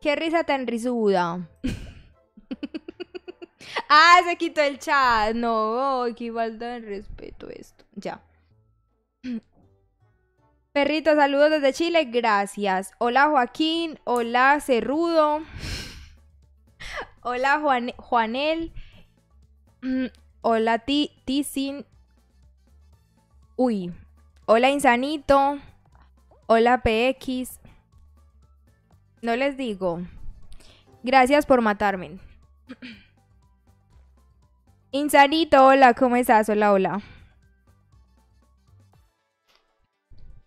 Qué risa tan risuda. ah, se quitó el chat. No, qué falta de respeto esto. Ya. Perrito, saludos desde Chile, gracias. Hola Joaquín, hola Cerrudo, hola Juan, Juanel, hola Tizin, uy, hola Insanito, hola PX, no les digo, gracias por matarme. Insanito, hola, ¿cómo estás? Hola, hola.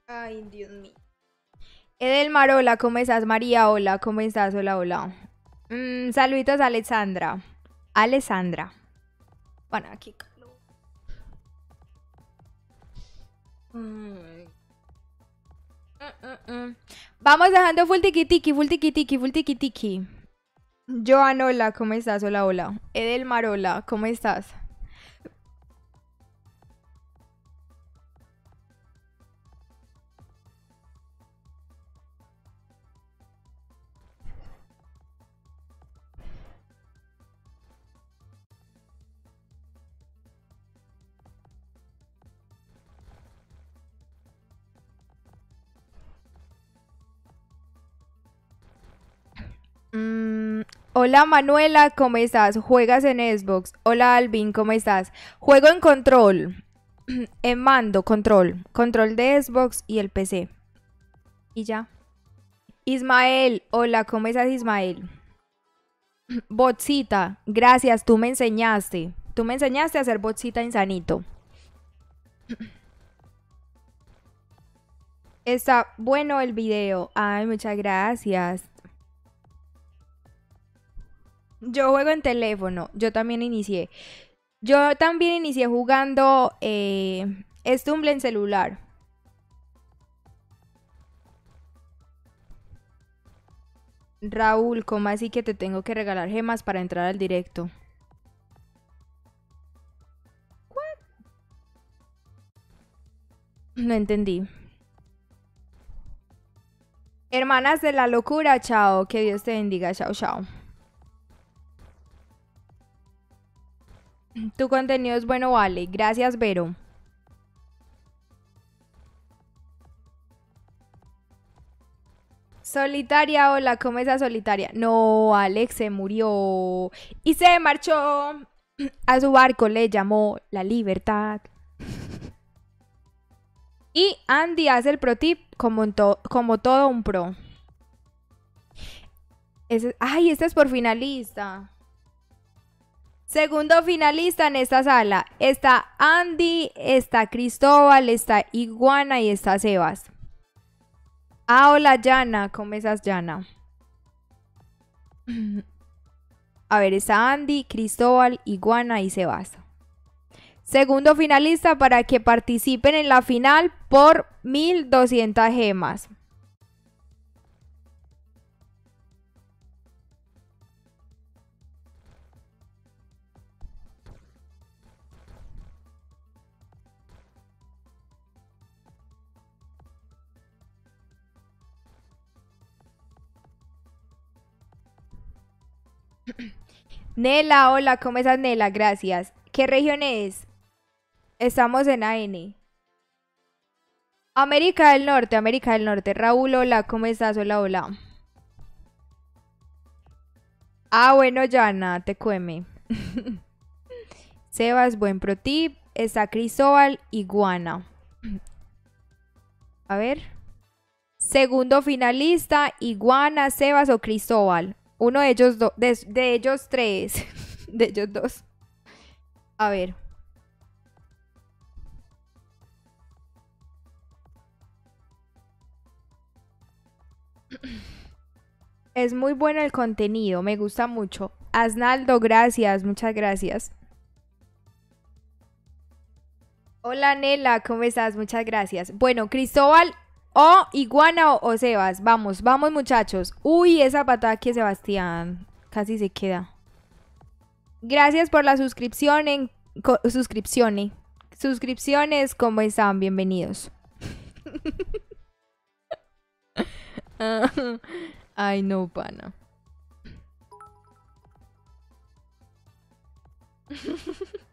Ay, Dios mío. Edelmar, hola, ¿cómo estás? María, hola, ¿cómo estás? Hola, hola. Mm, saluditos a Alexandra. Alessandra. Bueno, aquí. Mm. Mm, Vamos dejando full tiki, full tiki, full tiki. Joan, hola, ¿cómo estás? Hola, hola. Edelmar, hola, ¿cómo estás? Mm, hola Manuela, ¿cómo estás? ¿Juegas en Xbox? Hola Alvin, ¿cómo estás? Juego en control. en mando, control. Control de Xbox y el PC. Y ya. Ismael, hola, ¿cómo estás Ismael? Botsita, gracias, tú me enseñaste. Tú me enseñaste a hacer botsita insanito. Está bueno el video. Ay, muchas gracias. Yo juego en teléfono, yo también inicié. Yo también inicié jugando eh, Stumble en celular. Raúl, ¿cómo así que te tengo que regalar gemas para entrar al directo? No entendí. Hermanas de la locura, chao. Que Dios te bendiga, chao, chao. Tu contenido es bueno, vale. Gracias, Vero. Solitaria, hola, ¿cómo estás solitaria? No, Alex se murió y se marchó a su barco, le llamó la libertad. Y Andy hace el pro tip como, como todo un pro. ay, este es por finalista. Segundo finalista en esta sala está Andy, está Cristóbal, está Iguana y está Sebas. Ah, hola Yana, ¿cómo estás Yana? A ver, está Andy, Cristóbal, Iguana y Sebas. Segundo finalista para que participen en la final por 1200 gemas. Nela, hola, ¿cómo estás, Nela? Gracias. ¿Qué región es? Estamos en AN. América del Norte, América del Norte. Raúl, hola, ¿cómo estás? Hola, hola. Ah, bueno, Yana, te cueme. Sebas, buen pro tip. Está Cristóbal, iguana. A ver. Segundo finalista, iguana, Sebas o Cristóbal. Uno de ellos dos, de, ellos tres, de ellos dos. A ver. Es muy bueno el contenido, me gusta mucho. Asnaldo, gracias, muchas gracias. Hola Nela, ¿cómo estás? Muchas gracias. Bueno, Cristóbal o Iguana o, Sebas. Vamos, vamos muchachos. Uy, esa patada que Sebastián casi se queda. Gracias por la suscripción en suscripciones. Suscripciones, ¿cómo están? Bienvenidos. Ay, no, pana.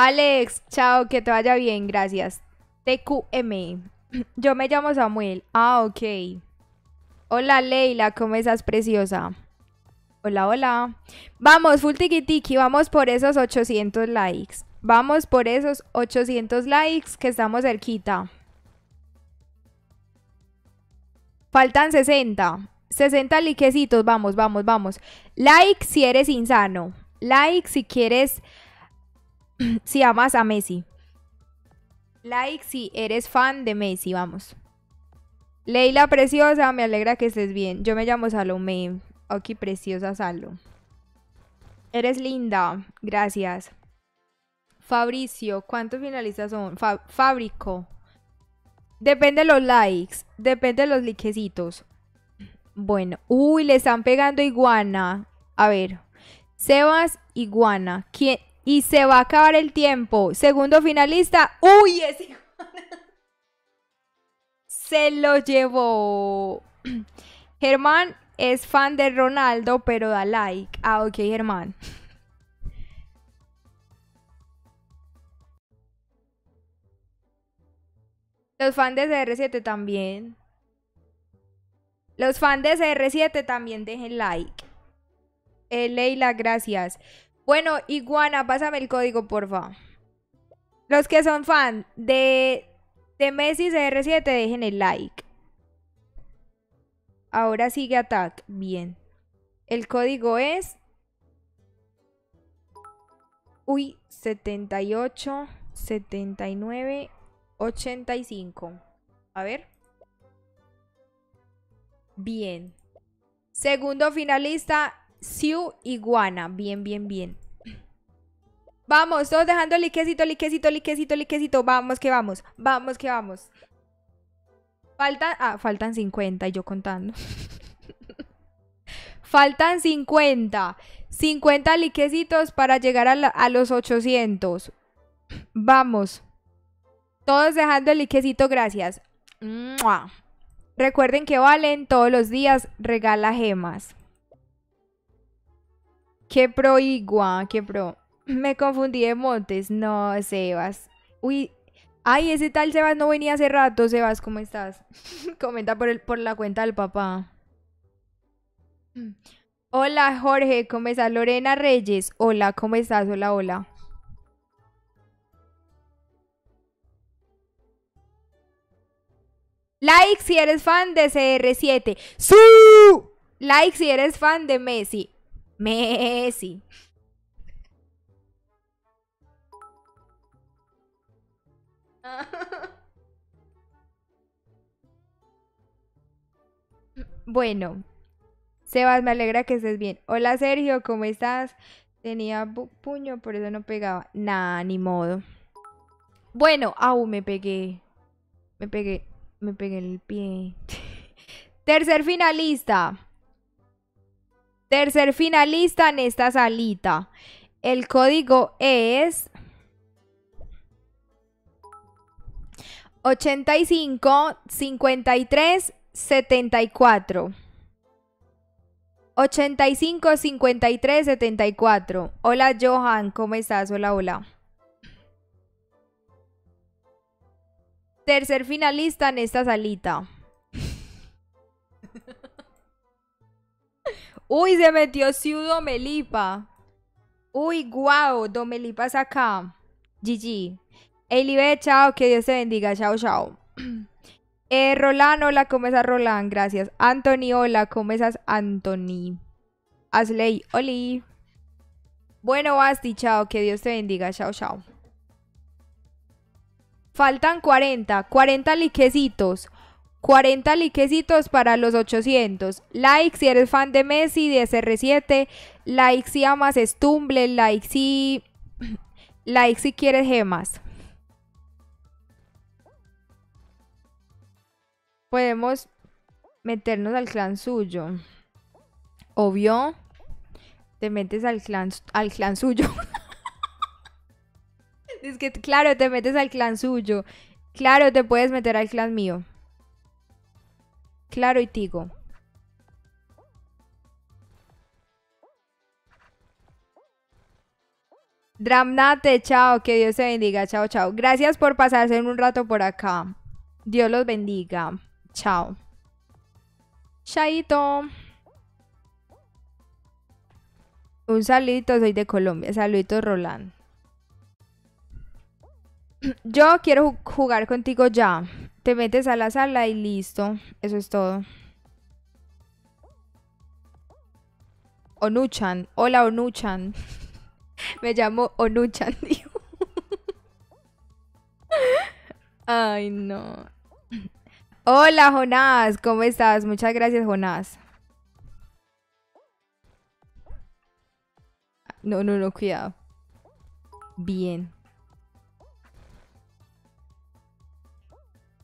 Alex, chao, que te vaya bien, gracias. TQM. Yo me llamo Samuel. Ah, ok. Hola Leila, ¿cómo estás, preciosa? Hola, hola. Vamos, full tiki tiki, vamos por esos 800 likes. Vamos por esos 800 likes que estamos cerquita. Faltan 60. 60 likecitos, vamos, vamos, vamos. Like si eres insano. Like si quieres si amas a Messi. Like si eres fan de Messi, vamos. Leila preciosa, me alegra que estés bien. Yo me llamo Salomé. Ok, preciosa Salo. Eres linda, gracias. Fabricio, ¿cuántos finalistas son? Fabrico. Depende de los likes, depende de los likecitos. Bueno, uy, le están pegando iguana. A ver, Sebas, iguana. ¿Quién, y se va a acabar el tiempo. Segundo finalista. ¡Uy! Ese... se lo llevó. Germán es fan de Ronaldo, pero da like. Ah, ok, Germán. Los fans de CR7 también. Los fans de CR7 también dejen like. Eh, Leila, gracias. Bueno, Iguana, pásame el código, porfa. Los que son fan de, de Messi CR7, dejen el like. Ahora sigue Attack. Bien. El código es... Uy, 78, 79, 85. A ver. Bien. Segundo finalista, Siu Iguana. Bien, bien, bien. Vamos, todos dejando liquecito, liquecito, liquecito, liquecito. Vamos que vamos. Vamos que vamos. Faltan. Ah, faltan 50 y yo contando. faltan 50. 50 liquecitos para llegar a, a los 800. Vamos. Todos dejando el liquecito, gracias. Recuerden que Valen todos los días regala gemas. Qué pro Igua, qué pro. Me confundí de Montes. No, Sebas. Uy. Ay, ese tal Sebas no venía hace rato. Sebas, ¿cómo estás? Comenta por, el, por la cuenta del papá. Hola, Jorge, ¿cómo estás? Lorena Reyes. Hola, ¿cómo estás? Hola, hola. Like si eres fan de CR7. ¡Su! Like si eres fan de Messi. Messi. Bueno, Sebas, me alegra que estés bien. Hola Sergio, ¿cómo estás? Tenía puño, por eso no pegaba. Nah, ni modo. Bueno, aún me pegué. Me pegué, me pegué el pie. Tercer finalista. Tercer finalista en esta salita. El código es 85 53 74. 85 53 74. Hola Johan, ¿cómo estás? Hola, hola. Tercer finalista en esta salita. Uy, se metió Ciudad Melipa. Uy, guau, Domelipa es acá. GG. Elibe, chao, que Dios te bendiga. Chao, chao. eh, Roland, hola, ¿cómo estás, Roland? Gracias. Anthony, hola, ¿cómo estás, Anthony? Asley, oli. Bueno, Basti, chao, que Dios te bendiga. Chao, chao. Faltan 40, 40 liquecitos. 40 likecitos para los 800. Like si eres fan de Messi, de CR7. Like si amas Stumble. Like si. Like si quieres gemas. Podemos meternos al clan suyo. Obvio. Te metes al clan, al clan suyo. es que, claro, te metes al clan suyo. Claro, te puedes meter al clan mío. Claro, y Tigo. Dramnate, chao, que Dios te bendiga, chao, chao. Gracias por pasarse un rato por acá. Dios los bendiga. Chao. Chaito. Un saludito, soy de Colombia. Saluditos, Roland. Yo quiero jugar contigo ya. Te metes a la sala y listo. Eso es todo. Onuchan. Hola, Onuchan. Me llamo Onuchan, Ay, no. Hola, Jonás. ¿Cómo estás? Muchas gracias, Jonás. No, no, no, cuidado. Bien.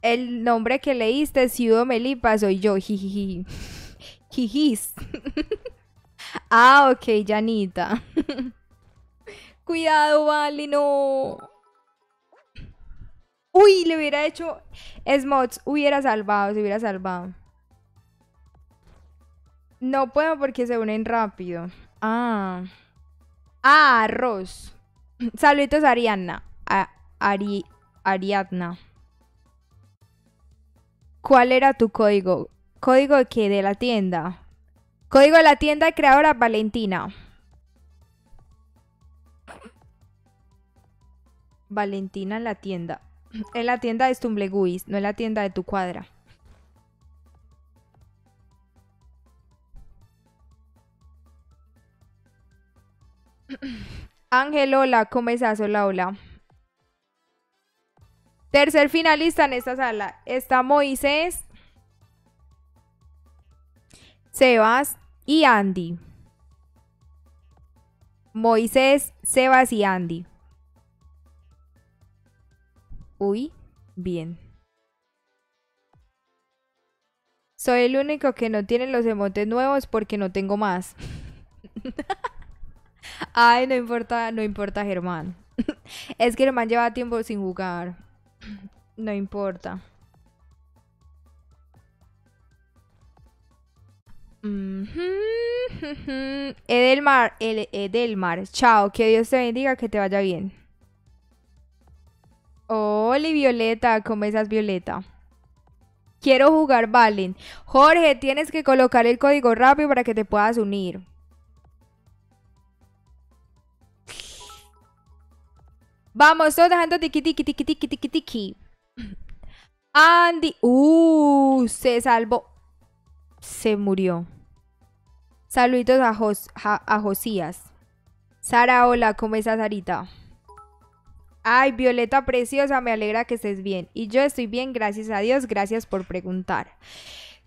El nombre que leíste, Ciudad Melipa, soy yo. Jijiji. Jijis. ah, ok, Janita. Cuidado, vale, no. Uy, le hubiera hecho... Smots, hubiera salvado, se hubiera salvado. No puedo porque se unen rápido. Ah. Ah, arroz. Saluditos Ariadna. Ari Ariadna. ¿Cuál era tu código? ¿Código qué? De la tienda. Código de la tienda creadora Valentina. Valentina en la tienda. En la tienda de Stumbleguis, no en la tienda de tu cuadra. Ángel, hola, ¿cómo estás? Hola, hola. Tercer finalista en esta sala está Moisés, Sebas y Andy. Moisés, Sebas y Andy. Uy, bien. Soy el único que no tiene los emotes nuevos porque no tengo más. Ay, no importa, no importa Germán. es que Germán lleva tiempo sin jugar. No importa. Edelmar, Edelmar, chao, que Dios te bendiga, que te vaya bien. Hola, Violeta, ¿cómo estás, Violeta? Quiero jugar Valen. Jorge, tienes que colocar el código rápido para que te puedas unir. Vamos, todos dejando tiki tiki tiki tiki tiki tiki. Andy. Uh, se salvó. Se murió. Saluditos a, a, Josías. Sara, hola, ¿cómo estás, Sarita? Ay, Violeta preciosa, me alegra que estés bien. Y yo estoy bien, gracias a Dios, gracias por preguntar.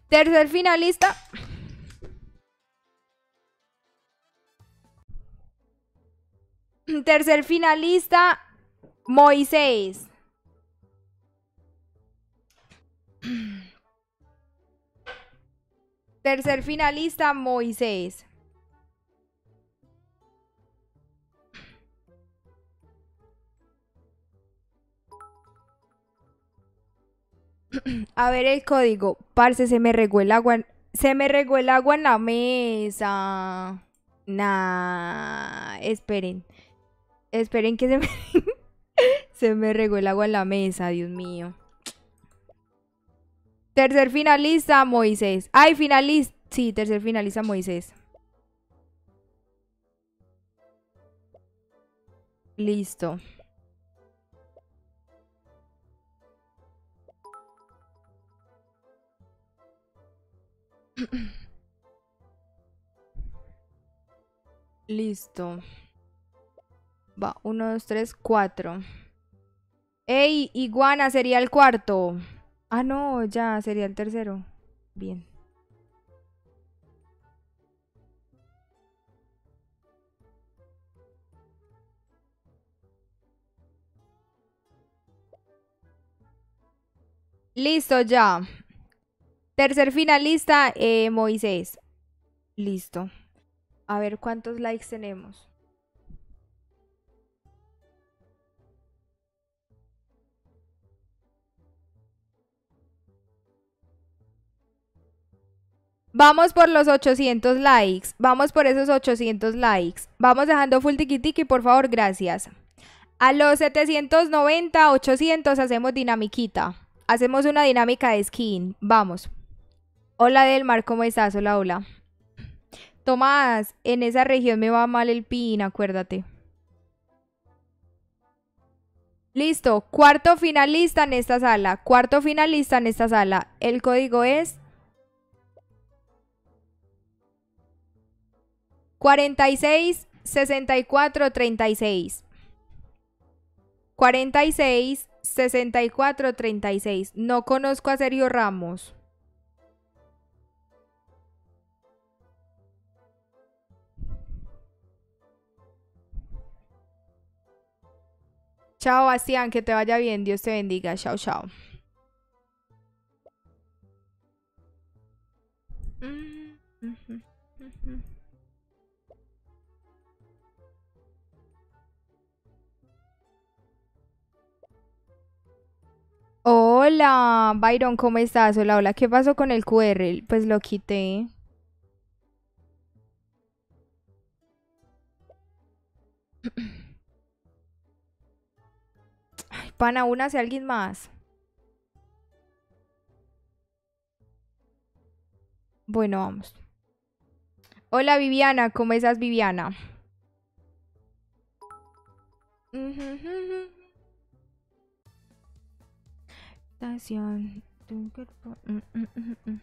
Tercer finalista. Tercer finalista, Moisés. Tercer finalista, Moisés. A ver el código. Parce, se me regó el agua. Se me regó el agua en la mesa. Nah. Esperen. Esperen que se me... se me regó el agua en la mesa, Dios mío. Tercer finalista, Moisés. Ay, finalista. Sí, tercer finalista, Moisés. Listo. Listo. Va, uno, dos, tres, cuatro. ¡Ey! Iguana sería el cuarto. Ah, no, ya sería el tercero. Bien. Listo, ya. Tercer finalista, eh, Moisés. Listo. A ver cuántos likes tenemos. Vamos por los 800 likes. Vamos por esos 800 likes. Vamos dejando full tiki tiki, por favor, gracias. A los 790, 800 hacemos dinamiquita. Hacemos una dinámica de skin. Vamos. Hola Delmar, ¿cómo estás? Hola, hola. Tomás, en esa región me va mal el pin, acuérdate. Listo, cuarto finalista en esta sala. Cuarto finalista en esta sala. El código es 46 64 36. 46 64 36. No conozco a Sergio Ramos. Chao, Bastián, que te vaya bien. Dios te bendiga. Chao, chao. Mm, Hola, Byron, ¿cómo estás? Hola, hola, ¿qué pasó con el QR? Pues lo quité. Ay, pana, hace alguien más. Bueno, vamos. Hola, Viviana, ¿cómo estás, Viviana? Mm, mm, mm,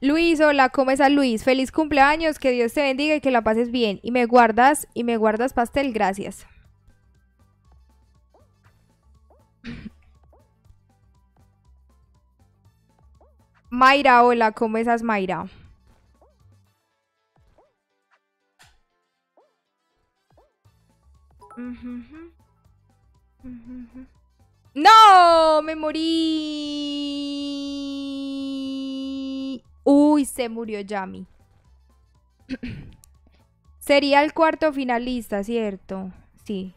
Luis, hola, ¿cómo estás Luis? Feliz cumpleaños, que Dios te bendiga y que la pases bien. Y me guardas, y me guardas pastel, gracias. Mayra, hola, ¿cómo estás Mayra? ¡No! ¡Me morí! Uy, se murió Yami. Sería el cuarto finalista, ¿cierto? Sí.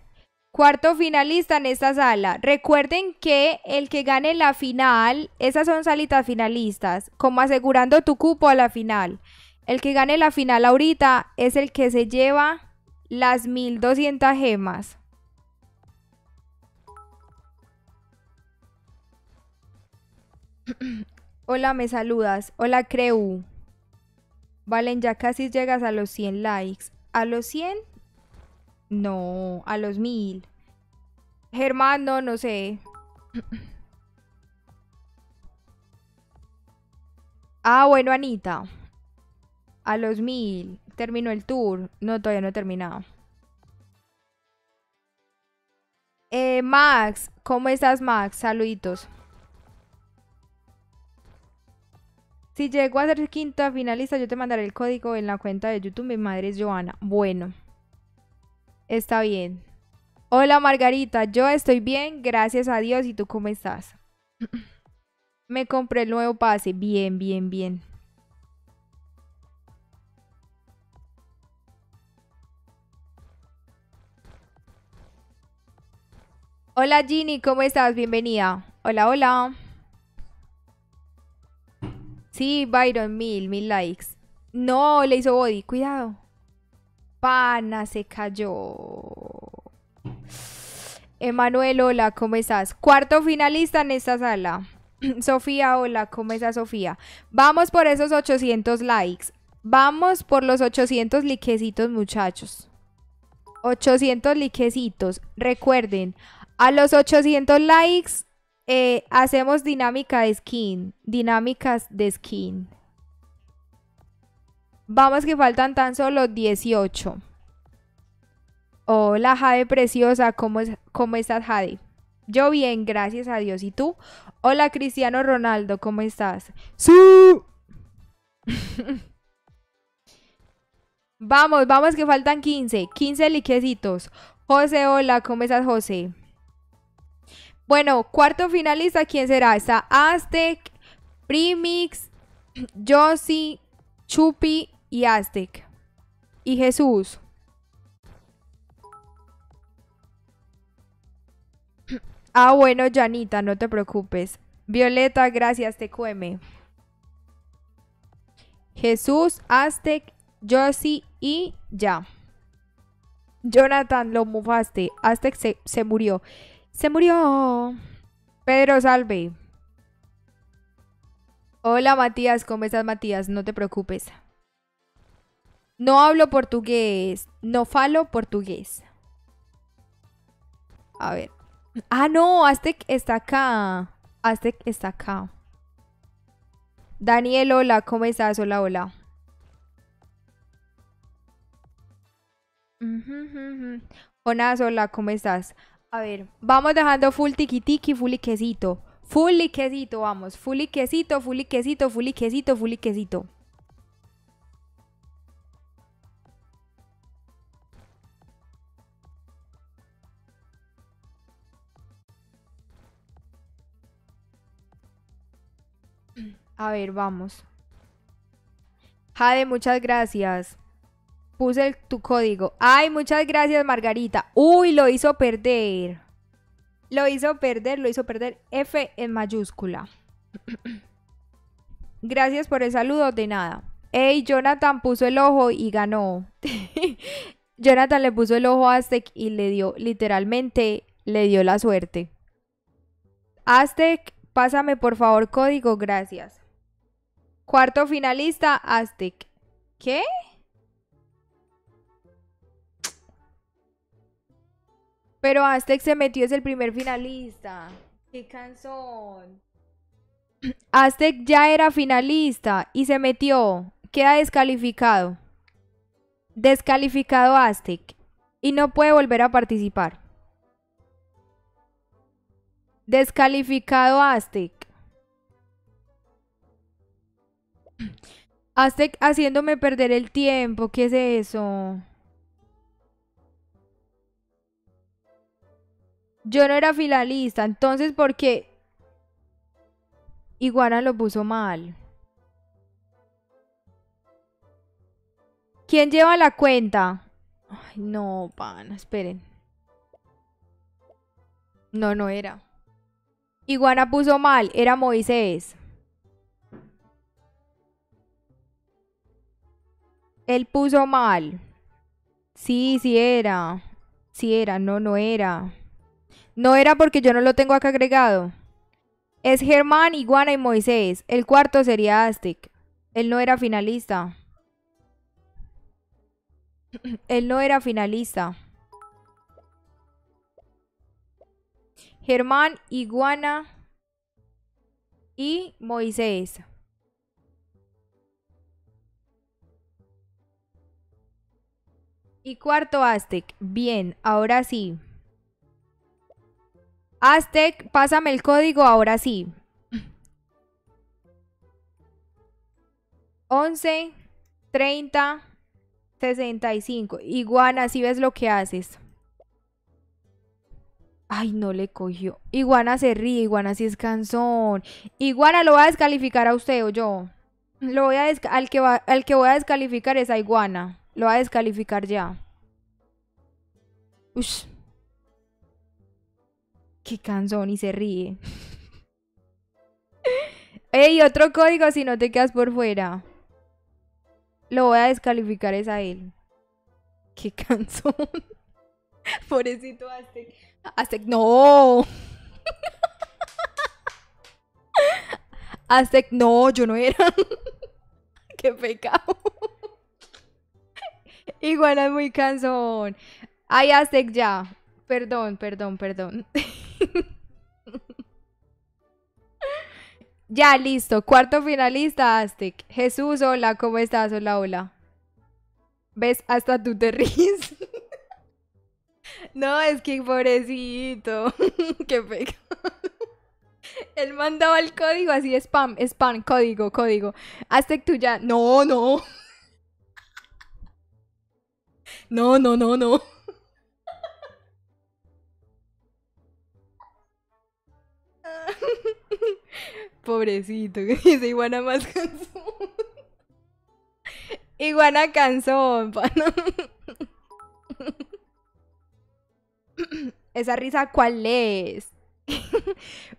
Cuarto finalista en esta sala. Recuerden que el que gane la final, esas son salitas finalistas, como asegurando tu cupo a la final. El que gane la final ahorita es el que se lleva las 1200 gemas. Hola, me saludas. Hola, Creu. Valen, ya casi llegas a los 100 likes. ¿A los 100? No, a los 1000. Germán, no, no sé. ah, bueno, Anita. A los 1000. Terminó el tour. No, todavía no he terminado. Eh, Max, ¿cómo estás, Max? Saluditos. Si llego a ser quinta finalista, yo te mandaré el código en la cuenta de YouTube. Mi madre es Joana. Bueno. Está bien. Hola Margarita, yo estoy bien, gracias a Dios. ¿Y tú cómo estás? Me compré el nuevo pase. Bien, bien, bien. Hola Ginny, ¿cómo estás? Bienvenida. Hola, hola. Sí, Byron, mil, mil likes. No, le hizo body, cuidado. Pana, se cayó. Emanuel, hola, ¿cómo estás? Cuarto finalista en esta sala. Sofía, hola, ¿cómo estás, Sofía? Vamos por esos 800 likes. Vamos por los 800 liquecitos, muchachos. 800 liquecitos. Recuerden, a los 800 likes eh, hacemos dinámica de skin. Dinámicas de skin. Vamos que faltan tan solo 18. Hola Jade preciosa, ¿cómo, ¿cómo estás Jade? Yo bien, gracias a Dios. ¿Y tú? Hola Cristiano Ronaldo, ¿cómo estás? ¡Sí! vamos, vamos que faltan 15. 15 liquecitos. José, hola, ¿cómo estás José? Bueno, cuarto finalista, ¿quién será? Está Aztec, Primix, Josie, Chupi y Aztec. Y Jesús. Ah, bueno, Janita, no te preocupes. Violeta, gracias, te cueme. Jesús, Aztec, Josie y ya. Jonathan, lo mufaste. Aztec se, se murió. Se murió. Pedro, salve. Hola Matías, ¿cómo estás Matías? No te preocupes. No hablo portugués. No falo portugués. A ver. Ah, no, Aztec está acá. Aztec está acá. Daniel, hola, ¿cómo estás? Hola, hola. Jonas, hola, ¿cómo estás? A ver, vamos dejando full tiki, full quesito. Full quesito, vamos. Full quesito, full quesito, full quesito, full quesito. A ver, vamos. Jade, muchas gracias. Puse tu código. Ay, muchas gracias, Margarita. Uy, lo hizo perder. Lo hizo perder, lo hizo perder. F en mayúscula. gracias por el saludo, de nada. Ey, Jonathan puso el ojo y ganó. Jonathan le puso el ojo a Aztec y le dio, literalmente, le dio la suerte. Aztec, pásame por favor código, gracias. Cuarto finalista, Aztec. ¿Qué? Pero Aztec se metió, es el primer finalista. ¡Qué cansón! Aztec ya era finalista y se metió. Queda descalificado. Descalificado Aztec. Y no puede volver a participar. Descalificado Aztec. Aztec haciéndome perder el tiempo. ¿Qué es eso? Yo no era finalista, entonces ¿por qué? Iguana lo puso mal. ¿Quién lleva la cuenta? Ay, no, pana, esperen. No, no era. Iguana puso mal, era Moisés. Él puso mal. Sí, sí era. Sí era, no, no era. No era porque yo no lo tengo acá agregado. Es Germán, Iguana y Moisés. El cuarto sería Aztec. Él no era finalista. Él no era finalista. Germán, Iguana y Moisés. Y cuarto Aztec. Bien, ahora sí. Aztec, pásame el código, ahora sí. 11, 30, 65. Iguana, si ves lo que haces. Ay, no le cogió. Iguana se ríe, Iguana si es cansón. Iguana lo va a descalificar a usted o yo. Lo voy a al, que va al que voy a descalificar es a Iguana. Lo va a descalificar ya. Ush. Qué cansón y se ríe. Ey, otro código si no te quedas por fuera. Lo voy a descalificar es a él. Qué cansón. Pobrecito Aztec. Aztec, no. Aztec, no, yo no era. Qué pecado. Igual es muy cansón. Ay, Aztec ya. Perdón, perdón, perdón. ya, listo. Cuarto finalista, Aztec. Jesús, hola, ¿cómo estás? Hola, hola. ¿Ves? Hasta tú te ríes. no, es que pobrecito. Qué pecado. Él mandaba el código así, spam, spam, código, código. Aztec tú ya. No, no. No, no, no, no. Pobrecito, que dice iguana más cansón. Iguana cansón, pana. Esa risa, ¿cuál es?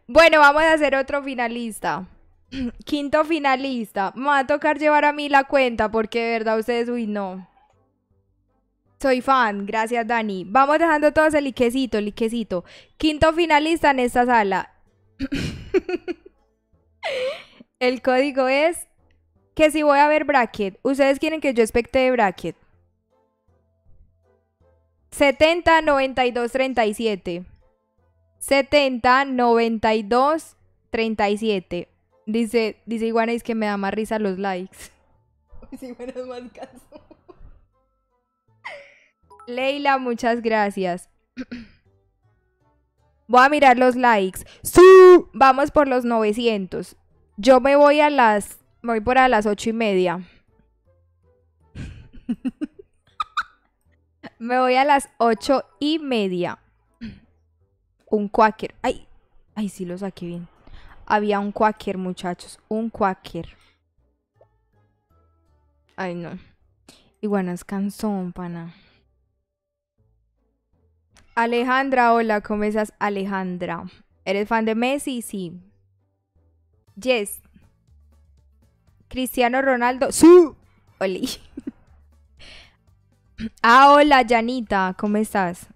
bueno, vamos a hacer otro finalista. Quinto finalista. Me va a tocar llevar a mí la cuenta porque de verdad ustedes, uy, no. Soy fan, gracias Dani. Vamos dejando todos el liquecito, liquecito. Quinto finalista en esta sala. El código es que si voy a ver bracket, ustedes quieren que yo expecte bracket. 70 92 37. 70 92 37. Dice, dice Iguana es que me da más risa los likes. Dice Iguana es más caso. Leila, muchas gracias. Voy a mirar los likes. ¡Sí! Vamos por los 900. Yo me voy a las... Me voy por a las ocho y media. me voy a las ocho y media. Un quaker. Ay, ay, sí lo saqué bien. Había un quaker, muchachos. Un quaker. Ay, no. Iguanas cansón, pana. Alejandra, hola, ¿cómo estás, Alejandra? ¿Eres fan de Messi? Sí. Yes. Cristiano Ronaldo. ¡Sí! Oli. ah, hola, Janita, ¿cómo estás?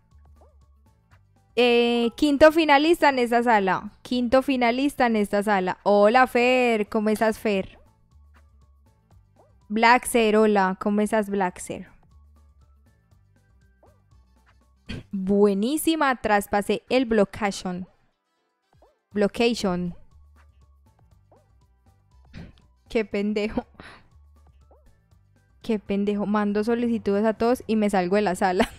Eh, quinto finalista en esta sala. Quinto finalista en esta sala. Hola, Fer, ¿cómo estás, Fer? Blackser, hola, ¿cómo estás, Blackser? Buenísima, traspasé el blockation. Blockation. Qué pendejo. Qué pendejo. Mando solicitudes a todos y me salgo de la sala.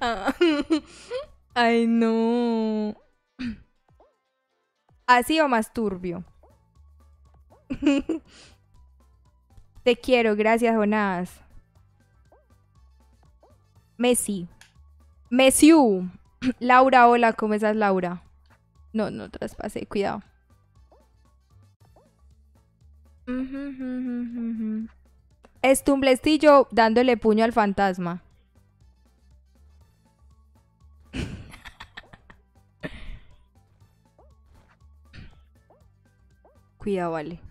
Ay, no. Así o más turbio. Te quiero, gracias, Jonás. Messi. Messiu. Laura, hola, ¿cómo estás, Laura? No, no traspasé, cuidado. Estumblestillo dándole puño al fantasma. Cuidado, vale.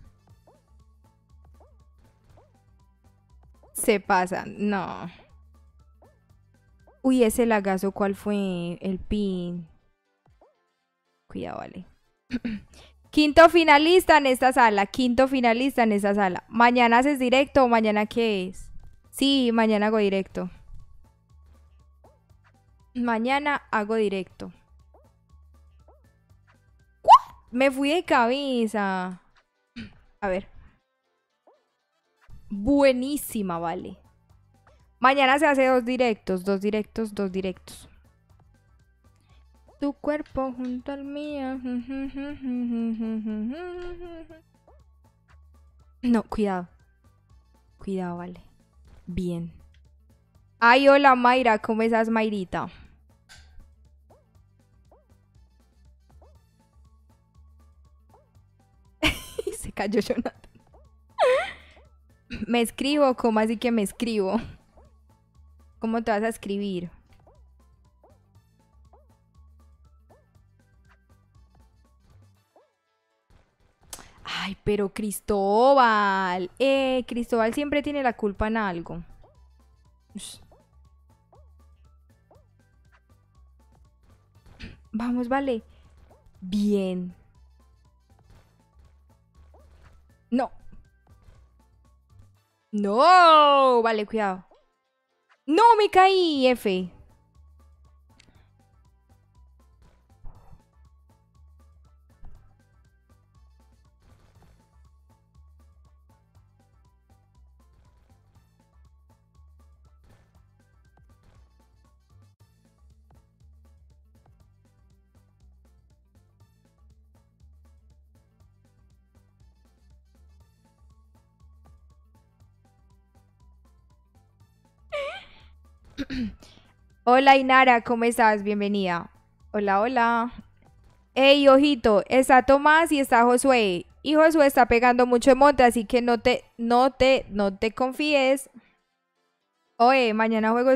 Se pasa, no. Uy, ese lagazo, ¿cuál fue? El pin. Cuidado, vale. Quinto finalista en esta sala. Quinto finalista en esta sala. ¿Mañana haces directo o mañana qué es? Sí, mañana hago directo. Mañana hago directo. Me fui de cabeza. A ver. Buenísima, vale. Mañana se hace dos directos, dos directos, dos directos. Tu cuerpo junto al mío. No, cuidado. Cuidado, vale. Bien. Ay, hola Mayra, ¿cómo estás, Mayrita? Se cayó Jonathan. Me escribo, ¿cómo así que me escribo? ¿Cómo te vas a escribir? Ay, pero Cristóbal. Eh, Cristóbal siempre tiene la culpa en algo. Vamos, vale. Bien. No. No. Vale, cuidado. No, me caí, F. Hola Inara, ¿cómo estás? Bienvenida. Hola, hola. Ey, ojito, está Tomás y está Josué. Y Josué está pegando mucho monte, así que no te, no te, no te confíes. Oye, mañana juego,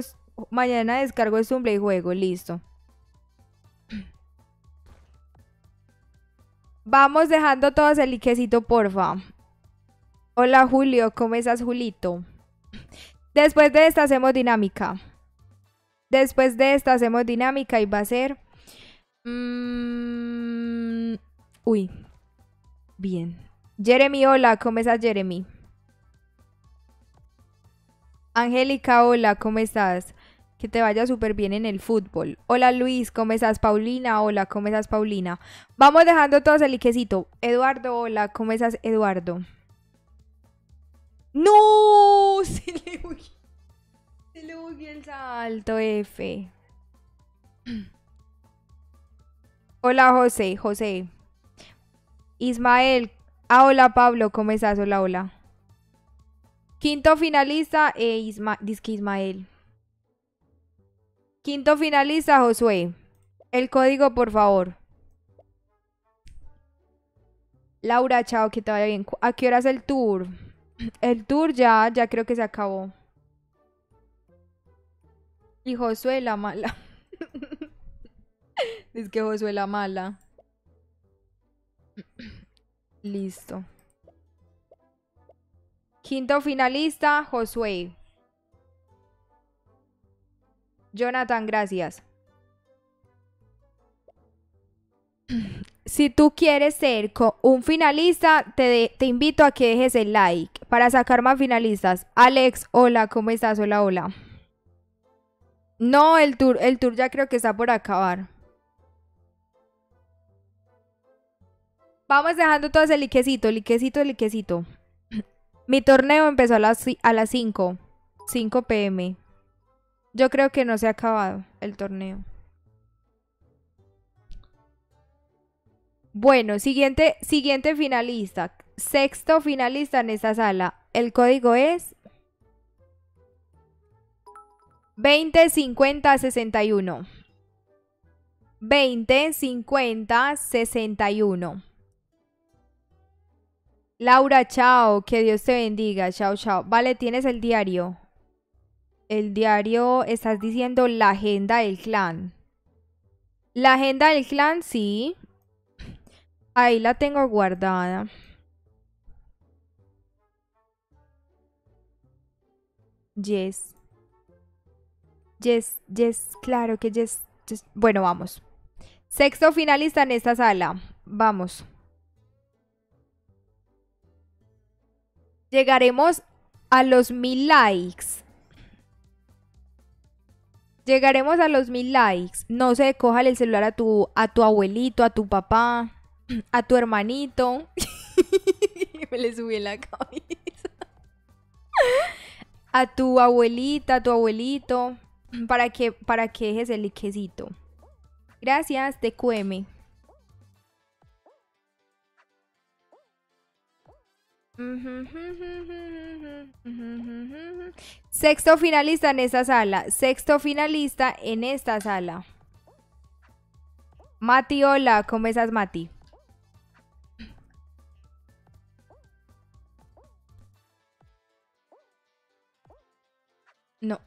mañana descargo Zumble y juego, listo. Vamos dejando todos el liquecito, porfa. Hola Julio, ¿cómo estás Julito? Después de esta hacemos dinámica. Después de esta hacemos dinámica y va a ser... Mm, uy. Bien. Jeremy, hola, ¿cómo estás Jeremy? Angélica, hola, ¿cómo estás? Que te vaya súper bien en el fútbol. Hola Luis, ¿cómo estás? Paulina, hola, ¿cómo estás Paulina? Vamos dejando todos el liquecito. Eduardo, hola, ¿cómo estás Eduardo? ¡No! Se le se le el salto, F. Hola, José, José. Ismael. Ah, hola, Pablo, ¿cómo estás? Hola, hola. Quinto finalista, eh, Isma Ismael. Quinto finalista, Josué. El código, por favor. Laura, chao, que te vaya bien. ¿A qué hora es el tour? El tour ya, ya creo que se acabó. Y Josué la mala. es que Josué la mala. Listo. Quinto finalista, Josué. Jonathan, gracias. Si tú quieres ser un finalista, te, te invito a que dejes el like para sacar más finalistas. Alex, hola, ¿cómo estás? Hola, hola. No, el tour, el tour ya creo que está por acabar. Vamos dejando todo ese liquecito, liquecito, liquecito. Mi torneo empezó a las, a las 5. 5 pm. Yo creo que no se ha acabado el torneo. Bueno, siguiente, siguiente finalista. Sexto finalista en esta sala. El código es 20, 50, 61. 20, 50, 61. Laura, chao. Que Dios te bendiga. Chao, chao. Vale, tienes el diario. El diario, estás diciendo la agenda del clan. La agenda del clan, sí. Ahí la tengo guardada. Yes. Yes, yes, claro que yes, Bueno, vamos. Sexto finalista en esta sala. Vamos. Llegaremos a los mil likes. Llegaremos a los mil likes. No sé, cójale el celular a tu, a tu abuelito, a tu papá, a tu hermanito. Me le subí la cabeza. a tu abuelita, a tu abuelito para que, para que dejes el liquecito. Gracias, TQM. Sexto finalista en esta sala. Sexto finalista en esta sala. Mati, hola. ¿Cómo estás, Mati? No.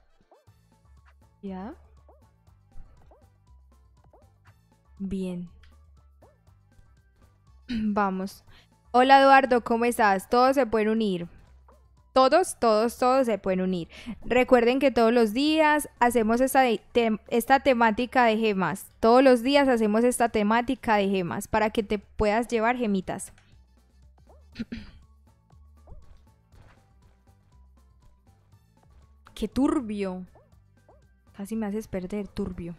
¿Ya? Bien. Vamos. Hola Eduardo, ¿cómo estás? Todos se pueden unir. Todos, todos, todos se pueden unir. Recuerden que todos los días hacemos esta, esta temática de gemas. Todos los días hacemos esta temática de gemas para que te puedas llevar gemitas. Qué turbio. Casi me haces perder, turbio.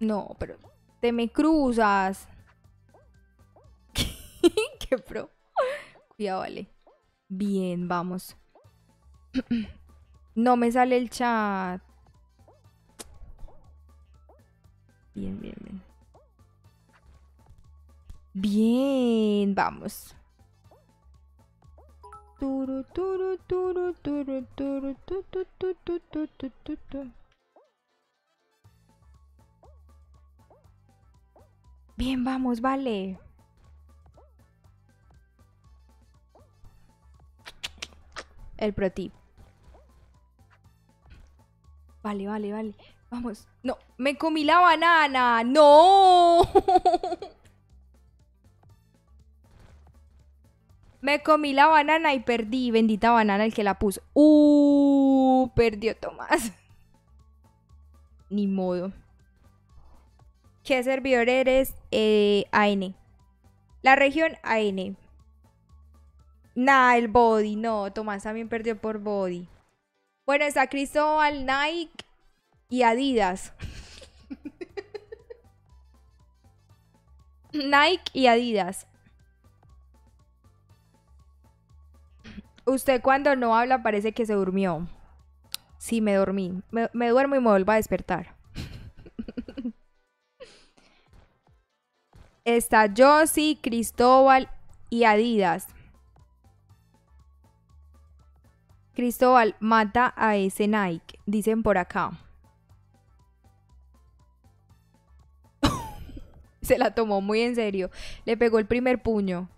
No, pero te me cruzas. Qué pro. Cuidado, vale. Bien, vamos. no me sale el chat. Bien, bien, bien. Bien, vamos. Turu, turu, turu, turu, turu, tu, tu, tu, tu, tu, tu, tu, tu. Bien, vamos, vale. El pro tip. Vale, vale, vale. Vamos. No, me comí la banana. No. me comí la banana y perdí. Bendita banana el que la puso. Uh, perdió Tomás. Ni modo. ¿Qué servidor eres? Eh, AN. La región AN. Nah, el body. No, Tomás también perdió por body. Bueno, está Cristóbal, Nike y Adidas. Nike y Adidas. Usted cuando no habla parece que se durmió. Sí, me dormí. Me, duermo y me vuelvo a despertar. Está Josie, Cristóbal y Adidas. Cristóbal mata a ese Nike, dicen por acá. Se la tomó muy en serio. Le pegó el primer puño.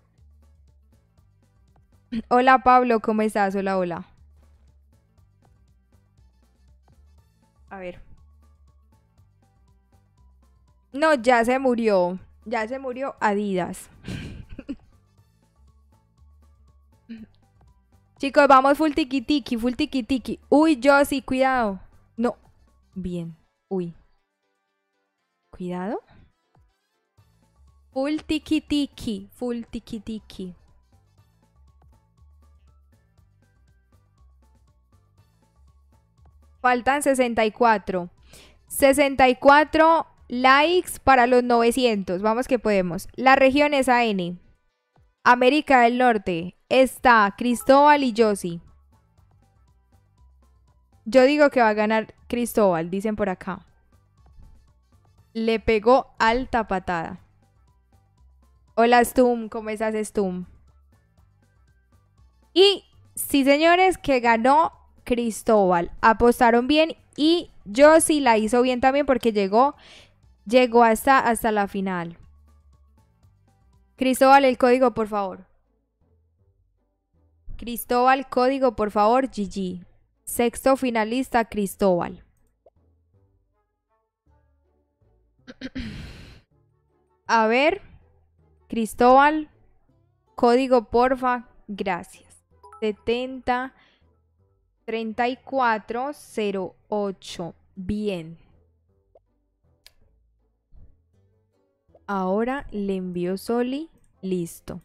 Hola Pablo, ¿cómo estás? Hola, hola. A ver. No, ya se murió. Ya se murió Adidas. Chicos, vamos full tiki tiki, full tiki tiki. Uy, yo sí, cuidado. No. Bien. Uy. Cuidado. Full tiki tiki, full tiki tiki. Faltan 64. 64 Likes para los 900. Vamos que podemos. La región es AN. América del Norte. Está Cristóbal y Josie. Yo digo que va a ganar Cristóbal, dicen por acá. Le pegó alta patada. Hola Stum, ¿cómo estás Stum? Y sí señores, que ganó Cristóbal. Apostaron bien y Josie la hizo bien también porque llegó Llegó hasta, hasta la final. Cristóbal, el código, por favor. Cristóbal, código, por favor, GG. Sexto finalista, Cristóbal. A ver, Cristóbal, código, porfa, gracias. 70 34 08. Bien. Ahora le envío Soli. Listo.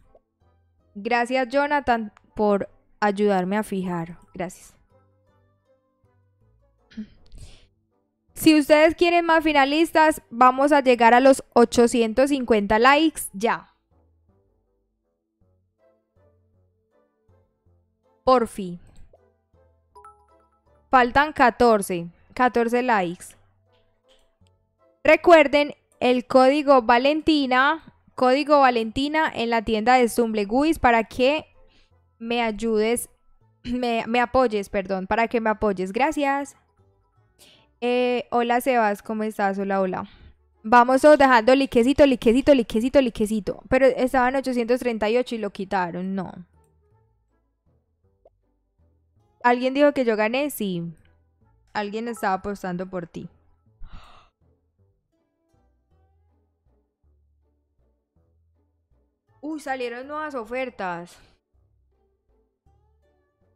Gracias Jonathan por ayudarme a fijar. Gracias. Si ustedes quieren más finalistas, vamos a llegar a los 850 likes ya. Por fin. Faltan 14. 14 likes. Recuerden el código Valentina, código Valentina en la tienda de Zumbleguis para que me ayudes, me, apoyes, perdón, para que me apoyes. Gracias. Eh, hola Sebas, ¿cómo estás? Hola, hola. Vamos dejando liquecito, liquecito, liquecito, liquecito. Pero estaban 838 y lo quitaron, no. ¿Alguien dijo que yo gané? Sí. Alguien estaba apostando por ti. Uy, salieron nuevas ofertas.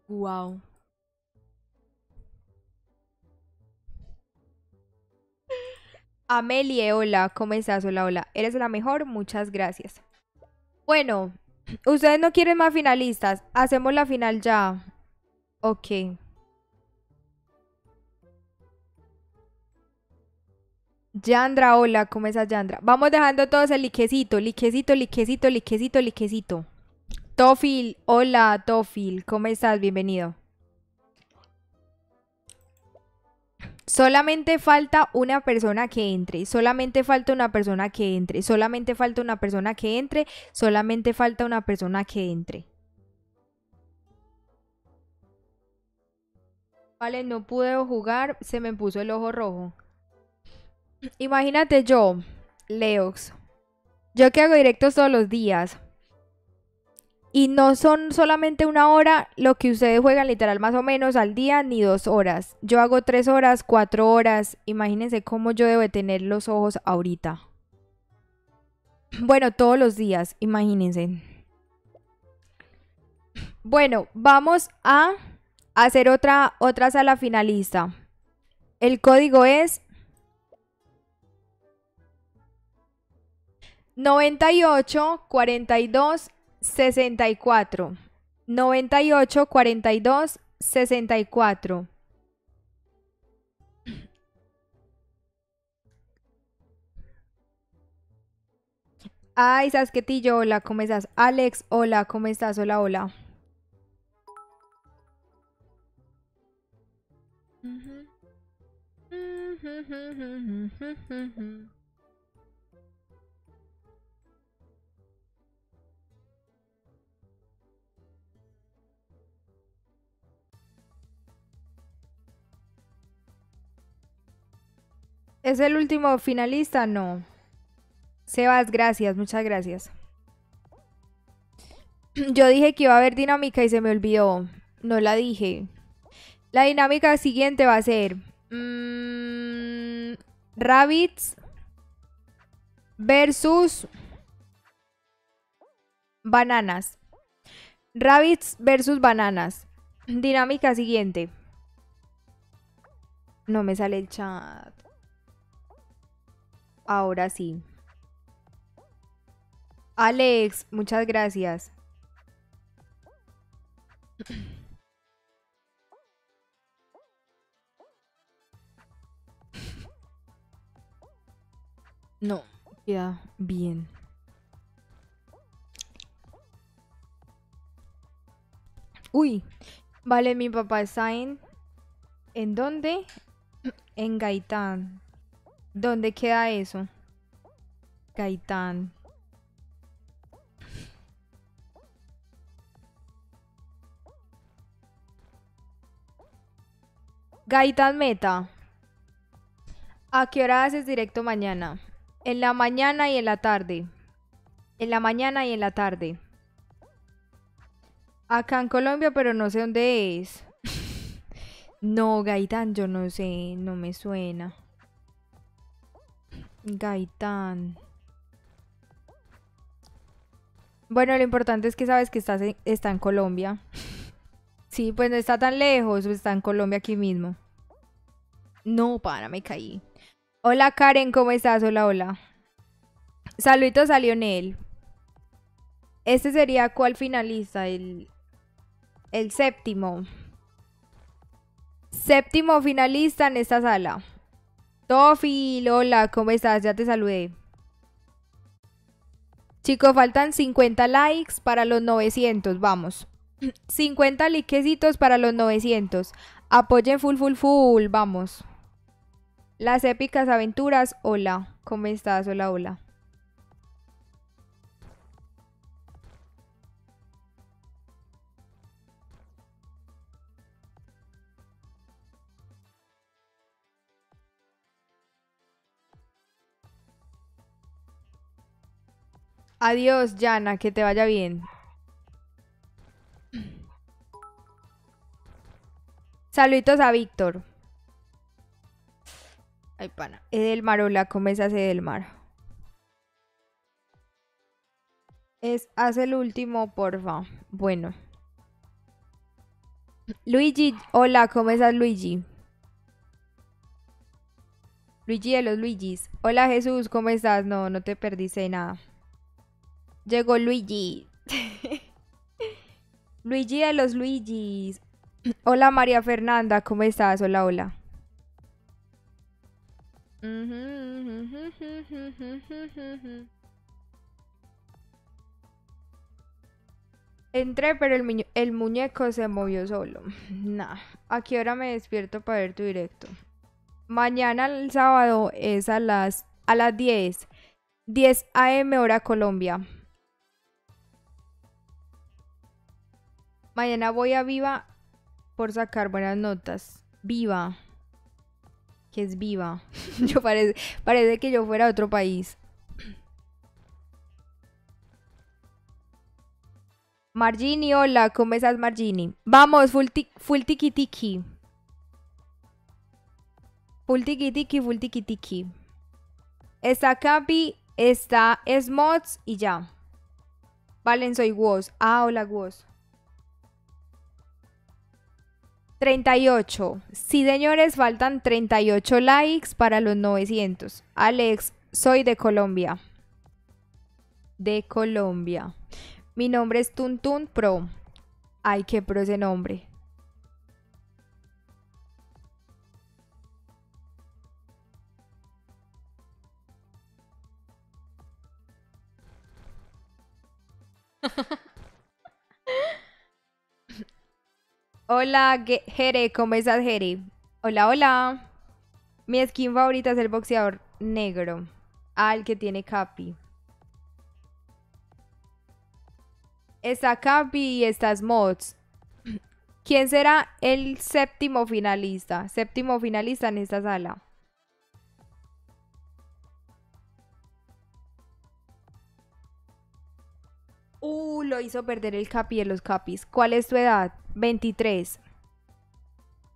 Wow. Amelie, hola, ¿cómo estás? Hola, hola. Eres la mejor, muchas gracias. Bueno, ustedes no quieren más finalistas. Hacemos la final ya. Ok. Yandra, hola, ¿cómo estás, Yandra? Vamos dejando todos el liquecito, liquecito, liquecito, liquecito, liquecito. Tofil, hola, Tofil, ¿cómo estás? Bienvenido. Solamente falta una persona que entre, solamente falta una persona que entre, solamente falta una persona que entre, solamente falta una persona que entre. No pude jugar, se me puso el ojo rojo. Imagínate yo, Leox. Yo que hago directos todos los días. Y no son solamente una hora lo que ustedes juegan literal más o menos al día, ni dos horas. Yo hago tres horas, cuatro horas. Imagínense cómo yo debo tener los ojos ahorita. Bueno, todos los días, imagínense. Bueno, vamos a hacer otra, otra sala finalista. El código es 98 42 64. 98 42 64. Ay, Sasquetillo, hola, ¿cómo estás? Alex, hola, ¿cómo estás? Hola, hola. ¿Es el último finalista? No. Sebas, gracias, muchas gracias. Yo dije que iba a haber dinámica y se me olvidó. No la dije. La dinámica siguiente va a ser... Mmm, rabbits versus bananas. Rabbits versus bananas. Dinámica siguiente. No me sale el chat. Ahora sí. Alex, muchas gracias. No, queda bien. Uy, vale, mi papá está en... ¿En dónde? En Gaitán. ¿Dónde queda eso? Gaitán. Gaitán Meta. ¿A qué hora haces directo mañana? En la mañana y en la tarde. En la mañana y en la tarde. Acá en Colombia, pero no sé dónde es. no, Gaitán, yo no sé, no me suena. Gaitán. Bueno, lo importante es que sabes que está en Colombia. sí, pues no está tan lejos, está en Colombia aquí mismo. No, para, me caí. Hola Karen, ¿cómo estás? Hola, hola. Saluditos a Lionel. Este sería cuál finaliza, el, el séptimo. Séptimo finalista en esta sala. Tofi, hola, ¿cómo estás? Ya te saludé. Chicos, faltan 50 likes para los 900, vamos. 50 likecitos para los 900. Apoyen full, full, full, vamos. Las épicas aventuras, hola, ¿cómo estás? Hola, hola. Adiós, Yana, que te vaya bien. Saluditos a Víctor. Ay, pana. Edelmar, hola, ¿cómo estás, Edelmar? Es, haz el último, porfa. Bueno. Luigi, hola, ¿cómo estás, Luigi? Luigi de los Luigis. Hola, Jesús, ¿cómo estás? No, no te perdiste nada. Llegó Luigi. Luigi de los Luigis. Hola María Fernanda, ¿cómo estás? Hola, hola. Entré, pero el, muñeco se movió solo. Nah, ¿a qué hora me despierto para ver tu directo? Mañana el sábado es a las, a las 10. 10 a.m. hora Colombia. Mañana voy a Viva por sacar buenas notas. Viva. Que es viva. yo parece, parece que yo fuera a otro país. Margini, hola, ¿cómo estás, Margini? Vamos, full, full tiki tiki. Full tiki tiki, full tiki tiki. Está Capi, está Smots y ya. Valen, soy Woz. Ah, hola, Woz. 38. Sí, señores, faltan 38 likes para los 900. Alex, soy de Colombia. De Colombia. Mi nombre es Tuntun Pro. Ay, qué pro ese nombre. hola, Jere, ¿cómo estás, Jere? Hola, hola. Mi skin favorita es el boxeador negro. Al que tiene capi. Está Capi y estas mods. ¿Quién será el séptimo finalista? Séptimo finalista en esta sala. Uh, lo hizo perder el Capi de los Capis. ¿Cuál es tu edad? 23.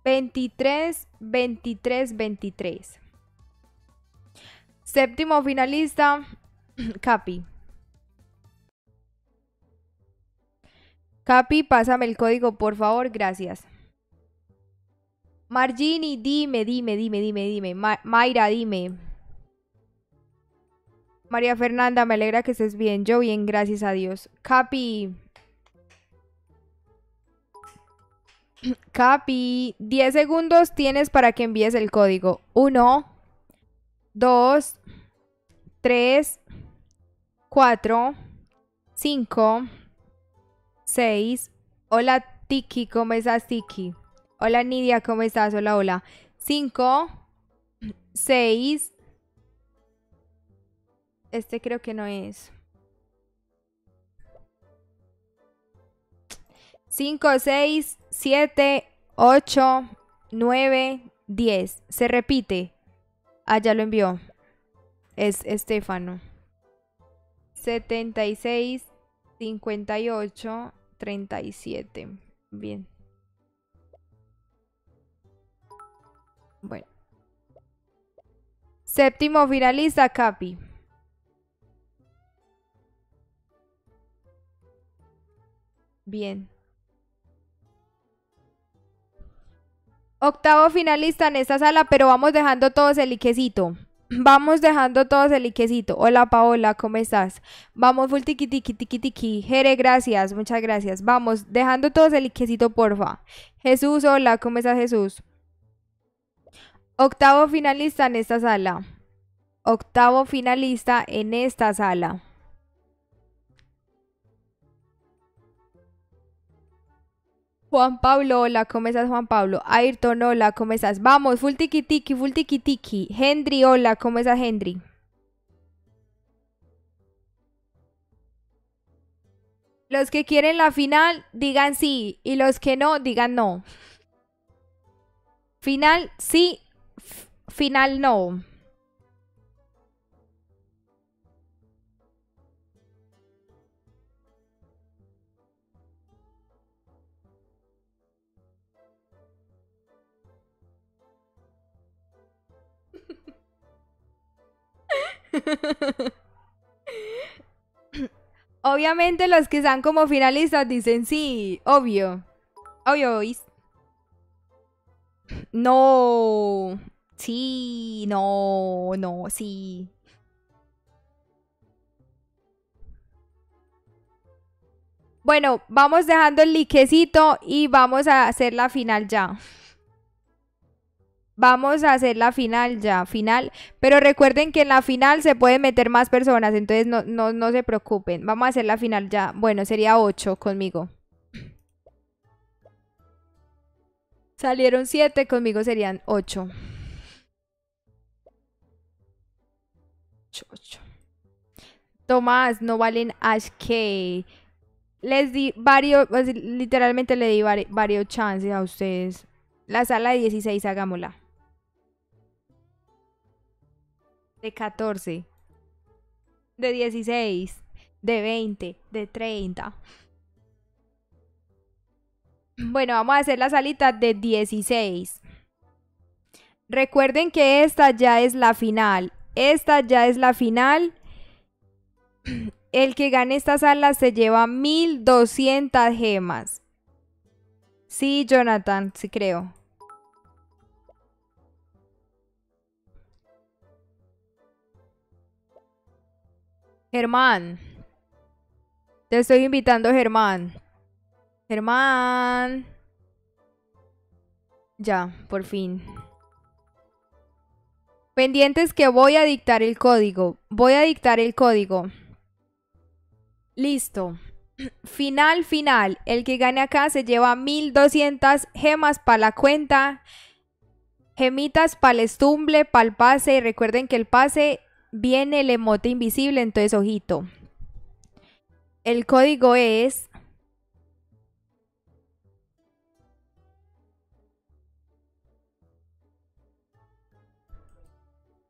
23, 23, 23. Séptimo finalista, Capi. Capi, pásame el código, por favor, gracias. Margini, dime, dime, dime, dime, dime. Mayra, dime. María Fernanda, me alegra que estés bien. Yo bien, gracias a Dios. Capi. Capi, 10 segundos tienes para que envíes el código. 1, 2, 3, 4, 5. 6. Hola Tiki, ¿cómo estás Tiki? Hola Nidia, ¿cómo estás? Hola, hola. 5. 6. Este creo que no es. 5, 6, 7, 8, 9, 10. Se repite. Ah, ya lo envió. Es Estefano. 76, 58, 37. Bien. Bueno. Séptimo finalista, Capi. Bien. Octavo finalista en esta sala, pero vamos dejando todos el liquecito. Vamos dejando todos el liquecito. Hola Paola, ¿cómo estás? Vamos full tiki tiki tiki tiki. Jere, gracias, muchas gracias. Vamos dejando todos el liquecito, porfa. Jesús, hola, ¿cómo estás Jesús? Octavo finalista en esta sala. Octavo finalista en esta sala. Juan Pablo, hola, ¿cómo estás Juan Pablo? Ayrton, hola, ¿cómo estás? Vamos, full tiki tiki, full tiki tiki. Henry, hola, ¿cómo estás Henry? Los que quieren la final, digan sí. Y los que no, digan no. Final, sí. final, no. Obviamente los que están como finalistas dicen sí, obvio. Obvio, No. Sí, no, no, sí. Bueno, vamos dejando el liquecito y vamos a hacer la final ya. Vamos a hacer la final ya, final. Pero recuerden que en la final se pueden meter más personas, entonces no, no, no se preocupen. Vamos a hacer la final ya. Bueno, sería 8 conmigo. Salieron 7, conmigo serían 8. 8. Tomás, no valen HK. Les di varios, pues, literalmente le di varios chances a ustedes. La sala de 16, hagámosla. De 14. De 16. De 20. De 30. Bueno, vamos a hacer la salita de 16. Recuerden que esta ya es la final. Esta ya es la final. El que gane esta sala se lleva 1200 gemas. Sí, Jonathan, sí creo. Germán. Te estoy invitando, Germán. Germán. Ya, por fin. Pendientes que voy a dictar el código. Voy a dictar el código. Listo. Final, final. El que gane acá se lleva 1200 gemas para la cuenta. Gemitas para el estumble, para el pase. Recuerden que el pase viene el emote invisible, entonces ojito. El código es...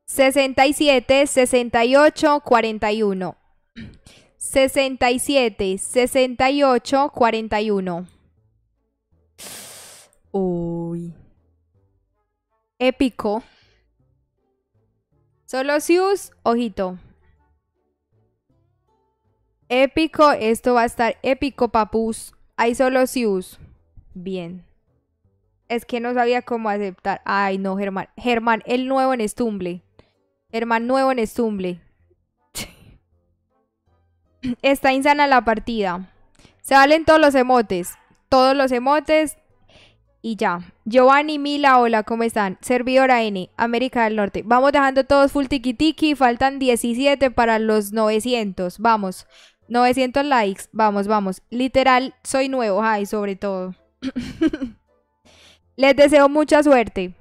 Sesenta y siete, sesenta y ocho, cuarenta y uno. 67, 68, 41. Uy. Épico. Solo Sius, ojito. Épico, esto va a estar épico, papus. Hay solo Sius. Bien. Es que no sabía cómo aceptar. Ay, no, Germán. Germán, el nuevo en Stumble. Germán, nuevo en Stumble. Está insana la partida. Se valen todos los emotes. Todos los emotes. Y ya. Giovanni, Mila, hola, ¿cómo están? Servidora N, América del Norte. Vamos dejando todos full tiki tiki. Faltan 17 para los 900. Vamos. 900 likes. Vamos, vamos. Literal, soy nuevo. Ay, sobre todo. Les deseo mucha suerte.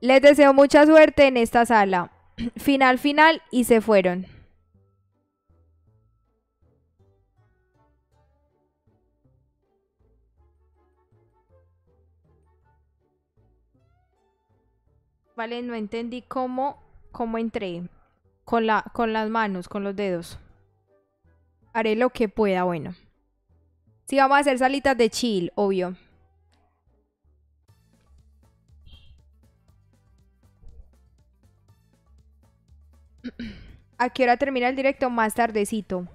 Les deseo mucha suerte en esta sala. Final, final y se fueron. Vale, no entendí cómo, cómo entré. Con, la, con las manos, con los dedos. Haré lo que pueda, bueno. Sí, vamos a hacer salitas de chill, obvio. ¿A qué hora termina el directo? Más tardecito.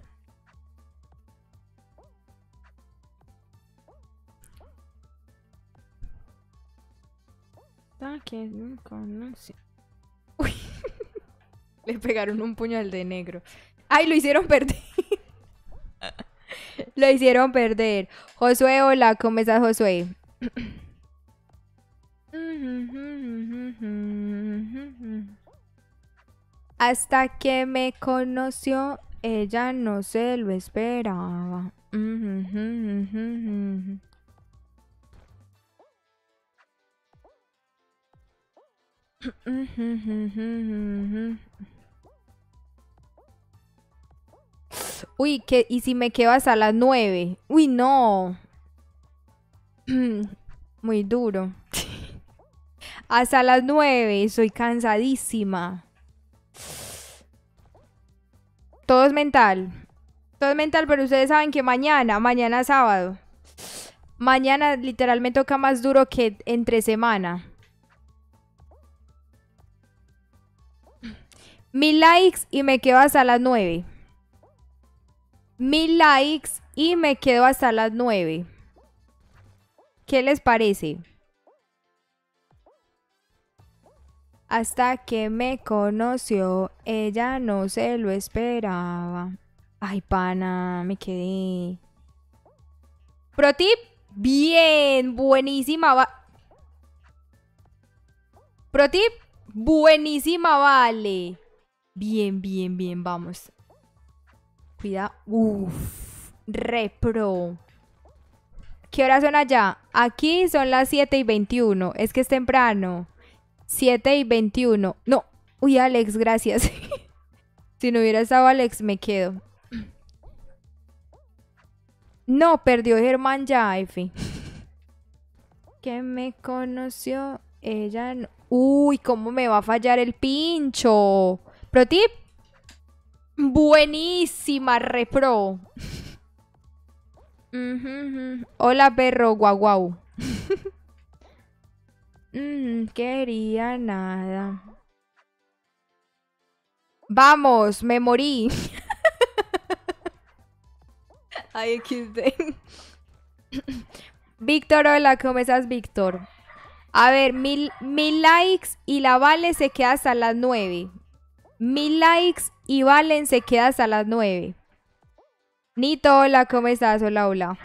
Uy. Le pegaron un puñal de negro. ¡Ay, lo hicieron perder! lo hicieron perder. Josué, hola, ¿cómo estás, Josué? Hasta que me conoció, ella no se lo esperaba. Uy, que ¿y si me quedo hasta las nueve? Uy, no. Muy duro. hasta las nueve, soy cansadísima. Todo es mental. Todo es mental, pero ustedes saben que mañana, mañana sábado. Mañana literalmente toca más duro que entre semana. Mil likes y me quedo hasta las nueve. Mil likes y me quedo hasta las nueve. ¿Qué les parece? Hasta que me conoció, ella no se lo esperaba. Ay, pana, me quedé. Pro tip, bien, buenísima. Va Pro tip, buenísima, vale. Bien, bien, bien, vamos. Cuida. Uff, repro. ¿Qué hora son allá? Aquí son las 7 y 21. Es que es temprano. 7 y 21. No. Uy, Alex, gracias. si no hubiera estado Alex, me quedo. No, perdió Germán ya, F. Que me conoció, ella no. Uy, ¿cómo me va a fallar el pincho? Pro tip. Buenísima, repro. Hola, perro, guau guau. Mm, quería nada. Vamos, me morí. Ay, XD. Víctor, hola, ¿cómo estás, Víctor? A ver, mil, mil likes y la Vale se queda hasta las nueve. Mil likes y Valen se queda hasta las nueve. Nito, hola, ¿cómo estás? Hola, hola.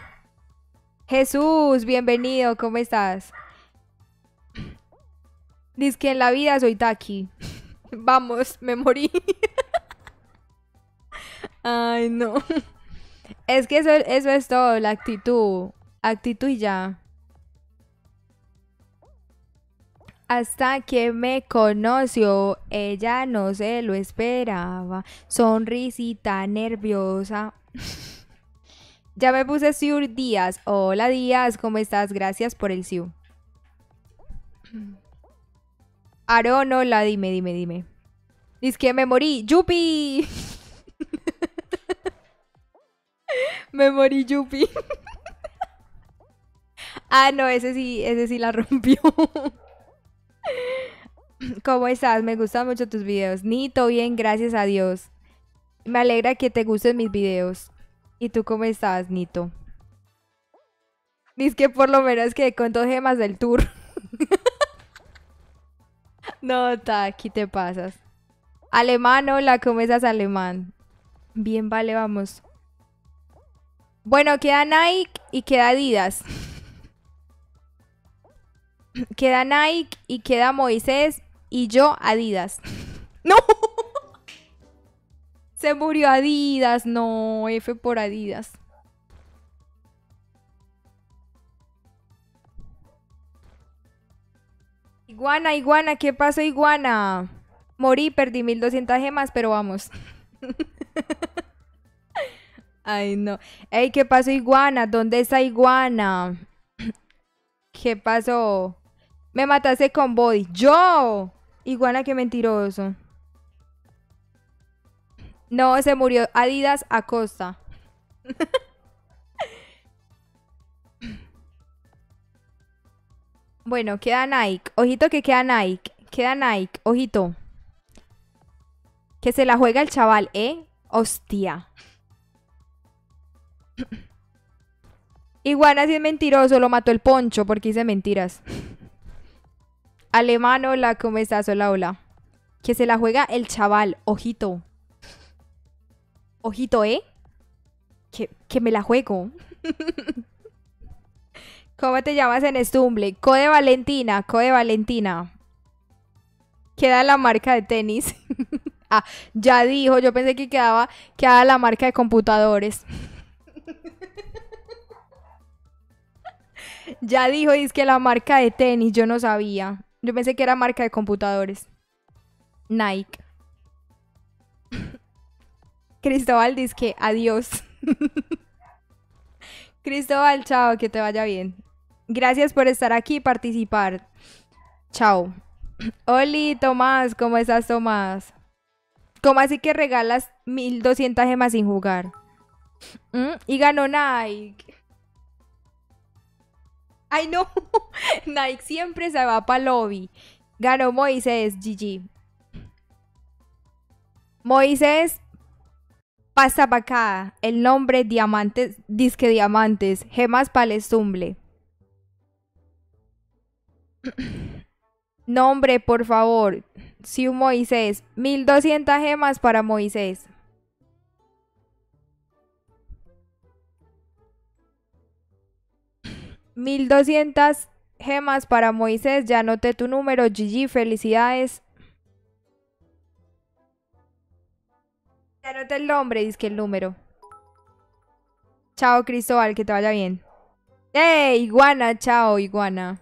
Jesús, bienvenido, ¿cómo estás? Dice que en la vida soy Taki. Vamos, me morí. Ay, no. Es que eso, eso es todo, la actitud. Actitud y ya. Hasta que me conoció, ella no se lo esperaba. Sonrisita nerviosa. ya me puse Siur Díaz. Hola Díaz, ¿cómo estás? Gracias por el Siu. Aaron, hola, dime, dime, dime. Dice que me morí. ¡Yupi! me morí, Yupi. ah, no, ese sí, ese sí la rompió. ¿Cómo estás? Me gustan mucho tus videos. Nito, bien, gracias a Dios. Me alegra que te gusten mis videos. ¿Y tú cómo estás, Nito? Dice que por lo menos que con dos gemas del tour. No, ta, aquí te pasas. Alemán, hola, ¿cómo estás, alemán? Bien, vale, vamos. Bueno, queda Nike y queda Adidas. queda Nike y queda Moisés y yo Adidas. ¡No! Se murió Adidas, no, F por Adidas. Iguana, iguana, ¿qué pasó, iguana? Morí, perdí 1200 gemas, pero vamos. Ay, no. Ey, ¿qué pasó, iguana? ¿Dónde está iguana? ¿Qué pasó? Me mataste con body. ¡Yo! Iguana, qué mentiroso. No, se murió Adidas Acosta. Bueno, queda Nike. Ojito que queda Nike. Queda Nike. Ojito. Que se la juega el chaval, ¿eh? Hostia. Iguana si es mentiroso, lo mató el poncho porque hice mentiras. Alemán, hola, ¿cómo estás? Hola, hola. Que se la juega el chaval, ojito. Ojito, ¿eh? Que, que me la juego. ¿Cómo te llamas en Stumble? Code Valentina, Code Valentina. Queda la marca de tenis. ah, ya dijo, yo pensé que quedaba, la marca de computadores. ya dijo, dice que la marca de tenis, yo no sabía. Yo pensé que era marca de computadores. Nike. Cristóbal dice que adiós. Cristóbal, chao, que te vaya bien. Gracias por estar aquí y participar. Chao. Oli, Tomás, ¿cómo estás, Tomás? ¿Cómo así que regalas 1200 gemas sin jugar? ¿Mm? Y ganó Nike. Ay, no. Nike siempre se va para lobby. Ganó Moisés, GG. Moisés, pasa para acá. El nombre Diamantes, disque Diamantes. Gemas palestumble. Nombre, por favor. un Moisés. 1200 gemas para Moisés. Mil doscientas gemas para Moisés. Ya anoté tu número. GG, felicidades. Ya anoté el nombre, dice que el número. Chao, Cristóbal, que te vaya bien. ¡Ey, iguana! Chao, iguana.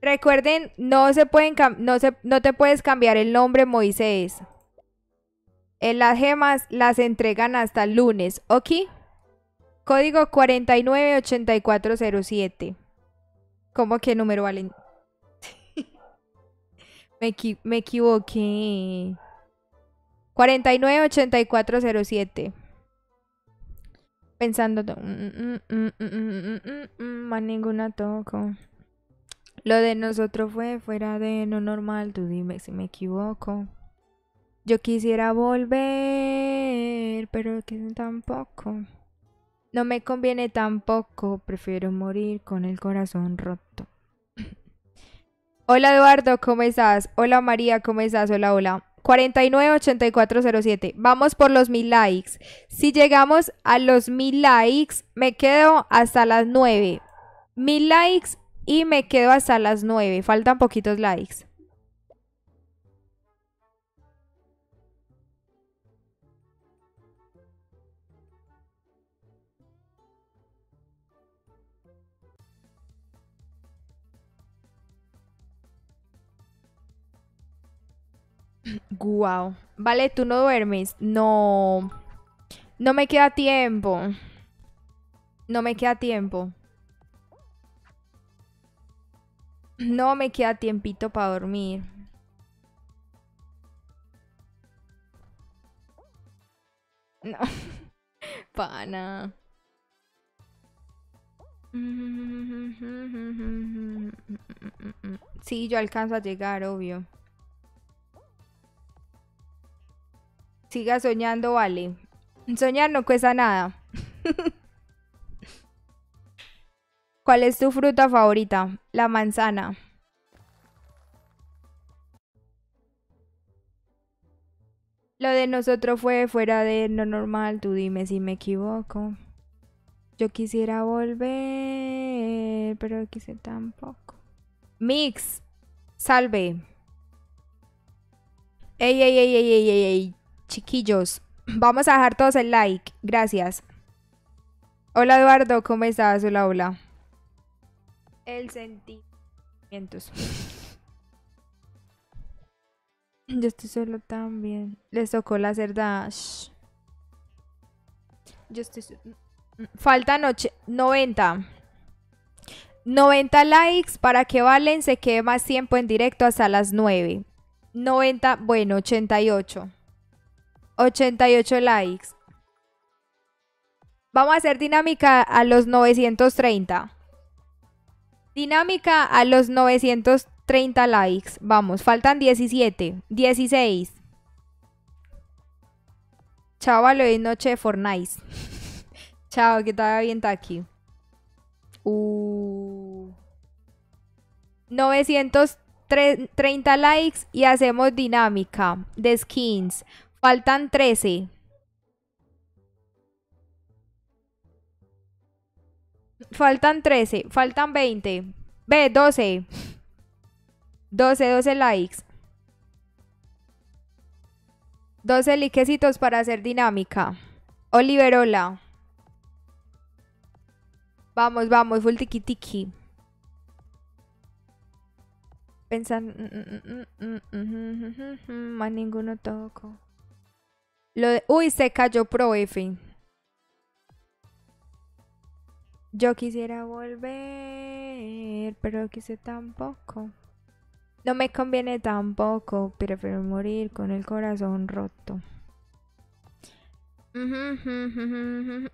Recuerden, no se pueden no se, no te puedes cambiar el nombre Moisés. Eh, las gemas las entregan hasta el lunes, ¿ok? Código 498407. ¿Cómo que número valen? me, me equivoqué. 498407. Pensando. Más ninguna toco. Lo de nosotros fue fuera de lo normal. Tú dime si me equivoco. Yo quisiera volver, pero que tampoco. No me conviene tampoco. Prefiero morir con el corazón roto. Hola Eduardo, ¿cómo estás? Hola María, ¿cómo estás? Hola, hola. 498407. Vamos por los mil likes. Si llegamos a los mil likes, me quedo hasta las 9. Mil likes y me quedo hasta las 9. Faltan poquitos likes. Guau. Vale, tú no duermes. No. No me queda tiempo. No me queda tiempo. No me queda tiempito para dormir. No. Pana. Sí, yo alcanzo a llegar, obvio. Siga soñando, vale. Soñar no cuesta nada. ¿Cuál es tu fruta favorita? La manzana. Lo de nosotros fue fuera de lo normal. Tú dime si me equivoco. Yo quisiera volver, pero quise tampoco. Mix. Salve. Ey, ey, ey, ey, ey, ey, ey. Chiquillos, vamos a dejar todos el like. Gracias. Hola Eduardo, ¿cómo estás? Hola, hola. El sentimientos. Yo estoy solo también. Les tocó la cerda. Yo estoy... Faltan 90. 90 likes para que Valen se quede más tiempo en directo hasta las 9. 90, bueno, 88. 88 likes. Vamos a hacer dinámica a los 930. Dinámica a los 930 likes. Vamos, faltan 17. 16. Chao, hoy noche de Fortnite. Chao, que todavía bien aquí. Uh. 930 likes y hacemos dinámica de skins. Faltan 13. Faltan 13. Faltan 20. Ve, 12. 12, 12 likes. 12 likecitos para hacer dinámica. Oliverola. Vamos, vamos, full tiki tiki. Pensando. Más ninguno toco. Uy, se cayó Pro F. Yo quisiera volver, pero quise tampoco. No me conviene tampoco, prefiero morir con el corazón roto.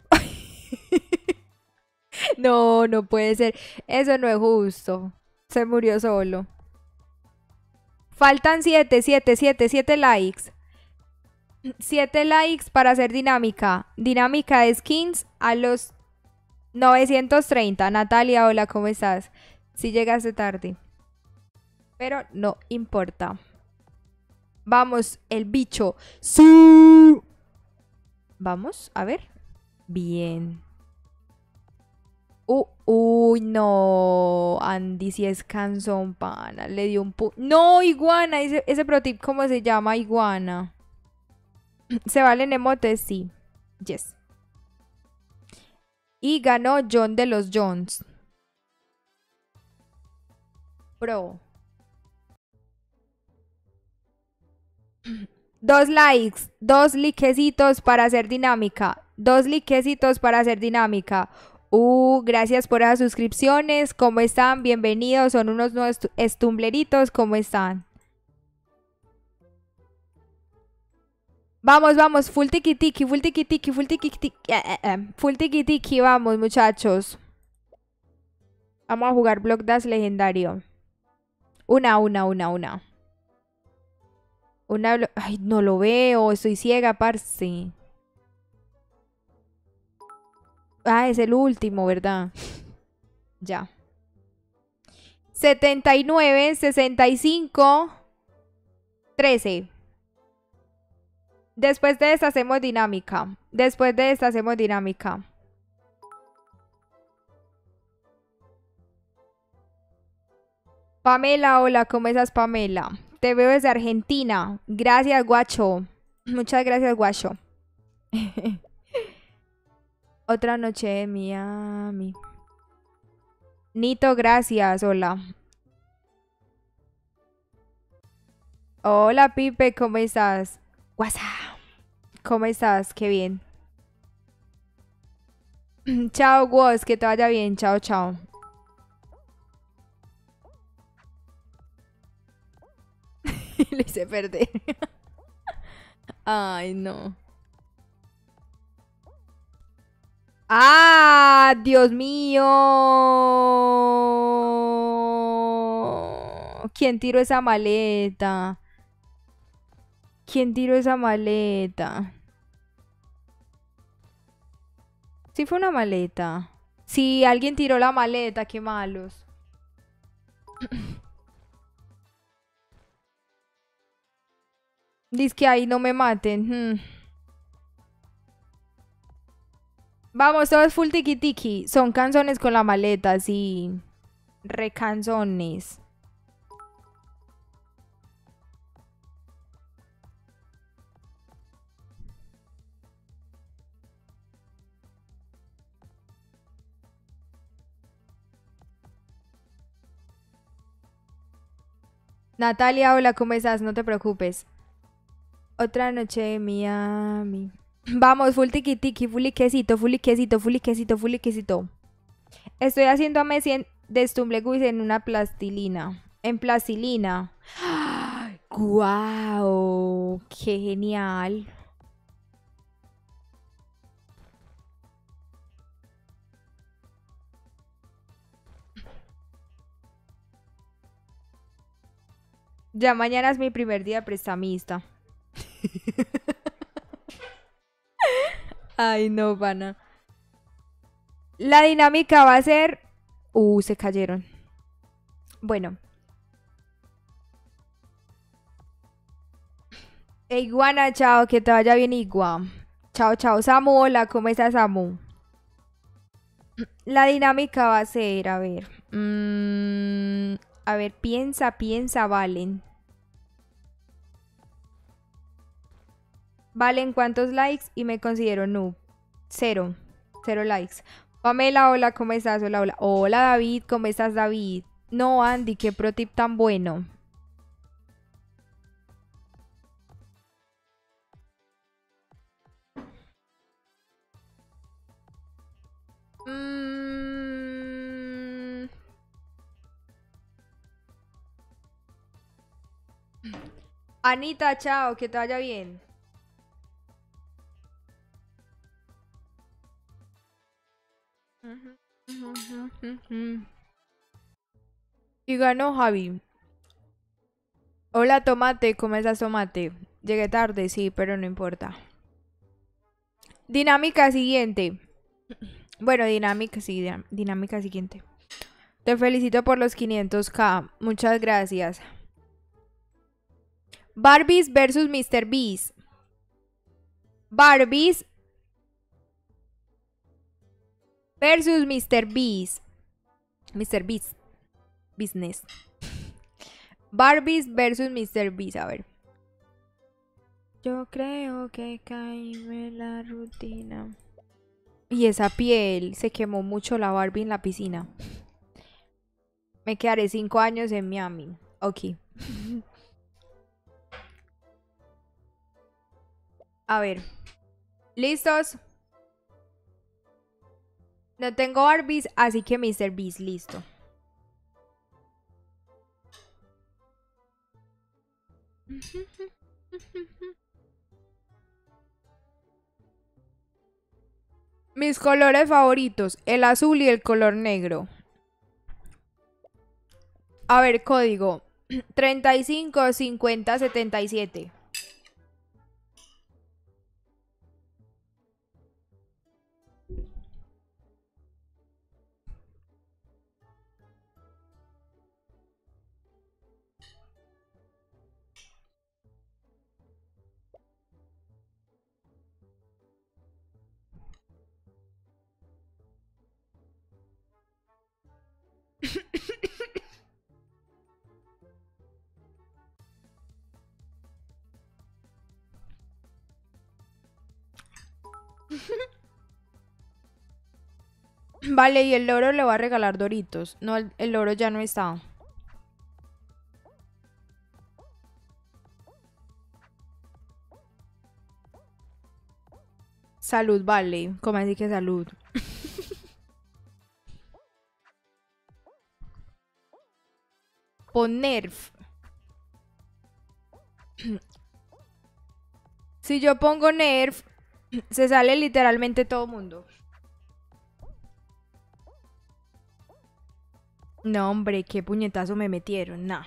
no, no puede ser. Eso no es justo. Se murió solo. Faltan 7, 7, 7, 7 likes. 7 likes para hacer dinámica. Dinámica de skins a los 930. Natalia, hola, ¿cómo estás? Si llegaste tarde. Pero no importa. Vamos, el bicho. ¡Sí! Vamos, a ver. Bien. Uy, no. Andy si es cansón, pana. Le dio un pu... No, iguana. Ese, ese pro tip, ¿cómo se llama? Iguana. Se valen emotes, sí. Yes. Y ganó John de los Jones. Pro. Dos likes, dos likecitos para hacer dinámica. Dos likecitos para hacer dinámica. Uh, gracias por las suscripciones. ¿Cómo están? Bienvenidos. Son unos nuevos estumbleritos. ¿Cómo están? Vamos, vamos. Full tiki tiki, full tiki tiki, full tiki tiki. eh, eh, eh, Full tiki tiki, vamos, muchachos. Vamos a jugar Block Dash legendario. Una, una, una, una. Una. Ay, no lo veo. Estoy ciega, parce. Ah, es el último, ¿verdad? Ya. 79, 65, 13. Después de esta hacemos dinámica. Después de esta hacemos dinámica. Pamela, hola, ¿cómo estás, Pamela? Te veo desde Argentina. Gracias, guacho. Muchas gracias, guacho. Otra noche en Miami. Nito, gracias. Hola. Hola, Pipe, ¿cómo estás? WhatsApp. ¿Cómo estás? Qué bien. chao, Woz, que te vaya bien. Chao, chao. Le hice perder. Ay, no. ¡Ah! ¡Dios mío! ¿Quién tiró esa maleta? ¿Quién tiró esa maleta? Sí fue una maleta. Sí, alguien tiró la maleta, qué malos. Dice que ahí no me maten. hmm. Vamos, todos full tiki tiki. Son canzones con la maleta, sí. Recanzones. Natalia, hola, ¿cómo estás? No te preocupes. Otra noche en Miami. Vamos, full tiki tiki, full quesito, full quesito, full quesito, full quesito. Estoy haciendo a Messi de Stumbleguis en una plastilina. En plastilina. ¡Guau! ¡Qué genial! Ya mañana es mi primer día prestamista. Ay, no, pana. La dinámica va a ser... Uh, se cayeron. Bueno. E Iguana, chao, que te vaya bien, Igua. Chao, chao, Samu, hola, ¿cómo estás, Samu? La dinámica va a ser, a ver. mm, a ver, piensa, piensa, Valen. Valen cuántos likes y me considero noob. Cero. Cero likes. Pamela, hola, ¿cómo estás? Hola, hola. Hola, David, ¿cómo estás, David? No, Andy, qué pro tip tan bueno. Anita, chao, que te vaya bien. Y ganó Javi. Hola, tomate, ¿cómo estás, tomate? Llegué tarde, sí, pero no importa. Dinámica siguiente. Bueno, dinámica, dinámica siguiente. Te felicito por los 500k. Muchas gracias. Barbies versus Mr. Beast. Barbies versus Mr. Beast. Mr. Beast. Business. Barbies versus Mr. Beast. A ver. Yo creo que caíme en la rutina. Y esa piel se quemó mucho la Barbie en la piscina. Me quedaré cinco años en Miami. Ok. A ver. ¿Listos? No tengo Barbies, así que Mr. Beast, listo. Mis colores favoritos, el azul y el color negro. A ver, código 35 50 77. Vale, y el loro le va a regalar doritos. No, el, loro ya no está. Salud, vale. ¿Cómo así que salud? Pon nerf. si yo pongo nerf, se sale literalmente todo mundo. No, hombre, qué puñetazo me metieron. Nah.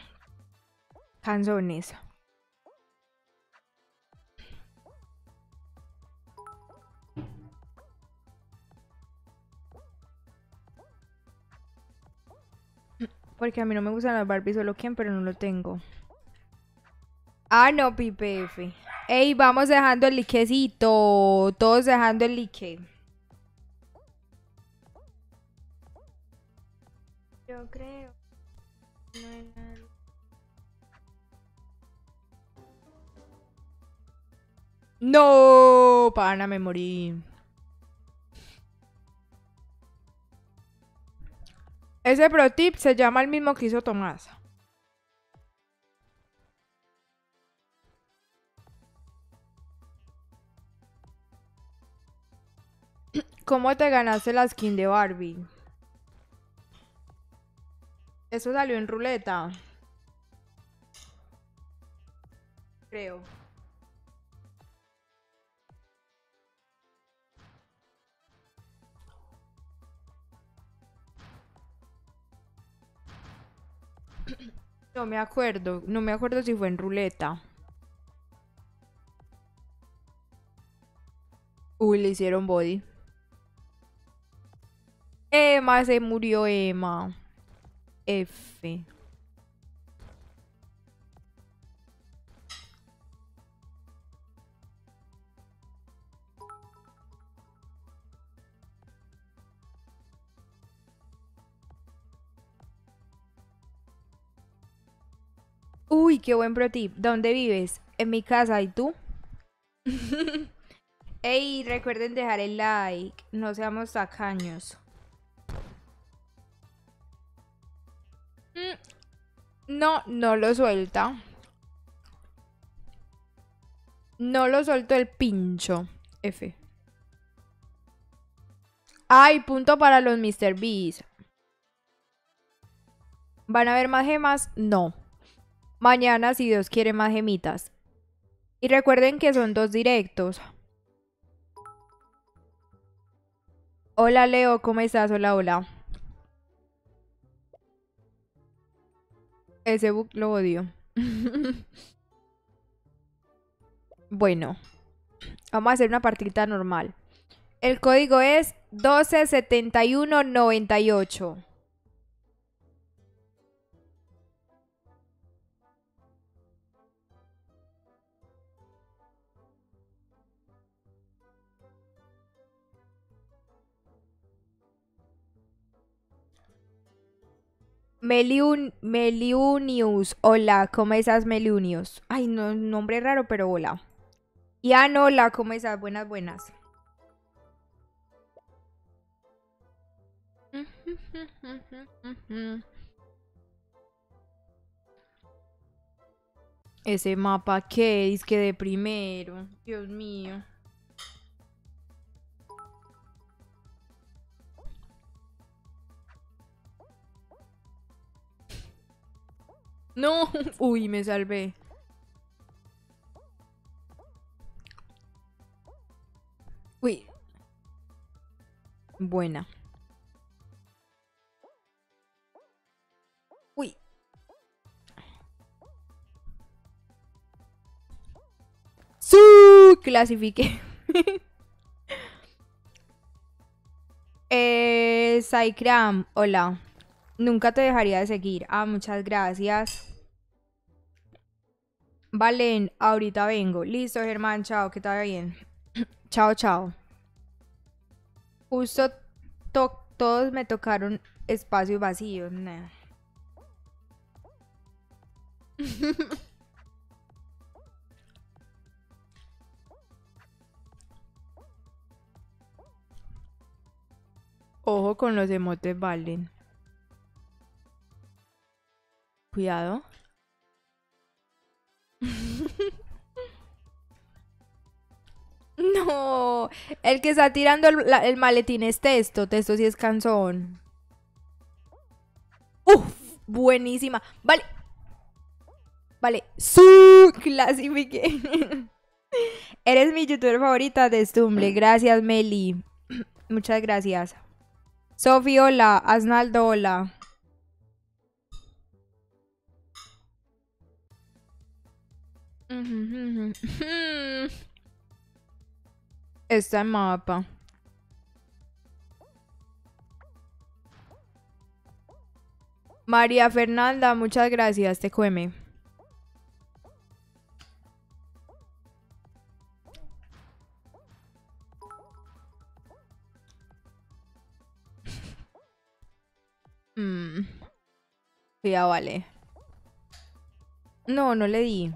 Canzones. Porque a mí no me gustan las Barbie, solo quien, pero no lo tengo. Ah, no, PPF. Ey, vamos dejando el liquecito. Todos dejando el lique. Yo creo. No nada. No, pana, me morí. Ese pro tip se llama el mismo que hizo Tomás. ¿Cómo te ganaste la skin de Barbie? Eso salió en ruleta. Creo. No me acuerdo, no me acuerdo si fue en ruleta. Uy, le hicieron body. Emma se murió, Emma. F. Uy, qué buen pro tip. ¿Dónde vives? En mi casa. ¿Y tú? Ey, recuerden dejar el like. No seamos tacaños. No, no lo suelta. No lo suelto el pincho. F. Ay, punto para los Mr. Beast. ¿Van a haber más gemas? No. Mañana, si Dios quiere, más gemitas. Y recuerden que son dos directos. Hola Leo, ¿cómo estás? Hola, hola. Ese book lo odio. bueno, vamos a hacer una partida normal. El código es 127198. Meliun, Meliunius. Hola, ¿cómo estás, Meliunius? Ay, no, nombre raro, pero hola. Ian, hola, ¿cómo estás? Buenas, buenas. Ese mapa que es que de primero. Dios mío. No, uy, me salvé. Uy. Buena. Uy. ¡Su! Clasifique. eh, Saikram, hola. Nunca te dejaría de seguir. Ah, muchas gracias. Valen, ahorita vengo. Listo, Germán, chao, que vaya bien. chao, chao. Justo todos me tocaron espacio vacío. Ojo con los emotes, Valen. Cuidado. no, el que está tirando el, maletín es Testo. Testo sí es canzón. Uf, buenísima. Vale. Vale, su clasifique. Eres mi youtuber favorita de Stumble. Gracias, Meli. Muchas gracias. Sofi, hola. Asnaldo, hola. Está en mapa. María Fernanda, muchas gracias, te cueme. Mm. Ya vale. No, no le di.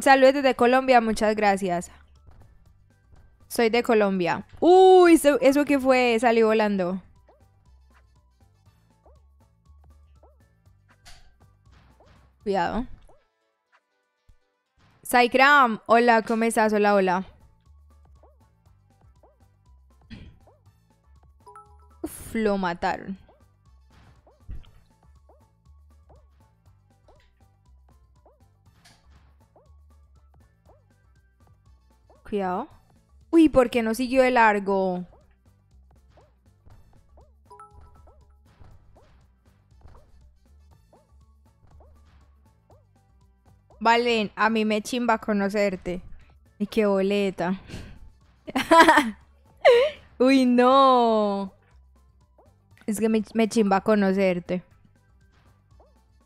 Saludos desde Colombia, muchas gracias. Soy de Colombia. Uy, eso, que fue, salió volando. Cuidado. Saikram, hola, ¿cómo estás? Hola, hola. Uf, lo mataron. Cuidado. Uy, ¿por qué no siguió de largo? Valen, a mí me chimba conocerte. Y qué boleta. Uy, no. Es que me, me chimba conocerte.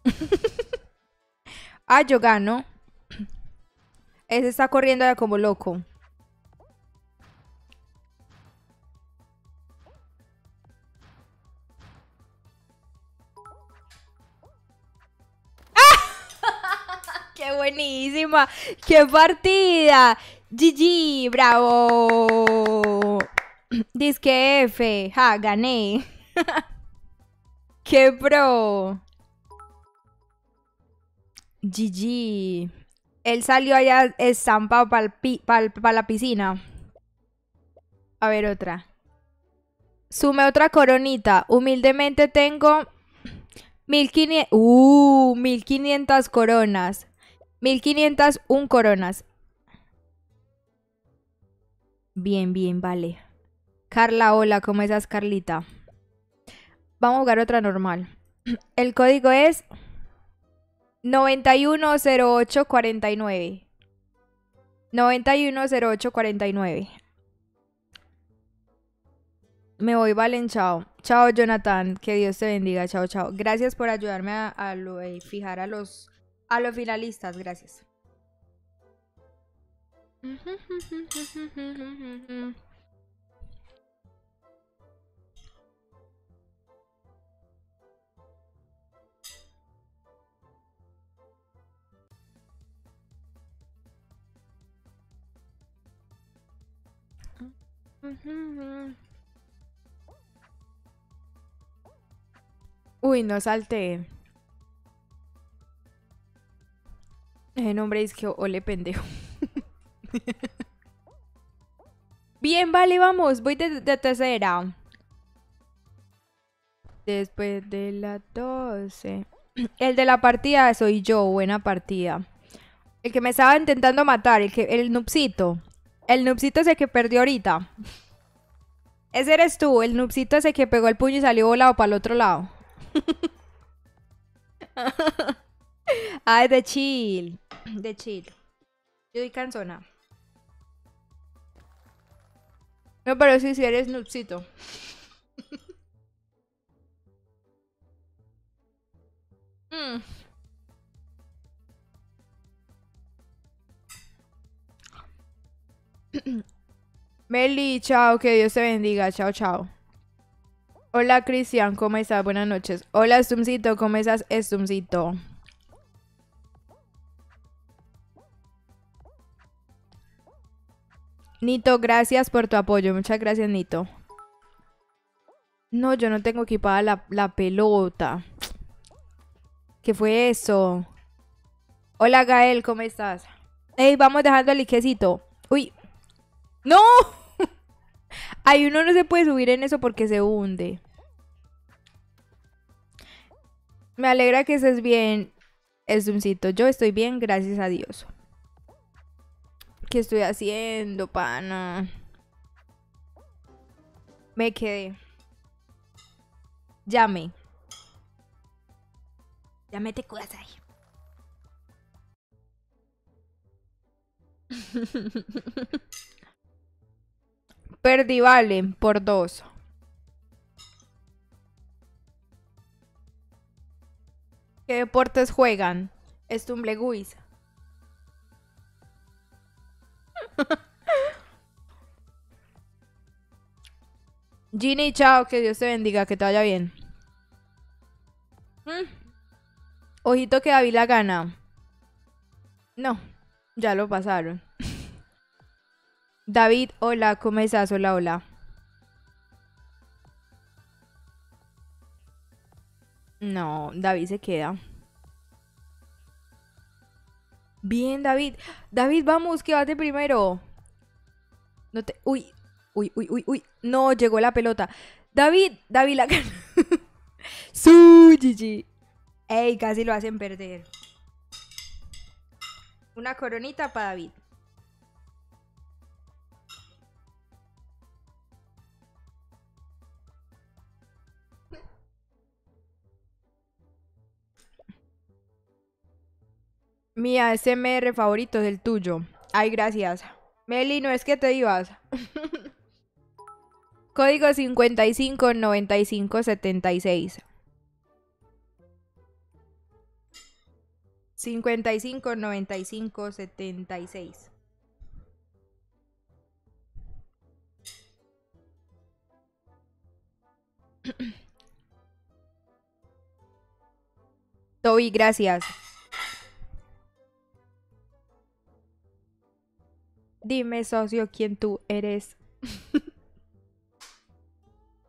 ah, yo gano. Ese está corriendo ya como loco. Buenísima! ¡Qué partida! GG, bravo. Disque F, ja, gané. ¡Qué pro! GG. Él salió allá estampado para la piscina. A ver, otra. Sume otra coronita. Humildemente tengo 1500. Uh, 1500 coronas. 1501 coronas. Bien, bien, vale. Carla, hola, ¿cómo estás, Carlita? Vamos a jugar otra normal. El código es 910849. 910849. Me voy, Valen, chao. Chao, Jonathan. Que Dios te bendiga. Chao, chao. Gracias por ayudarme a, fijar a los a los finalistas, gracias. Uy, no salté. Ese nombre es que ole pendejo. Bien, vale, vamos. Voy de, de tercera. Después de la 12. El de la partida soy yo. Buena partida. El que me estaba intentando matar. El, que, el nupsito. El nupsito ese que perdió ahorita. Ese eres tú. El nupsito ese que pegó el puño y salió volado para el otro lado. Ay, de chill. De chill. Yo soy cansona. No, pero sí, si eres nupsito. Mm. Meli, chao, que Dios te bendiga, chao, chao. Hola Cristian, ¿cómo estás? Buenas noches. Hola Stumcito, ¿cómo estás, Stumcito? Nito, gracias por tu apoyo. Muchas gracias, Nito. No, yo no tengo equipada la, la pelota. ¿Qué fue eso? Hola, Gael, ¿cómo estás? Ey, vamos dejando el liquecito. Uy. ¡No! Ay, uno no se puede subir en eso porque se hunde. Me alegra que estés bien, Estumcito. Yo estoy bien, gracias a Dios. ¿Qué estoy haciendo, pana? Me quedé. Llame. Llame te ahí. Perdí, vale, por dos. ¿Qué deportes juegan? Stumbleguis. Ginny, chao, que Dios te bendiga, que te vaya bien. Mm. Ojito que David la gana. No, ya lo pasaron. David, hola, ¿cómo estás? Hola, hola. No, David se queda. Bien, David. David, vamos, de primero. No te... Uy, uy, uy, uy, uy. No, llegó la pelota. David, David la. Su, Gigi. Ey, casi lo hacen perder. Una coronita para David. Mi ASMR favorito es el tuyo. Ay, gracias. Meli, no es que te ibas. Código 559576. 559576. Toby, gracias. Dime, socio, quién tú eres.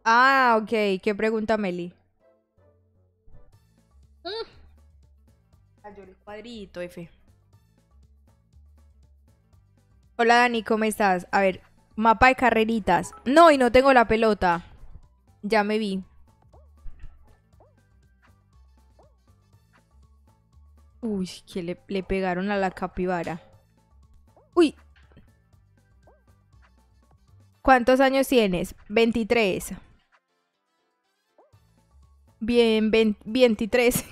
ah, ok. ¿Qué pregunta, Meli? Cayó el cuadrito, F. Hola, Dani, ¿cómo estás? A ver, mapa de carreritas. No, y no tengo la pelota. Ya me vi. Uy, que le, le pegaron a la capibara. Uy, ¿Cuántos años tienes? 23. Bien, 23.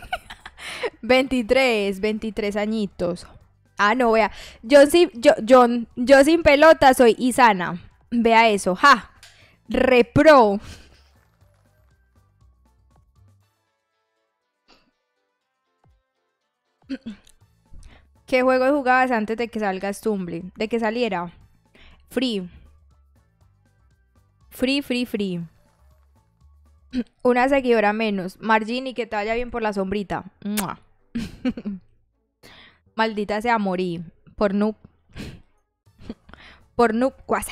23, 23 añitos. Ah, no, vea. Yo, sí, yo, yo, yo sin pelota soy Isana. Vea eso. ¡Ja! Repro. ¿Qué juego jugabas antes de que salga Stumble? De que saliera. Free. Free, free, free. Una seguidora menos. Margini, que te vaya bien por la sombrita. Maldita sea morí. Por noob. por noob cuasa.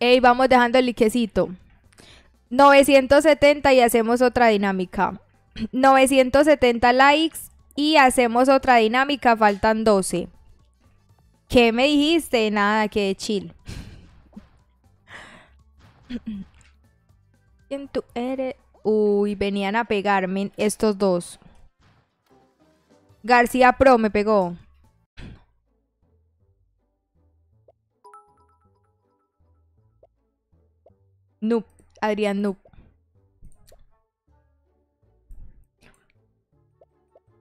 Ey, vamos dejando el liquecito. 970 y hacemos otra dinámica. 970 likes y hacemos otra dinámica, faltan 12. ¿Qué me dijiste? Nada, que chill. ¿Quién tú eres? Uy, venían a pegarme estos dos. García Pro me pegó. Noob, Adrián Noob.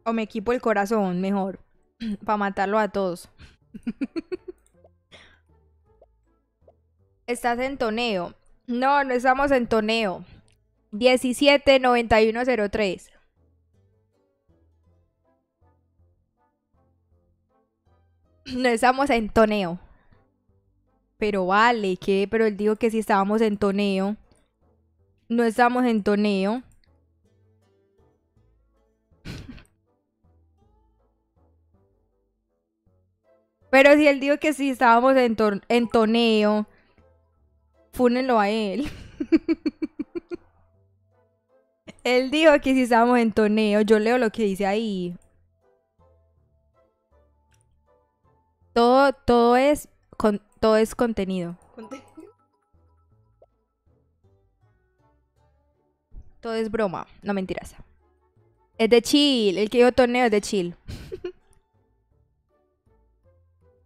O me equipo el corazón, mejor. Para matarlo a todos. Estás en toneo. No, no estamos en toneo. 179103. No estamos en toneo. Pero vale, ¿qué? Pero él dijo que si estábamos en toneo. No estamos en toneo. Pero si él dijo que si estábamos en, en toneo, fúnenlo a él. él dijo que si estábamos en toneo, yo leo lo que dice ahí. Todo, todo es con, todo es contenido. Todo es broma, no mentiras. Es de chill, el que dijo toneo es de chill.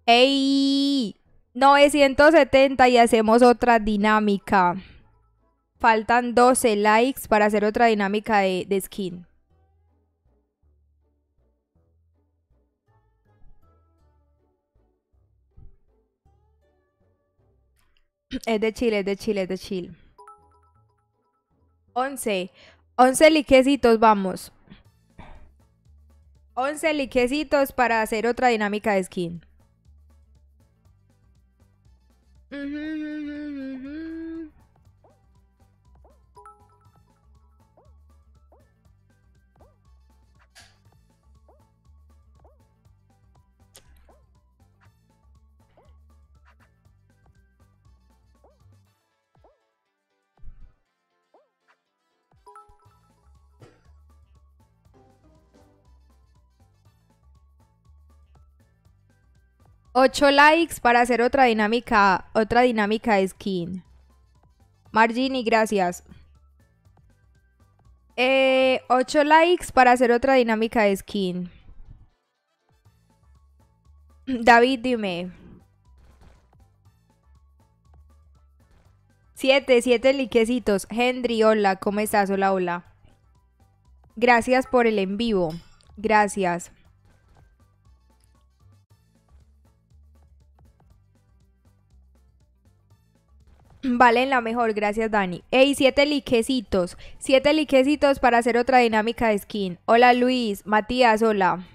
¡Ey! 970 y hacemos otra dinámica. Faltan 12 likes para hacer otra dinámica de, skin. Es de Chile, es de Chile, es de Chile. 11. 11 liquecitos, vamos. 11 liquecitos para hacer otra dinámica de skin. Mm-hmm, mhm mhm Ocho likes para hacer otra dinámica, otra dinámica de skin. Margini, gracias. Eh, 8 likes para hacer otra dinámica de skin. David, dime. 7, 7 liquecitos. Henry, hola, ¿cómo estás? Hola, hola. Gracias por el en vivo. Gracias. Vale, la mejor, gracias Dani. Ey, siete liquecitos. Siete liquecitos para hacer otra dinámica de skin. Hola Luis, Matías, hola.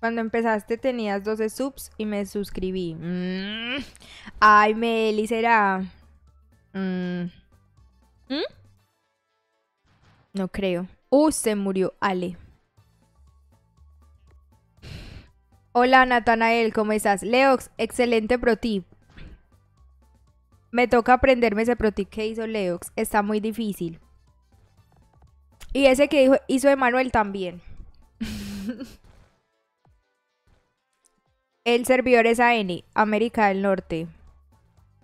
Cuando empezaste tenías 12 subs y me suscribí. Mm. Ay, Meli, será. Mm. ¿Mm? No creo. Uh, se murió Ale. Hola Natanael, ¿cómo estás? Leox, excelente pro tip. Me toca aprenderme ese protip que hizo Leox. Está muy difícil. Y ese que hizo Emanuel también. El servidor es AN, América del Norte.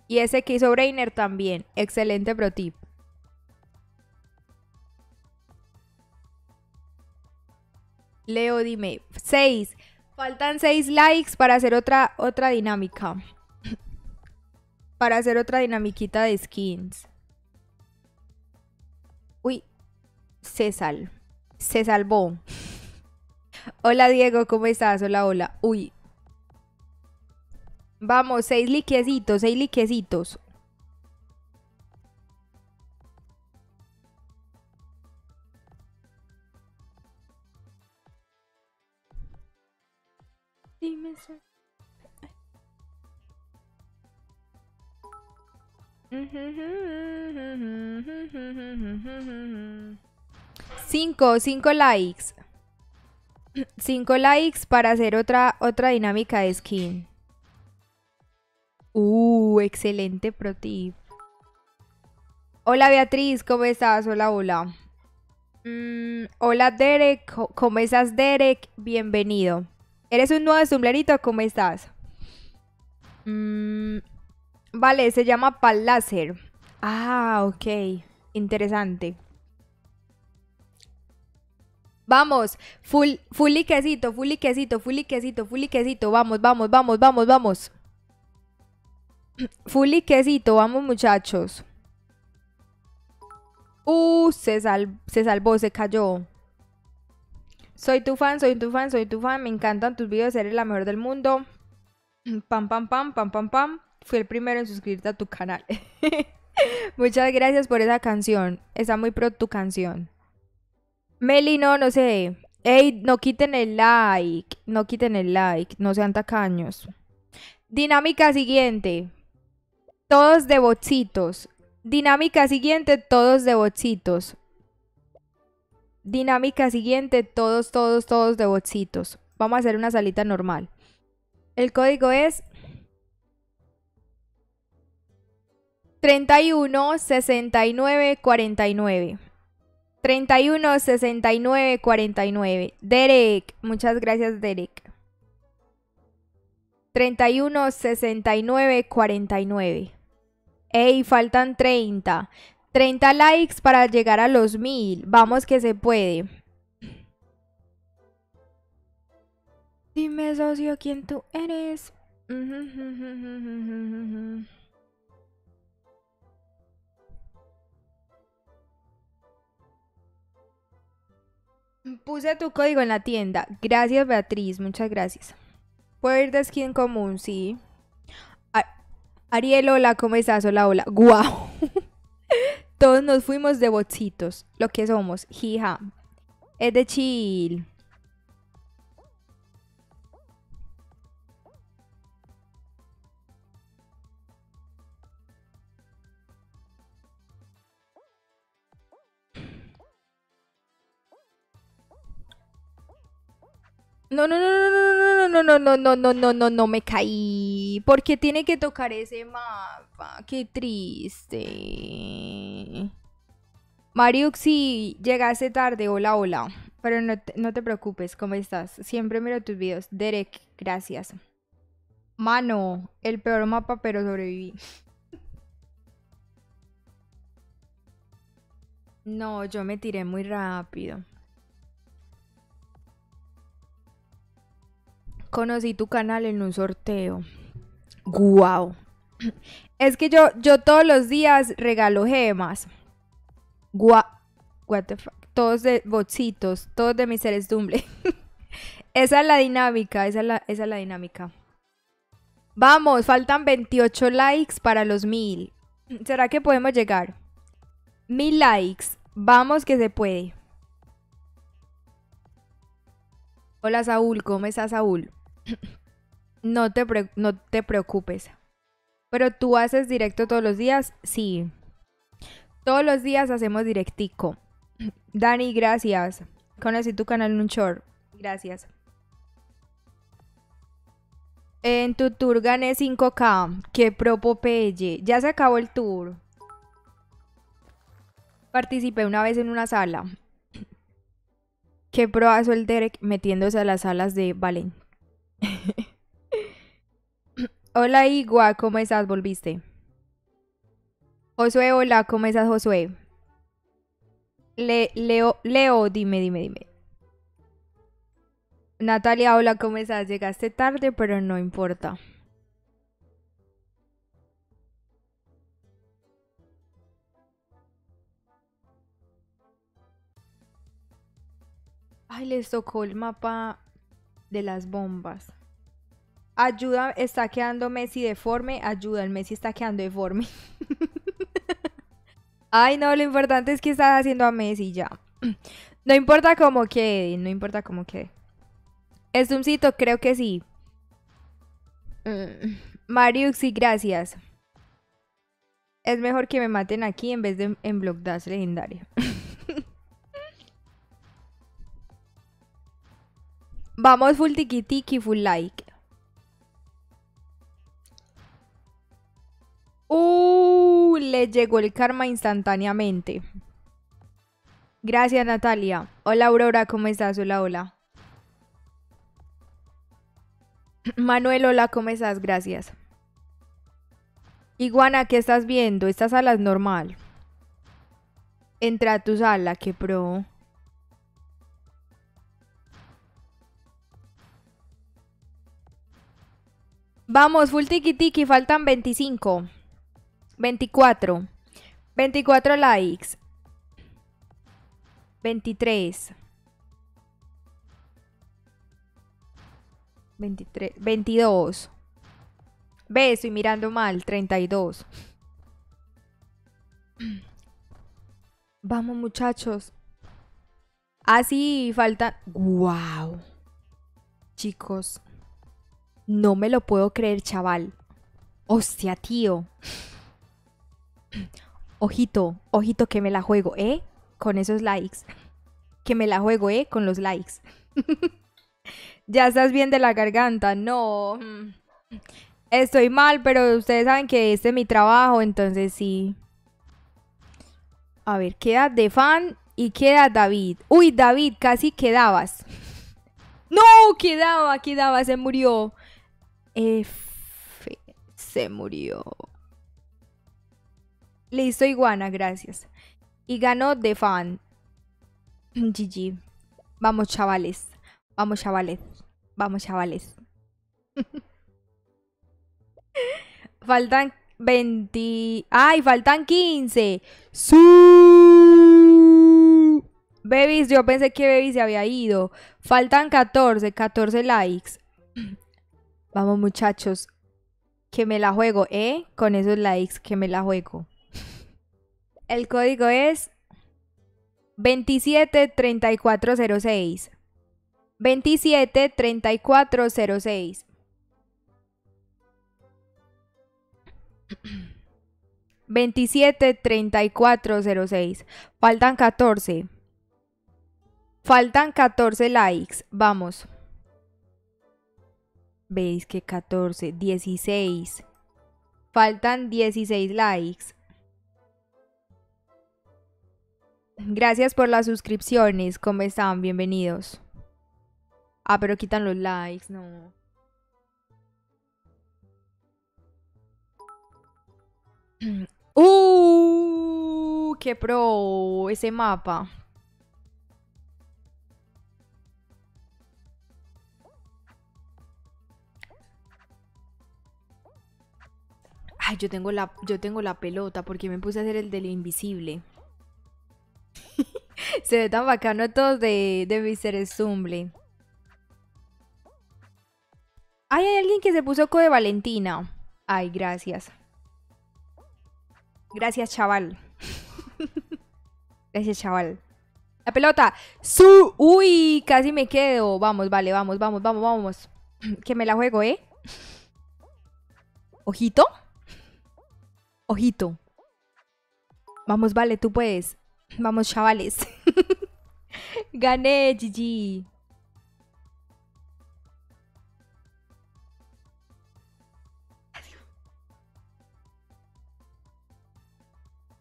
Y ese que hizo Brainer también. Excelente protip. Leo, dime. 6. Faltan 6 likes para hacer otra, otra dinámica para hacer otra dinamiquita de skins. Uy, se sal. Se salvó. Hola Diego, ¿cómo estás? Hola, hola. Uy. Vamos, seis liquecitos, seis liquecitos. Cinco, cinco likes. Cinco likes para hacer otra, otra dinámica de skin. Uh, excelente pro tip. Hola Beatriz, ¿cómo estás? Hola, hola. Mm, hola Derek, ¿cómo estás Derek? Bienvenido. ¿Eres un nuevo zumblerito? ¿Cómo estás? Mm, vale, se llama Palacer. Ah, ok. Interesante. Vamos, full, full quesito, full quesito, full quesito, full quesito. Vamos, vamos, vamos, vamos, vamos. Full quesito, vamos muchachos. Uh, se, se salvó, se cayó. Soy tu fan, soy tu fan, soy tu fan. Me encantan tus videos, eres la mejor del mundo. Pam, pam, pam, pam, pam, pam. Fui el primero en suscribirte a tu canal. Muchas gracias por esa canción. Está muy pro tu canción. Meli, no, no sé. Ey, no quiten el like. No quiten el like. No sean tacaños. Dinámica siguiente. Todos de botsitos. Dinámica siguiente, todos de botsitos. Dinámica siguiente, todos, todos, todos de botsitos. Vamos a hacer una salita normal. El código es 31 69 49. 31 69 49. Derek, muchas gracias Derek. 31 69 49. Ey, faltan 30. 30 likes para llegar a los 1000. Vamos que se puede. Dime, socio, quién tú eres. Puse tu código en la tienda. Gracias, Beatriz. Muchas gracias. Puedo ir de skin común, sí. Ariel, hola, ¿cómo estás? Hola, hola. ¡Guau! Todos nos fuimos de botsitos, lo que somos. Hija. Es de chill. No, no, no, no, no, no, no, no, no, no, no, no, no, me caí. ¿Por qué tiene que tocar ese mapa? Qué triste. Mariuxi, llegaste tarde, hola, hola. Pero no te, no te preocupes, ¿cómo estás? Siempre miro tus videos. Derek, gracias. Mano, el peor mapa, pero sobreviví. No, yo me tiré muy rápido. Conocí tu canal en un sorteo. Guau. Es que yo, yo todos los días regalo gemas. Guau. Todos de botsitos, todos de mis seres dumble. esa es la dinámica, esa es la, esa es la dinámica. Vamos, faltan 28 likes para los mil. ¿Será que podemos llegar? Mil likes. Vamos que se puede. Hola Saúl, ¿cómo estás Saúl? No, te no te preocupes. Pero tú haces directo todos los días, sí. Todos los días hacemos directico. Dani, gracias. Conocí tu canal un short. Gracias. En tu tour gané 5K. Qué pro Popeye. Ya se acabó el tour. Participé una vez en una sala. Qué proazo el Derek metiéndose a las salas de Valen. hola Igua, ¿cómo estás? ¿Volviste? Josué, hola, ¿cómo estás Josué? Le, Leo, Leo, dime, dime, dime. Natalia, hola, ¿cómo estás? Llegaste tarde, pero no importa. Ay, les tocó el mapa de las bombas. Ayuda, está quedando Messi deforme. Ayuda, el Messi está quedando deforme. Ay, no, lo importante es que estás haciendo a Messi ya. No importa cómo quede, no importa cómo quede. Es Zoomcito, creo que sí. Mm, Mariux, sí, gracias. Es mejor que me maten aquí en vez de en Block Dash Vamos full tiki tiki, full like. Uh, le llegó el karma instantáneamente. Gracias, Natalia. Hola, Aurora, ¿cómo estás? Hola, hola. Manuel, hola, ¿cómo estás? Gracias. Iguana, ¿qué estás viendo? Esta sala es normal. Entra a tu sala, que pro. Vamos, full tiki tiki, faltan 25. 24. 24 likes. 23. 23. 22. Ve, estoy mirando mal. 32. Vamos, muchachos. Así ah, falta. ¡Wow! Chicos. No me lo puedo creer, chaval. Hostia, tío. Ojito, ojito que me la juego, ¿eh? Con esos likes. Que me la juego, ¿eh? Con los likes. ya estás bien de la garganta. No. Estoy mal, pero ustedes saben que este es mi trabajo, entonces sí. A ver, queda de fan y queda David. Uy, David, casi quedabas. No, quedaba, quedaba, se murió. F se murió. Listo, iguana, gracias. Y ganó de fan. GG. Vamos, chavales. Vamos, chavales. Vamos, chavales. faltan 20. ¡Ay! Faltan 15. ¡Su! Babies, yo pensé que Baby se había ido. Faltan 14. 14 likes. Vamos muchachos, que me la juego, ¿eh? Con esos likes, que me la juego. El código es 273406. 273406. 273406. Faltan 14. Faltan 14 likes. Vamos. Veis que 14, 16. Faltan 16 likes. Gracias por las suscripciones. ¿Cómo están? Bienvenidos. Ah, pero quitan los likes, no. ¡Uh! ¡Qué pro! Ese mapa. Ay, yo tengo la, yo tengo la pelota porque me puse a hacer el del invisible. Se ve tan bacano todos de, de Mr. Stumble. Ay, hay alguien que se puso co de Valentina. Ay, gracias. Gracias, chaval. gracias, chaval. La pelota. Su. Uy, casi me quedo. Vamos, vale, vamos, vamos, vamos, vamos. Que me la juego, ¿eh? Ojito. Ojito. Vamos, vale, tú puedes. Vamos, chavales. Gané, GG.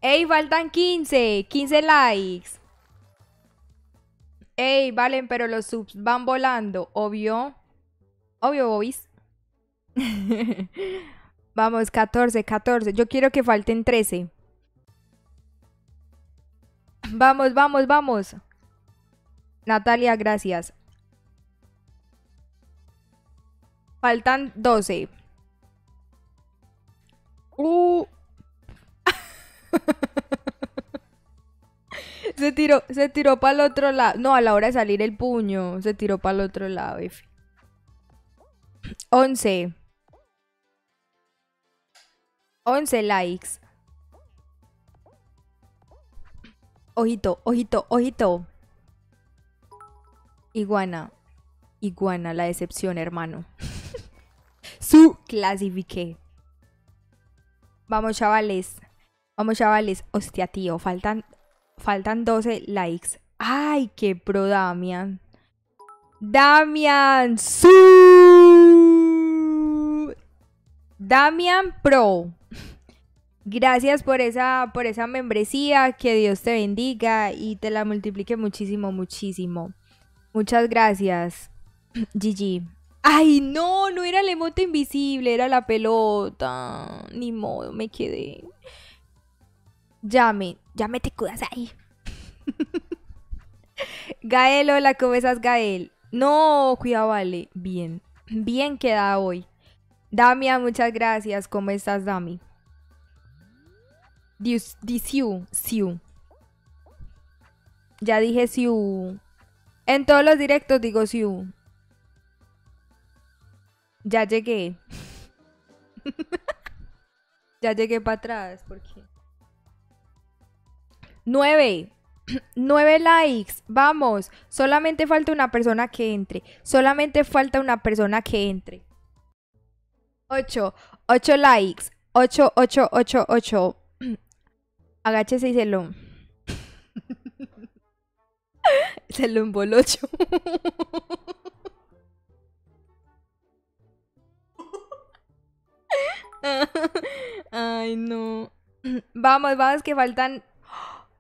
¡Ey, faltan 15! 15 likes. ¡Ey, valen, pero los subs van volando! Obvio. Obvio, boys. Vamos, 14, 14. Yo quiero que falten 13. Vamos, vamos, vamos. Natalia, gracias. Faltan 12. Uh. se tiró, se tiró para el otro lado. No, a la hora de salir el puño, se tiró para el otro lado. 11. 11 likes. Ojito, ojito, ojito. Iguana. Iguana, la decepción, hermano. Su clasifique. Vamos, chavales. Vamos, chavales. Hostia, tío. Faltan, faltan 12 likes. Ay, qué pro, Damian. Damian. Su. Damian Pro. Gracias por esa, por esa membresía, que Dios te bendiga y te la multiplique muchísimo, muchísimo. Muchas gracias, Gigi. Ay, no, no era el emote invisible, era la pelota. Ni modo, me quedé. Llame, llame te cuidas ahí. Gael, hola, ¿cómo estás, Gael? No, cuidado, vale. Bien, bien queda hoy. Damia, muchas gracias. ¿Cómo estás, Dami? Siu, Siu. Ya dije Siu. En todos los directos digo Siu. Ya llegué. ya llegué para atrás. ¿Por qué? Nueve. Nueve likes. Vamos. Solamente falta una persona que entre. Solamente falta una persona que entre. Ocho. Ocho likes. Ocho, ocho, ocho, ocho. Agáchese y se lo. se lo embolocho. Ay, no. Vamos, vamos, que faltan.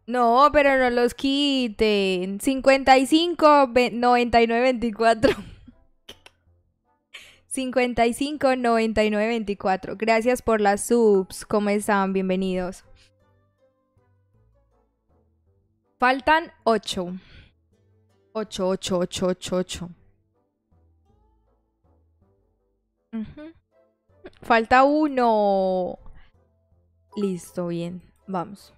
No, pero no los quiten. 55, 99, 24. 55, 99, 24. Gracias por las subs. ¿Cómo están? Bienvenidos. Faltan 8. 8, 8, 8, 8, 8. Falta uno. Listo, bien. Vamos.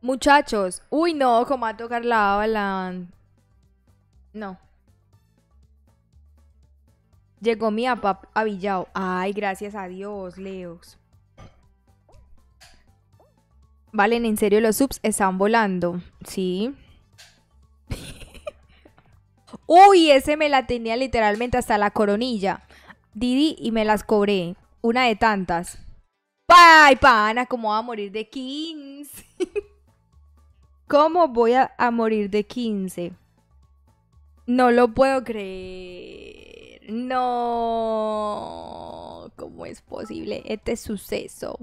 Muchachos. Uy, no, como a tocar la avalancha. No. Llegó mi papá a Villao. Ay, gracias a Dios, Leos. Valen, en serio, los subs están volando. Sí. Uy, ese me la tenía literalmente hasta la coronilla. Didi y me las cobré. Una de tantas. ¡Ay, pana! ¿Cómo va a morir de 15? ¿Cómo voy a, a morir de 15? No lo puedo creer. No. ¿Cómo es posible este suceso?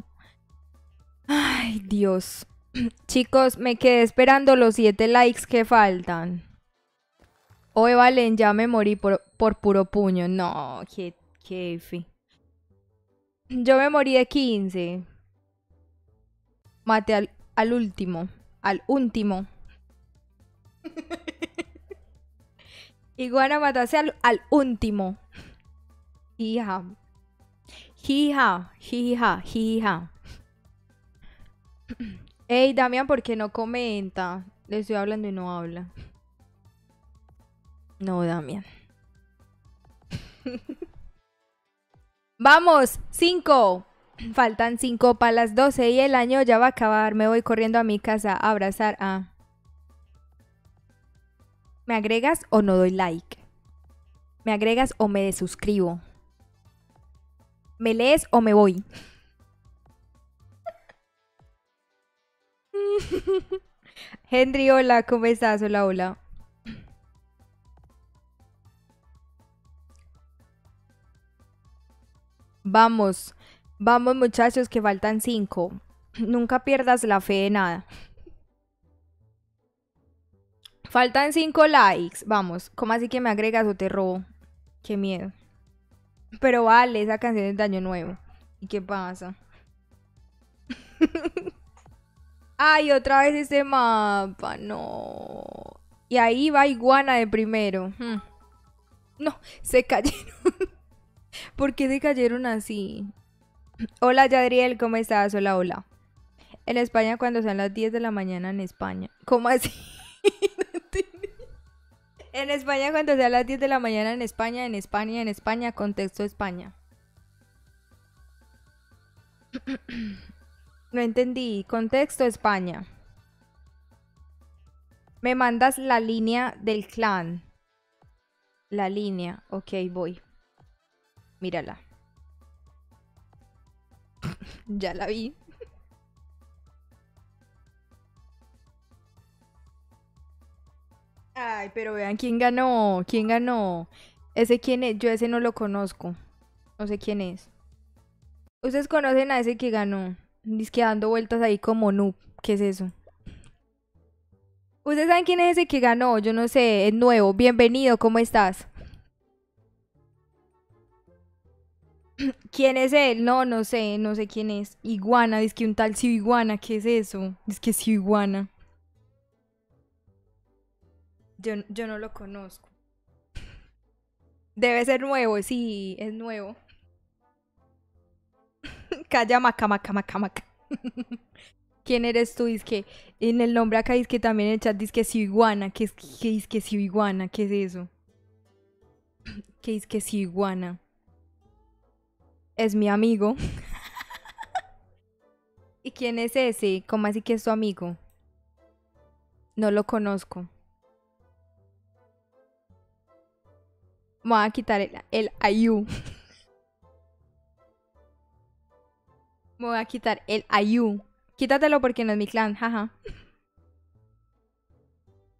Ay, Dios. Chicos, me quedé esperando los 7 likes que faltan. Oye, Valen, ya me morí por, por puro puño. No, qué, qué Yo me morí de 15. Mate al, al último. Al último. Iguana matase al, al último. Hija. Hija, hija, hija. Ey, Damián, ¿por qué no comenta? Le estoy hablando y no habla. No, Damián. Vamos, cinco. Faltan cinco para las doce y el año ya va a acabar. Me voy corriendo a mi casa a abrazar a... ¿Me agregas o no doy like? ¿Me agregas o me desuscribo? ¿Me lees o me voy? Henry, hola, ¿cómo estás? Hola, hola. Vamos, vamos muchachos que faltan cinco. Nunca pierdas la fe de nada. Faltan cinco likes. Vamos, ¿cómo así que me agregas o te robo? Qué miedo. Pero vale, esa canción es de Año Nuevo. ¿Y qué pasa? Ay, otra vez ese mapa. No. Y ahí va Iguana de primero. Hmm. No, se cayeron. ¿Por qué se cayeron así? Hola Yadriel, ¿cómo estás? Hola, hola. En España cuando sean las 10 de la mañana en España. ¿Cómo así? En España cuando sean las 10 de la mañana en España, en España, en España, contexto España. no entendí. Contexto España. Me mandas la línea del clan. La línea. Ok, voy. Mírala. ya la vi. Ay, pero vean quién ganó, quién ganó. ¿Ese quién es? Yo ese no lo conozco. No sé quién es. ¿Ustedes conocen a ese que ganó? Dice que dando vueltas ahí como noob. ¿Qué es eso? ¿Ustedes saben quién es ese que ganó? Yo no sé, es nuevo. Bienvenido, ¿cómo estás? ¿Quién es él? No, no sé, no sé quién es. Iguana, dice que un tal Iguana, ¿qué es eso? Dice que Iguana. Yo, no lo conozco. Debe ser nuevo, sí, es nuevo. Calla, maca, maca, maca, maca. ¿Quién eres tú? Dice que en el nombre acá dice que también en el chat dice que Sio Iguana. ¿Qué es que dice que Sio Iguana? ¿Qué es eso? ¿Qué dice que Sio Iguana? es mi amigo. ¿Y quién es ese? ¿Cómo así que es tu amigo? No lo conozco. Voy a quitar el, el Ayu. Me voy a quitar el Ayu. Quítatelo porque no es mi clan, jaja.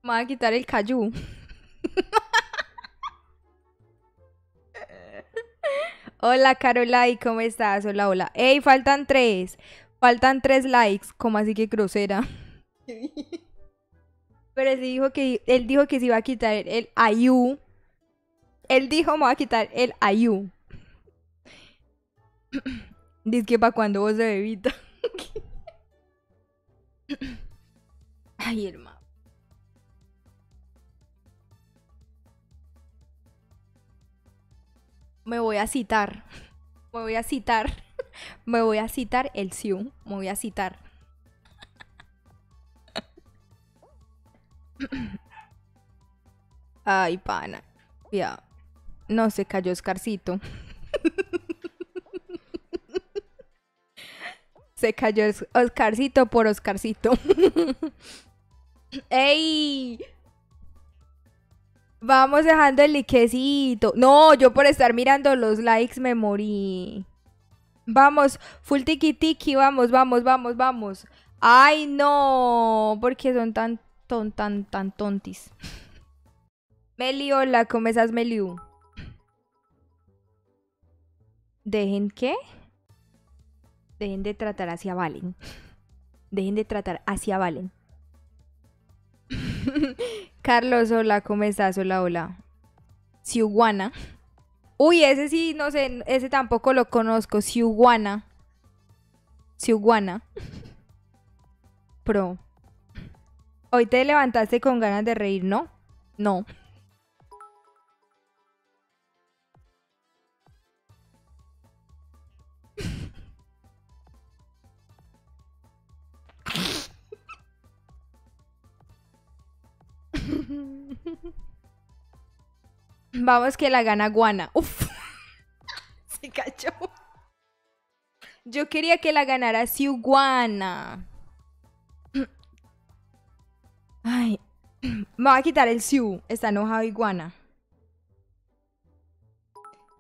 Me voy a quitar el Cayu. Hola Carolai, ¿cómo estás? Hola, hola. Ey, faltan tres. Faltan tres likes. ¿Cómo así que grosera? Pero él dijo que él dijo que se iba a quitar el ayu. Él dijo me va a quitar el ayu. Dice que para cuando vos de bebita. Ay, hermano. me voy a citar. Me voy a citar. Me voy a citar el Siu. Me voy a citar. Ay, pana. Ya. No se cayó Oscarcito. se cayó Oscarcito por Oscarcito. ¡Ey! Vamos dejando el liquecito. No, yo por estar mirando los likes me morí. Vamos, full tiki tiki, vamos, vamos, vamos, vamos. Ay, no, porque son tan, ton, tan, tan tontis. Meli, hola, ¿cómo estás, Meliu? ¿Dejen qué? Dejen de tratar hacia Valen. Dejen de tratar hacia Valen. Carlos, hola, ¿cómo estás? Hola, hola. Siuguana. Uy, ese sí, no sé, ese tampoco lo conozco. Siuguana. Siuguana. Pro. Hoy te levantaste con ganas de reír, ¿no? No. Vamos que la gana Guana. Uf. Se cachó. Yo quería que la ganara Siuguana. Ay. Me va a quitar el Siu. Está enojado Iguana.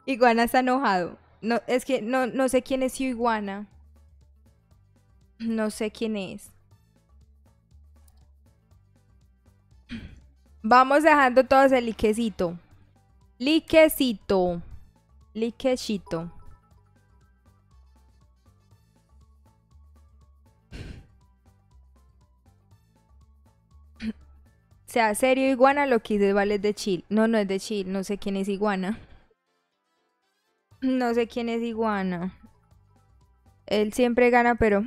Iguana está enojado. No, es que no, no sé quién es Siu Iguana. No sé quién es. Vamos dejando todo ese liquecito. Liquecito. Liquecito. sea serio, iguana, lo que dices vale de chill. No, no es de chill. No sé quién es iguana. No sé quién es iguana. Él siempre gana, pero...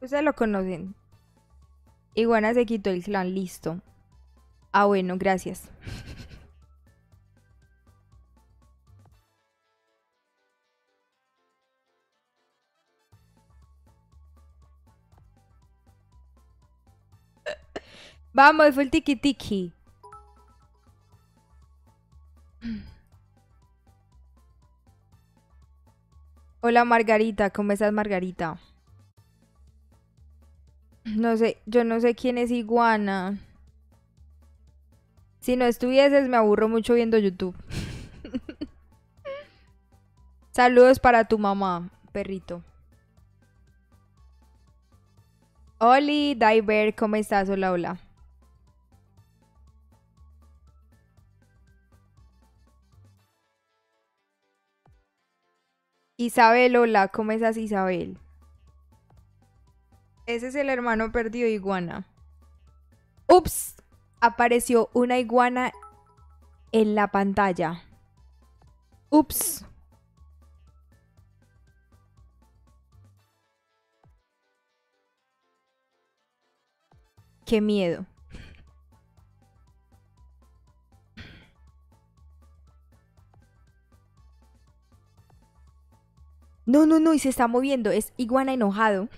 Ustedes lo conocen. Iguana se quitó el clan, listo. Ah, bueno, gracias. Vamos, fue el tiki tiki. Hola Margarita, ¿cómo estás Margarita? No sé, yo no sé quién es Iguana. Si no estuvieses, me aburro mucho viendo YouTube. Saludos para tu mamá, perrito. Oli, Diver, ¿cómo estás? Hola, hola. Isabel, hola, ¿cómo estás Isabel? Ese es el hermano perdido iguana. Ups, apareció una iguana en la pantalla. Ups. Qué miedo. No, no, no, y se está moviendo. Es iguana enojado.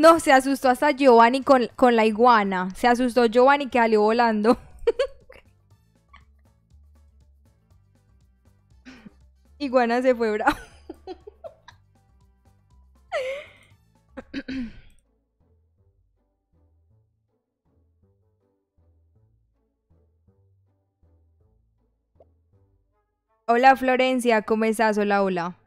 No, se asustó hasta Giovanni con, con la iguana. Se asustó Giovanni que salió volando. iguana se fue bravo. Hola Florencia, ¿cómo estás? Hola, hola.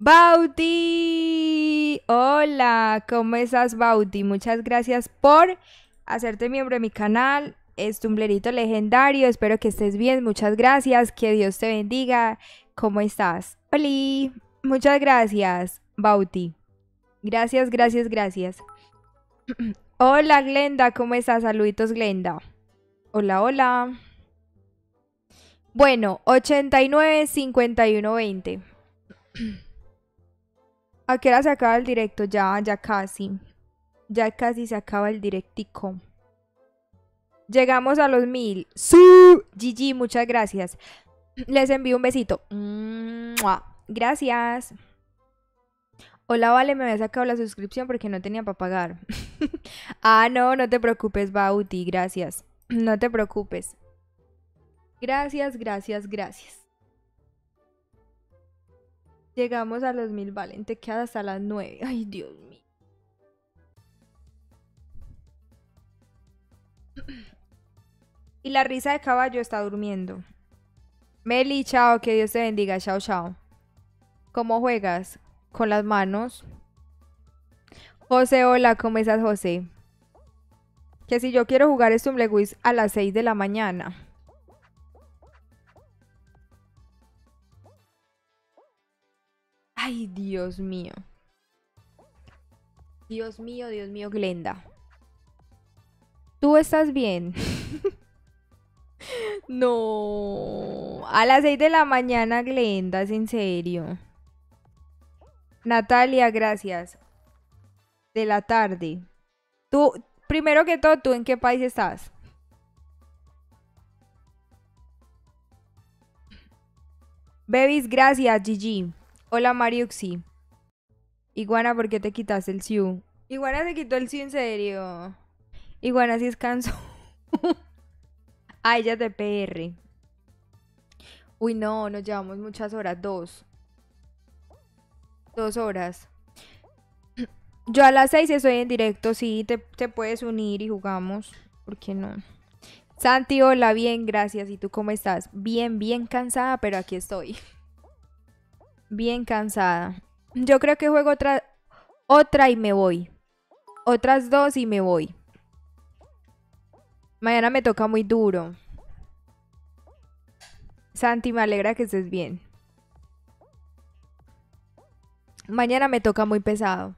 Bauti, hola, ¿cómo estás Bauti? Muchas gracias por hacerte miembro de mi canal. Es Tumblerito Legendario, espero que estés bien, muchas gracias, que Dios te bendiga. ¿Cómo estás? Hola, muchas gracias, Bauti. Gracias, gracias, gracias. Hola Glenda, ¿cómo estás? Saluditos Glenda. Hola, hola. Bueno, 89 51 20. ¿A qué hora se acaba el directo? Ya, ya casi. Ya casi se acaba el directico. Llegamos a los mil. ¡Su! GG, muchas gracias. Les envío un besito. Gracias. Hola, vale, me había sacado la suscripción porque no tenía para pagar. ah, no, no te preocupes, Bauti, gracias. No te preocupes. Gracias, gracias, gracias. Llegamos a los mil, valen, te quedas hasta las nueve. Ay, Dios mío. Y la risa de caballo está durmiendo. Meli, chao, que Dios te bendiga, chao, chao. ¿Cómo juegas? con las manos. José, hola, ¿cómo estás, José? Que si yo quiero jugar Stumbleguis a las 6 de la mañana. Ay, Dios mío. Dios mío, Dios mío, Glenda. ¿Tú estás bien? no. A las 6 de la mañana, Glenda, es en serio. Natalia, gracias. De la tarde. Tú, primero que todo, ¿tú en qué país estás? Bebis, gracias, Gigi. Hola, Mariuxi. Iguana, ¿por qué te quitaste el Siu? Iguana se quitó el Siu en serio. Iguana sí descanso. Ay, ya de PR. Uy, no, nos llevamos muchas horas, dos. Dos horas. Yo a las seis estoy en directo, sí, te, puedes unir y jugamos. ¿Por qué no? Santi, hola, bien, gracias. ¿Y tú cómo estás? Bien, bien cansada, pero aquí estoy. Bien cansada. Yo creo que juego otra, otra y me voy. Otras dos y me voy. Mañana me toca muy duro. Santi, me alegra que estés bien. Mañana me toca muy pesado.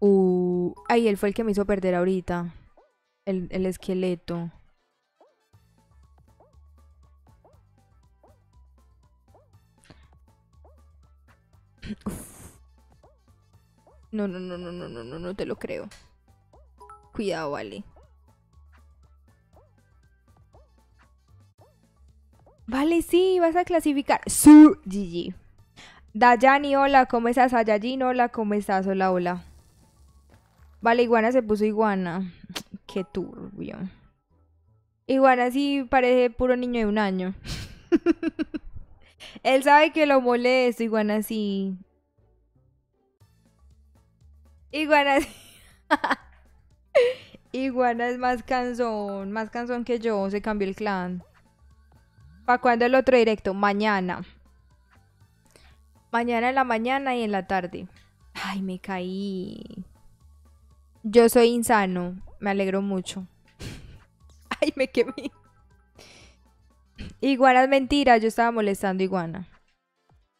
Uh, ay, él fue el que me hizo perder ahorita. El, el esqueleto. No, no, no, no, no, no, no, no te lo creo. Cuidado, vale. Vale, sí, vas a clasificar. Su GG. Dayani, hola, ¿cómo estás? Ayajin, hola, ¿cómo estás? Hola, hola. Vale, Iguana se puso Iguana. Qué turbio. Iguana sí parece puro niño de un año. Él sabe que lo molesto, Iguana sí. Iguana sí. Iguana es más cansón, más cansón que yo, se cambió el clan. ¿Para cuándo el otro directo? Mañana. Mañana en la mañana y en la tarde. Ay, me caí. Yo soy insano. Me alegro mucho. Ay, me quemé. Iguana es mentira, yo estaba molestando Iguana.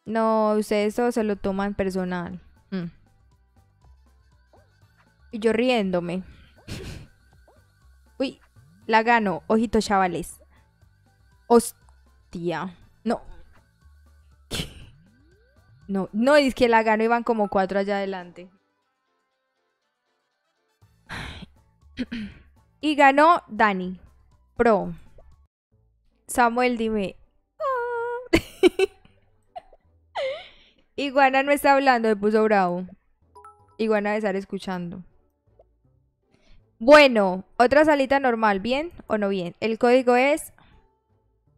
No, ustedes todo se lo toman personal. Mm. Y yo riéndome. Uy, la gano. Ojito, chavales. Hostia. No. No, no, es que la gano iban como cuatro allá adelante. Y ganó Dani. Pro. Samuel, dime. Iguana no está hablando, me puso bravo. Iguana debe estar escuchando. Bueno, otra salita normal, ¿bien o no bien? El código es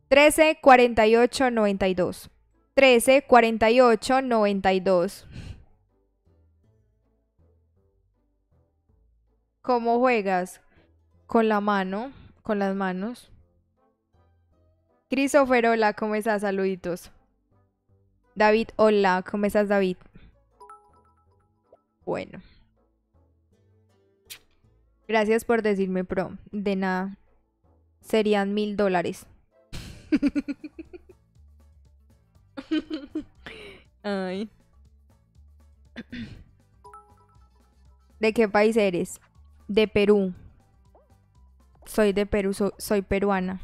134892. 134892. ¿Cómo juegas? Con la mano, con las manos. Christopher, hola, ¿cómo estás? Saluditos. David, hola, ¿cómo estás, David? Bueno. Gracias por decirme pro. De nada. Serían mil dólares. Ay. ¿De qué país eres? De Perú. Soy de Perú, soy peruana.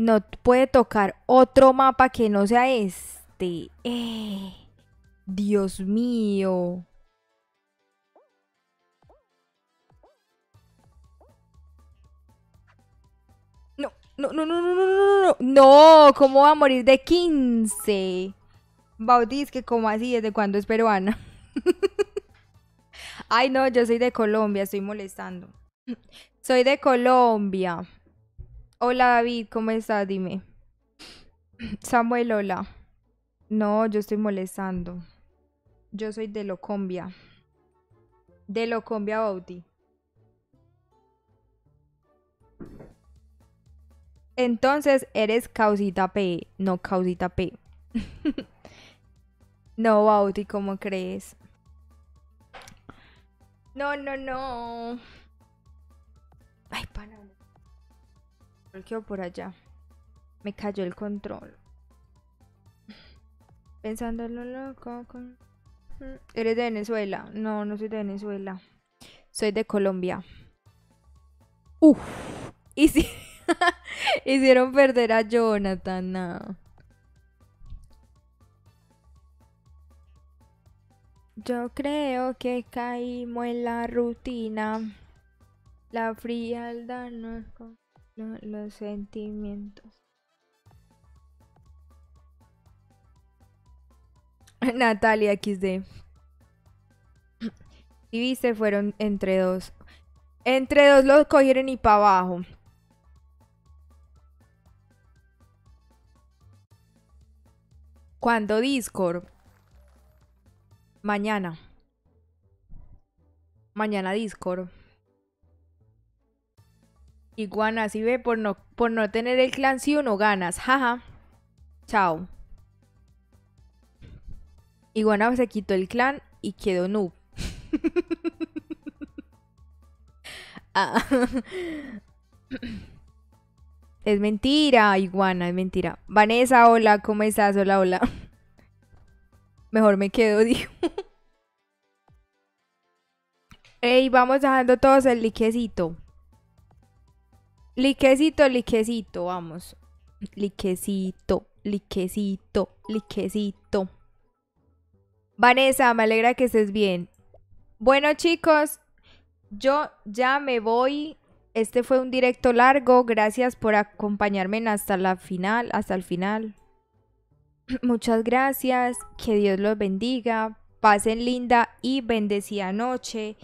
No puede tocar otro mapa que no sea este. Eh, Dios mío. No, no, no, no, no, no, no. No, ¿cómo va a morir de 15? Bautiz, que como así, ¿desde cuándo es peruana? Ay, no, yo soy de Colombia, estoy molestando. Soy de Colombia. Hola David, ¿cómo estás? Dime. Samuel, hola. No, yo estoy molestando. Yo soy de Locombia. De Locombia, Bauti. Entonces eres causita P, no causita P. no, Bauti, ¿cómo crees? No, no, no. Ay, pana. Quedó por allá. Me cayó el control. Pensando en lo loco. ¿Eres de Venezuela? No, no soy de Venezuela. Soy de Colombia. Uf. Y si... Hicieron perder a Jonathan. Yo creo que caímos en la rutina. La frialdad no con los sentimientos. Natalia XD. Y viste, fueron entre dos. Entre dos los cogieron y para abajo. ¿Cuándo Discord? Mañana. Mañana Discord. Iguana, si ve, por no, por no tener el clan, si uno ganas. Jaja. Chao. Iguana se quitó el clan y quedó noob. ah. Es mentira, iguana, es mentira. Vanessa, hola, ¿cómo estás? Hola, hola. Mejor me quedo, digo. Ey, vamos dejando todos el liquecito. Liquecito, liquecito, vamos. Liquecito, liquecito, liquecito. Vanessa, me alegra que estés bien. Bueno, chicos, yo ya me voy este fue un directo largo. Gracias por acompañarme hasta la final, hasta el final. Muchas gracias. Que Dios los bendiga. Pasen linda y bendecida noche.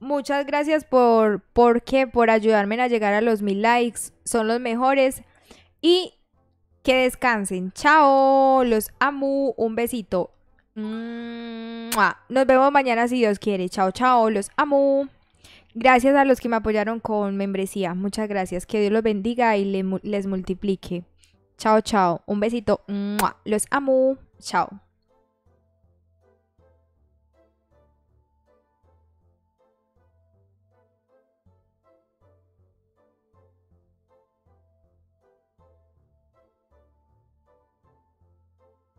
Muchas gracias por, por por ayudarme a llegar a los mil likes. Son los mejores. Y que descansen. Chao. Los amo. Un besito. Nos vemos mañana si Dios quiere. Chao, chao. Los amo. Gracias a los que me apoyaron con membresía. Muchas gracias. Que Dios los bendiga y les multiplique. Chao, chao. Un besito. Los amo. Chao.